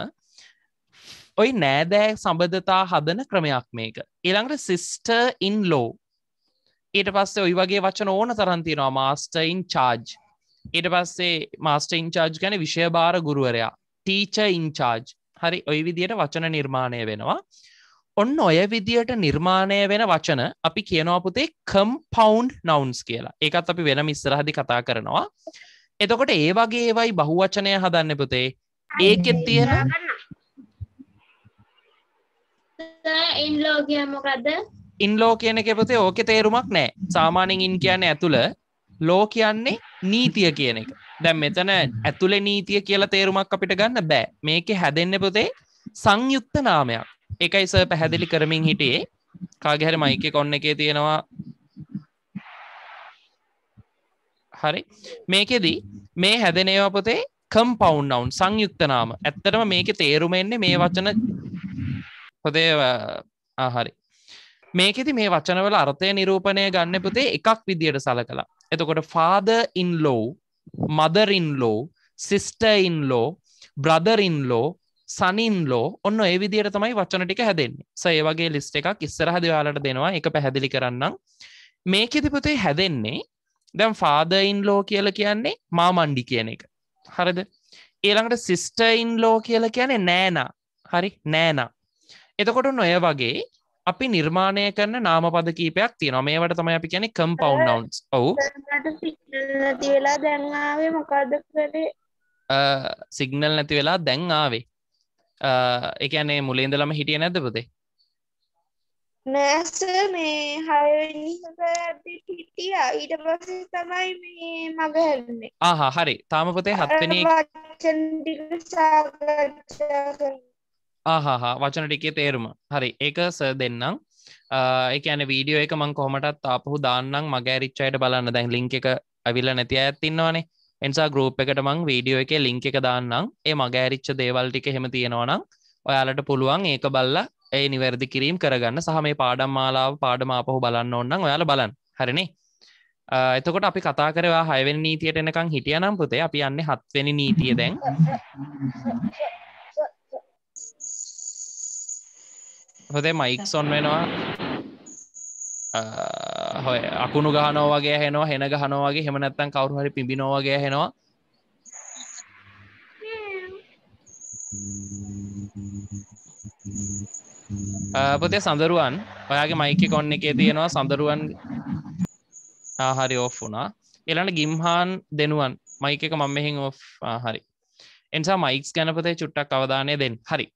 ඔයි නෑදෑ සබඳතා හදන ක්‍රමයක් මේක. ඊළඟට සිස්ට ඉන් ලෝ ඊට පස්සේ ඔයි වගේ වචන ඕන තරන්තිනවා මාස්ටයින් චාර්ජ් ඊට පස්සේ මාස්ට ඉන්චාර්ජ් ගැන විෂය භාර ගුරුවරයා ටීච ඉන්චාර්ජ් හරි ඔයි විදියට වචන නිර්මාණය වෙනවා. ඔන්න ඔය විදියට නිර්මාණය වෙන වචන අපි කියනවා පුතේ කම්පවන්් නවන්ස් කියලා. ඒකත් අපි වෙන මිස්සරහදි කතා කරනවා. එතකොට ඒ වගේ ඒවයි බහුවචනය හදන්න පුතේ. ඒකෙත් තියෙන ඉන්ලෝ කිය මොකක්ද ඉන්ලෝ කියන එක පුතේ ඕක තේරුමක් නෑ සාමානෙන් ඉන් කියන්නේ ඇතුළ ලෝ කියන්නේ නීතිය කියන එක දැම් මෙතන ඇතුළෙ නීතිය කියලා තේරුමක් අපිට ගන්න බෑ මේක හැදෙන්න පුතේ සංයුක්ත නාමයක් එකයි ස පැහැදිලි කරමින් හිටියේ කාගෙහැර මයික කොන්න එකේ තියෙනවා හරි මේකෙදී මේ හැදෙනේවා පොතේ කම්පවුන් නවුන් සංයුක්තනාම ඇත්තටම මේක තේරුමෙන්නේ මේ වචන පොදේ ආහරි මේකෙති මේ වචනවල අර්ථය නිරූපණය ගන්න පුතේ එකක් විදියට සල කලා එතකොට ෆාද ඉන් ලෝ මදරින් ලෝ සිස්ටයින් ලෝ බ්‍රදරින් ලෝ සනින් ලෝ ඔන්න ඒ විදියට තමයි වචන ටික හැදෙන්නේ. සය වගේ ලිස්ට එකක් ඉස්සරහද යාලට දෙනවා. එක පැහැදිලි කරන්නම්. මේකෙති පුතේ හැදෙන්නේ දැම් ෆාදයින් ලෝ කියල කියන්නේ මාමණ්ඩි කියන එක. හරිද? ඒළඟට සිස්ටයින් ලෝ කියල කියන්නේ නෑනා. හරි? නෑනා. එතකොට නොය වගේ අපි නිර්මාණය කරන නාමපද කීපයක් තියෙන මේවට තමයි අපි කියන කම්පවන්් නවන්ස් ඔවු. වෙලා දැන්ආවේ මොකක්ද කරේ? සිගනල් නැති වෙලා දැන් ආවේ. එකනේ මුලේන්දලම හිටිය නැද පුතේ නෑස මේ හයදි හිටිය. ඊට පස්සේ තමයි මේ මග හැන්නේ ආහා හරි. තාම පොතේ හත්වනි වචන්ටික සාකච්ඡා කරන්න ආහා වචන ටිකේ තේරුම. හරි. ඒක ස දෙන්නම්. එකන වීඩියෝ එක මං කොමටත් අපහු දාන්නම්. මගෑරිච්චයට බලන්න. දැන් ලිංක එක ඇවිල්ල නැති ඇත්තින්නවානේ එනිසා ගරුප් එකට මං වීඩියෝ එක ලිංක එක දාන්නම්. ඒ මගෑරිච්ච දේවල් ටික හෙම තියෙනවනම් ඔයාලට පුළුවන් ඒක බල්ල ඒ නිවැරදි කිරීම් කරගන්න. සහ මේ පාඩම් මාලාව පාඩමාපහු බලන්න ඔන්නම් ඔයාල බලන්න. හරිනේ? එතකොට අපි කතා කරවා හයවෙනි නීතියට එනකං හිටියනම් පුතේ අපි යන්නේ හත්වෙනි නීතිය දැන්. හොදේ මයික් සොන් වෙනවා. හොය අකුණු ගහනෝ වගේ හෙනවා හෙන ගහනෝ වගේ හෙම නැත්තන් කවරු හරි පිබිනෝ වගේ හෙනවා පොතේ සඳරුවන්? ඔයාගේ මයික කොන්න එකේ තියෙනවා. සඳරුවන් ආහරි ඔෆ් වුණා. එලට ගිම්හාන් දෙනුවන් මයික එක මම මෙහින් ඔෆ් හරි. එනිසා මයික්ස් ගැනපතේ චුට්ටක් අවධානය දෙන්න. හරි.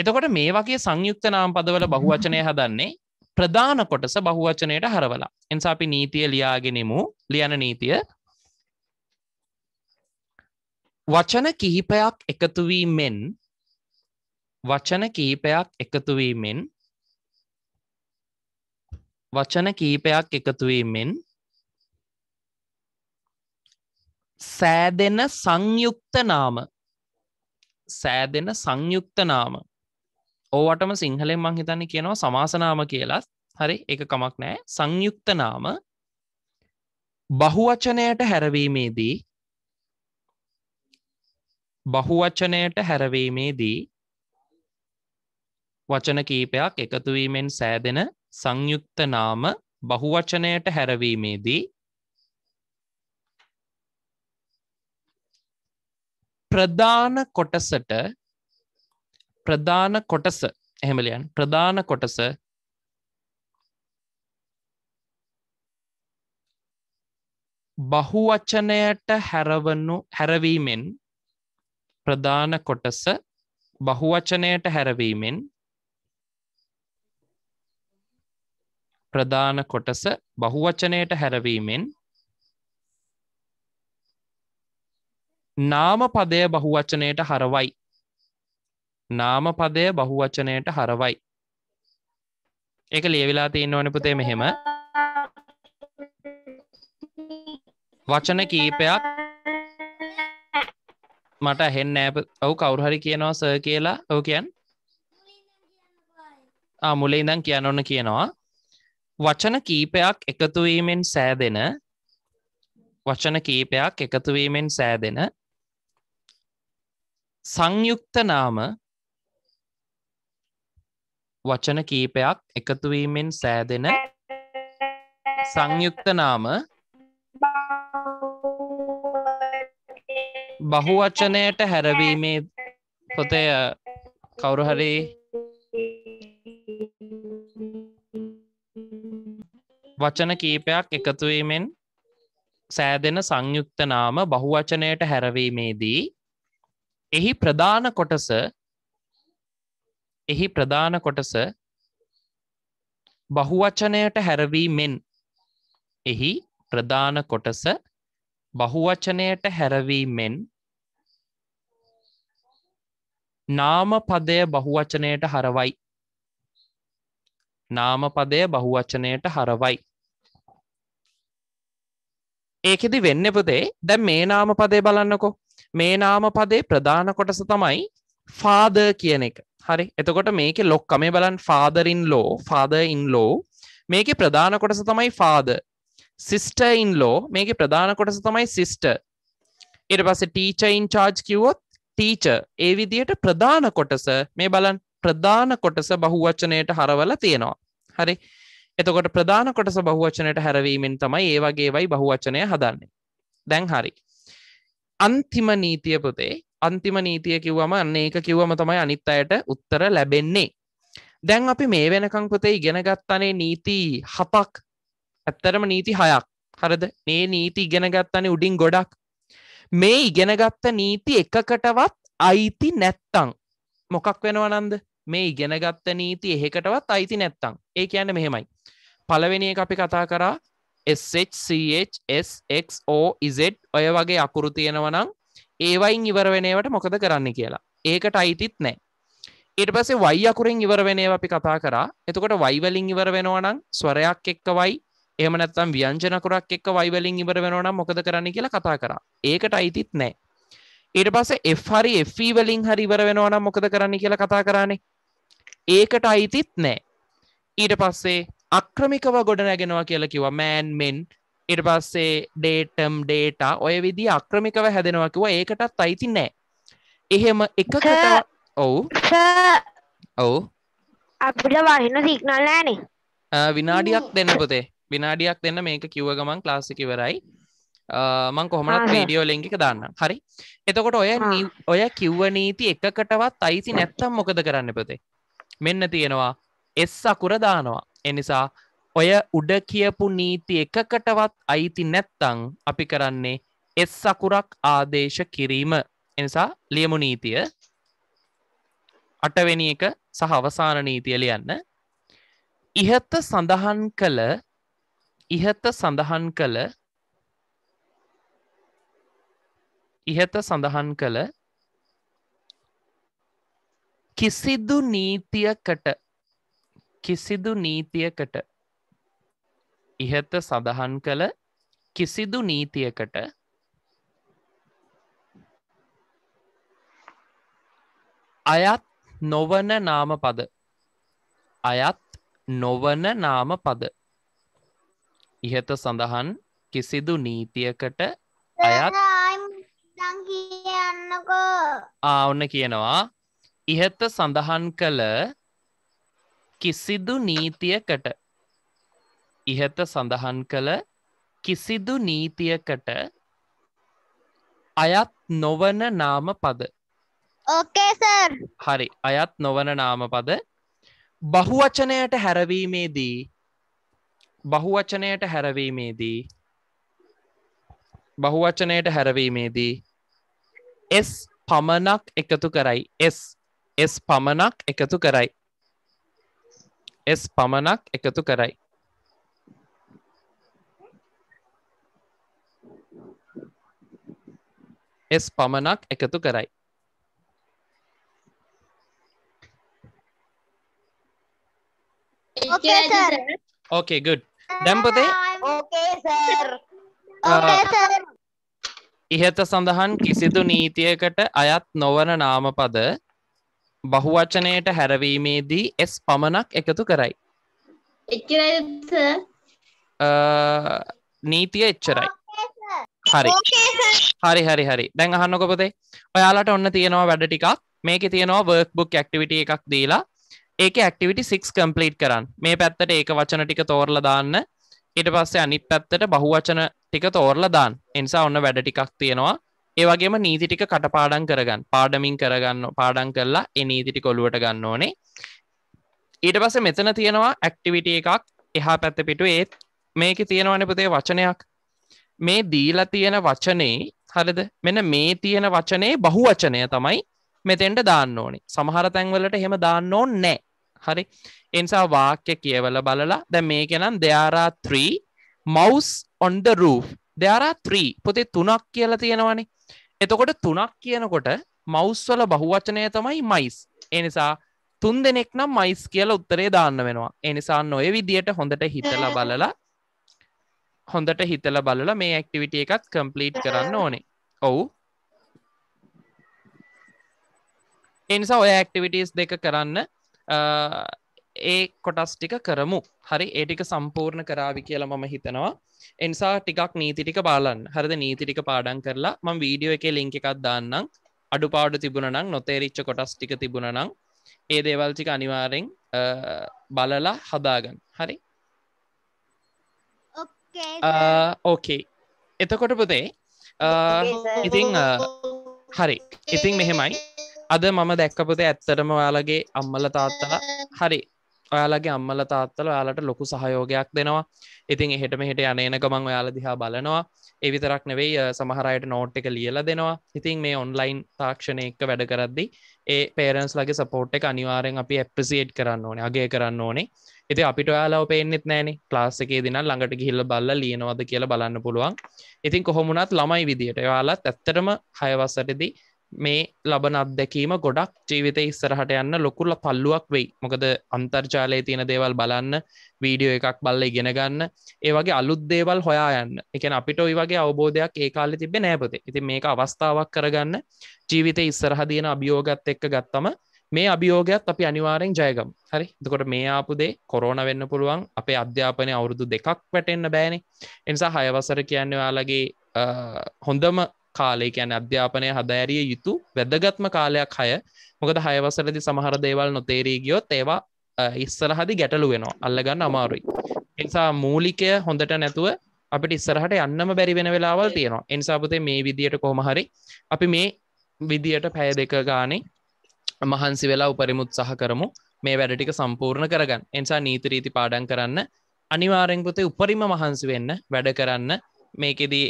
එතකොට මේ වගේ සංයුක්ත නාම් පදවල බහුවචනය හදන්නේ ප්‍රධාන කොටස බහුවචනයට හරවලා. එනිසා අපි නීතිය ලියාගෙනෙමු. ලියන නීතිය. වචන කිහිපයක් එකතුවීමෙන් වචන කීපයක් එකතුවීමෙන් වචන කීපයක් එකතුවීමෙන් සෑදෙන සංයුක්ත නාම. සෑදෙන සංයුක්ත නාම. ඕවටම සිංහලෙන් මං හිතන්න කියනවා සමාසනාම කියලා. හරි එක කමක් නෑ සංයුක්ත නාම. බහුවචනයට හැරවීමේදී බහුවචනයට හැරවීමේදී වචන කීපයක් එකතුවීමෙන් සෑදෙන සංයුක්ත නාම බහුවචනයට හැරවීමේදී ප්‍රධාන කොටසට ප්‍රධාන කොටස එහෙමලියන් ප්‍රධාන කොටස බහුවචනයට හැරවනු හැරවීමෙන් ප්‍රධාන කොටස බහුවචනයට හැරවීමෙන් ප්‍රධාන කොටස බහුවචනයට හැරවීමෙන් නාම පදය බහුවචනයට හරවයි. නාම පදය බහුවචනයට හරවයි. ඒක ලියවිලා තියෙන්න ඕන පුතේ මෙහෙම. වචන කීපයක් මට හෙන් නෑප ඔවු කවුරහරි කියනවා ස කියලා. ඔව කියන් මුලේ ඉඳන් කියන්න ඔන්න කියනවා. වචන කීපයක් එකතුවීමෙන් සෑදෙන වචන කීපයක් එකතුවීමෙන් සෑදෙන සංයුක්ත නාම වචන කීපයක් එකතුවීමෙන් සෑදෙන සංයුක්ත නාම බහුවචනයට හැරවීමේ පොතය කවුරුහරි වචන කීපයක් එකතුවීමෙන් සෑදෙන සංයුක්ත නාම බහුවචනයට හැරවීමේදී එහි ප්‍රධාන කොටස එහි ප්‍රධාන කොටස බහුවචනයට හැරවීමෙන් එහි ප්‍රධාන කොටස බහුවචනයට හැරවීමෙන් නාමපදය බහුවචනයට හරවයි. නාමපදය බහුවචනයට හරවයි. ඒකෙදි වෙන්න පුතේ දැන් මේ නාමපදය බලන්නකෝ. මේ නාමපදේ ප්‍රධාන කොටස තමයි ෆාද කියන එක. හරි? එතකොට මේක ලොක්ක මේ බලන් ෆාදරින් ලෝ ෆාදඉන් ලෝ මේක ප්‍රධාන කොටස තමයි ෆාද සිස්ටයින් ලෝ මේක ප්‍රධාන කොටස තමයි සිස්ට ඉට පස ටීචයින් චාර්ජ් කිවොත් ටීච ඒ විදියට ප්‍රධාන කොටස මේ බලන් ප්‍රධාන කොටස බහුවචනයට හරවල තියෙනවා. හරි? එතකොට ප්‍රධාන කොටස බහුවචනයට හැරවීමෙන් තමයි ඒ වගේවයි බහුවචනය හදන්නේ. දැන් හරි. අන්තිම නීතිය පුතේ අන්තිම නීතිය කිව්වම අන්න ඒක කිව්වම තමයි අනිත් අයට උත්තර ලැබෙන්නේ. දැන් අපි මේ වෙනකං පුතේ ඉගෙන ගත්තනේ නීති හතක්. ඇත්තරම නීති හයක්. හරද? මේ නීති ඉගෙන ගත්තනේ උඩින් ගොඩක්. මේ ඉගෙනගත්ත නීති එකකටවත් අයිති නැත්තං මොකක් වෙනවනන්ද මේ ඉගෙනගත්ත නීති එහෙකටවත් අයිති නැත්තං ඒ කියන්න මෙහෙමයි. පළවෙනි එක අපි කතා කරා SHCHSXOZ ඔය වගේ අකුරු තියෙනවනම් ඒවයින් ඉවර වෙනවට මොකද කරන්න කියලා. ඒකට අයිතිත් නෑ ඊට පස්සේ වයි අකුරින් ඉවර වෙනව අපි කතා කරා. එතකොට වයිවලින් ඉවර වෙනවනම් ස්වරයක් එක්ක වයි එහෙම නැත්නම් ව්‍යංජනකුරක් එක්ක වයිවලින් ඉවර වෙනවනම් මොකද කරන්න කියලා කතා කරා. ඒකට අයිතිත් නෑ ඊට පස්සේ F හරි FE වලින් හරි ඉවර වෙනවනම් මොකද කරන්න කියලා කතා කරානේ ඒකට අයිතිත් නෑ ඊට පස්සේ අක්‍රමිකව ගොඩ නැගෙනවා කියලා කිව්වා මෑන් මෙන් ඊට පස්සේ ඩේටම් ඩේටා ඔය විදිහ අක්‍රමිකව හැදෙනවා කිව්වා. ඒකටත් අයිති නෑ එහෙම එකකට Sir. ඔව්. ඔව්. අපිට වහින සිගනල් නෑනේ විනාඩියක් දෙන්න පුතේ. විනාඩියක් දෙන්න මේක කිව්ව ගමන් අ, මං සර්. වීඩියෝ එක දාන්න? හරි. එතකොට ඔය ඔය කිව්ව නීති එකකටවත් අයිති නැත්තම් මොකද කරන්න පුතේ මෙන්න තියෙනවා එස් අකුර දානවා. එනිසා ඔය උඩ කියපු නීති එකකටවත් අයිති නැත්තං අපි කරන්නේ එස් අකුරක් ආදේශ කිරීම. එනිසා ලියමු නීතිය. අටවෙනි එක සහ අවසාන නීතිය ලියන්න. ඉහත සඳහන් කළ ඉහත සඳහන් කළ ඉහත සඳහන් කළ කිසිදු නීතියකට කිසිදු නීතියකට ඉහත සඳහන් කළ කිසිදු නීතියකට අයත් නොවන නාමපද අයත් නොවන නාමපද ඉහත සඳහන් කිසිදු නීතියකට අයත් දං කියන්නකෝ. ආ ඔන්න කියනවා. ඉහත සඳහන් කළ කිසිදු නීතියකට. ඉහත සඳහන් කළ කිසිදු නීතියකට අයත් නොවන නාම පද. ඕකේ සර් හරි. අයත් නොවන නාමපද බහුවචනයට හැරවීමේදී බහුවචනයට හැරවීමේදී බහුවචනයට හැරවීමේදී S පමණක් එකතු කරයි. S S පමණක් එකතු කරයි. S පමණක් එකතු කරයි. S පමණක් එකතු කරයි. Okay, sir. ඕකේ ගුඩ් දැන් පුතේ ඕකේ සර් ආ, ඕකේ සර් ඉහත සඳහන් කිසිදු නීතියකට අයත් නොවන නාමපද බහුවචනයට හැරවීමේදී එස් පමණක් එකතු කරයි. නීතිය එච්චරයි. හරි. හරි හරි හරි. දැන් අහන්නකො පුතේ. ඔයාලට ඔන්න තියෙනවා වැඩ ටිකක්. මේකේ තියෙනවා වර්ක් බුක් ඇක්ටිවිටි එකක් දීලා. ඒක ඇක්ටිවිටි 6 කම්ප්ලීට් කරන්න. මේ පැත්තට ඒක වචන ටික තෝරලා දාන්න. ඊට පස්සේ අනිත් පැත්තට බහුවචන ටික තෝරලා දාන්න. ඒ නිසා ඔන්න වැඩ ටිකක් තියෙනවා. ඒ වගේම නීති ටික කටපාඩම් කරගන්න. පාඩමින් කරගන්න පාඩම් කරලා ඒ නීති ටික ඔලුවට ගන්න ඕනේ. ඊට පස්සේ මෙතන තියෙනවා ඇක්ටිවිටි එකක්. එහා පැත්ත පිටු ඒත් මේකේ තියෙනවනේ පුතේ වචනයක්. මේ දීලා තියෙන වචනේ හරිද? මෙන්න මේ තියෙන වචනේ බහුවචනය තමයි මෙතෙන්ට දාන්න ඕනේ. සමහර තැන්වලට එහෙම දාන්න ඕනේ නැහැ. හරි? එනිසා වාක්‍ය කියවල බලලා. දැ මේක නම් දෙයාරා 3 මවස් on the roof. දෙයාරා 3 පොතේ තුනක් කියලා තියෙනවනේ. එතකොට තුනක් කියනකොට මවස් වල බහුවචනය තමයි මයිස් එනිසා තුන් දෙනෙක් නම් මයිස් කියලා උත්තරේ දාන්න වෙනවා. එනිසා නොය විදියට හොඳට හිතලා බලලා හොඳට හිතල බලලා මේ ඇක්ටිවිට එකත් කම්පලීට් කරන්න ඕනේ. ඔවු. එනිසා ඔය ඇක්ටිවිටස් දෙක කරන්න අ, ඒ කොටස් ටික කරමු. හරි ඒටික සම්පූර්ණ කරාවි කියලා මම හිතනවා. එනිසා ටිකක් නීතිටික බාලන්න. හරිද? නීතිටික පාඩන් කරලා මං වීඩියෝ එක ලිංක එකක් දාන්නම්. අඩුපාඩු තිබුණනම් නොතේරිච්ච කොටස් ටික තිබුණනම් ඒ දේවල්ටික අනිවාරෙන් බලලා හදාගන්න. හරි? ඕකේ එතකොට පුතේ ඉතිං හරි. ඉතිං මෙහෙමයි. අද මම දැක්කපුතේ ඇත්තටම ඔයාලගේ අම්මල තාත්තලා හරි ඔයාලගේ අම්මල තාත්තල ඔයාලට ලොකු සහයෝගයක් දෙනවා. ඉතින් එහෙට මෙහෙට යනේන ගමන් ඔයාල දිහා බලනවා. එවිතරක් නෙවෙයි අ, සමහරයට නෝට් එක ලියල දෙනවා. ඉතින් මේ ඔන්ලයින් තාක්ෂණය එක්ක වැඩ කරද්දි ඒ පේරන්ස් ලගේ සපෝට් එක අනිවාරෙන් අපි ඇප්‍රසිේට් කරන්න ඕනේ අගේ කරන්න ඕනේ. ඉති අපිට ඔයාලාව පේනෙත් නෑන ලාස් එකේ දින ළඟට ගිහිල්ල බල්ල ලියනවද කියලා බලන්න පුළුවන්. ඉතින් කොහොමුණත් ළමයි විදියට ඔයාලත් ඇත්තටම හයවස්සටදී මේ ලබන අත්දැකීම ගොඩක් ජීවිත ඉස්සරහට යන්න ලොකුල්ල පල්ලුවක් වෙයි. මොකද අන්තර්ජාලය තියෙන දේවල් බලන්න වීඩියෝ එකක් බල්ල ඉගෙන ගන්න ඒ වගේ අලුත් දේවල් හොයා යන්න. එකන අපිට ඔයි වගේ අවබෝධයක් ඒ කාලෙ තිබෙ නෑපතේ ඉතින් මේක අවස්ථාවක් කරගන්න ජීවිත ඉස්සරහ දියන අභියෝගත් එක්ක ගත්තම මේ අභියෝගයක් අපි අනිවාරෙන් ජයගම්. හරි? දකොට මේ ආපුදේ කොරෝන වෙන්න පුළුවන්. අපේ අධ්‍යාපනය අවුරුදු දෙකක් වැටෙන්න්න බෑනේ. එනිසා හයවසර කියන්න යාලගේ හොඳම කාලේ කියන අධ්‍යාපනය හදෑරිය යුතු වැදගත්ම කාලයක් හය. මොකද හයවසරදි සමහර දේවල් නොතේරී ගියොත් ඒවා ඉස්සරහදි ගැටලු වෙනවා අල්ලගන්න අමාරුයි. එනිසා මූලිකය හොඳට නැතුව අපිට ඉස්සරහට යන්නම බැරි වෙන වෙලාවල් තියෙනවා. එනිසාපතේ මේ විදියට කොහමහරි අපි මේ විදියට පැය දෙක ගානේ මහන්සි වෙලා උපරිමුත් සහ කරමු. මේ වැඩටික සම්පූර්ණ කරගන්න. එනිසා නීතිරීති පාඩන් කරන්න. අනිවාරෙන් පොතේ උපරිම මහන්සි වෙන්න වැඩ කරන්න. මේකෙදී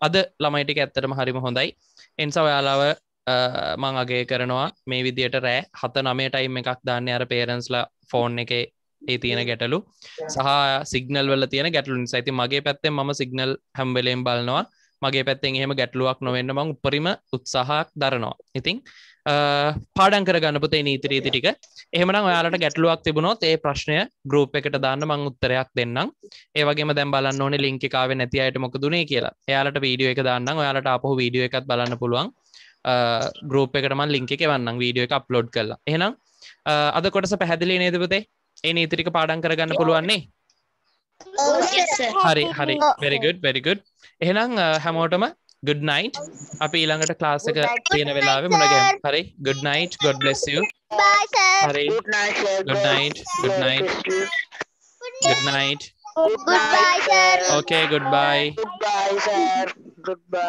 අද ළමයිටික ඇත්තටම හරිම හොඳයි. එන්සා ඔයාලාව මං අගේ කරනවා. මේ විදියට රෑ හත නමේ ටයිම් එකක් දාන්න අර පේරන්ස්ලා ෆෝන් එක ඒ තියෙන ගැටලු. සහ සිගනල් වල තියෙන ගැටලු සයිති මගේ පැත්තෙන් ම සිගනල් හැම්බලෙන් බලනවා. මගේ පැත්තෙන් එහෙම ගැටලුවක් නොවෙන්න මං උපරිම උත්සාහක් දරනවා. ඉතිං පාඩන් කරගන්න පුතේ නීතිරීති ටික. එහෙමනම් ඔයාලට ගැටලුවක් තිබුණොත් ඒ ප්‍රශ්නය ගරුප් එකට දාන්න මං උත්තරයක් දෙන්නම්. ඒවගේම දැම් බලන්න ඕනේ ලිංකිකාව නැති අයට මොක දුනේ කියලා. එයාලට වීඩියෝ එක දාන්න ඔයාලට අපහු වීඩියෝ එකත් බලන්න පුළුවන්. ගරුප් එකටම ලිංක එක වන්නම් වීඩියෝ එක අප්ලෝඩ් කරලා. එහෙනම් අද කොටස පැහැදිලි නේදපතේ ඒ නීතිරික පාඩන් කරගන්න පුළුවන්නේ හරි හරි. වෙරිගුඩ් වෙරිගුඩ් එහෙනම් හැමෝටම good night. අපි ඊළඟට ක්ලාස් එක තියෙන වෙලාවෙ මුණගැම් හරි? Good night. God bless you. Bye sir. හරි. Good night, good night. Good night. Good night. Goodbye sir. Okay goodbye. Goodbye, sir. Goodbye.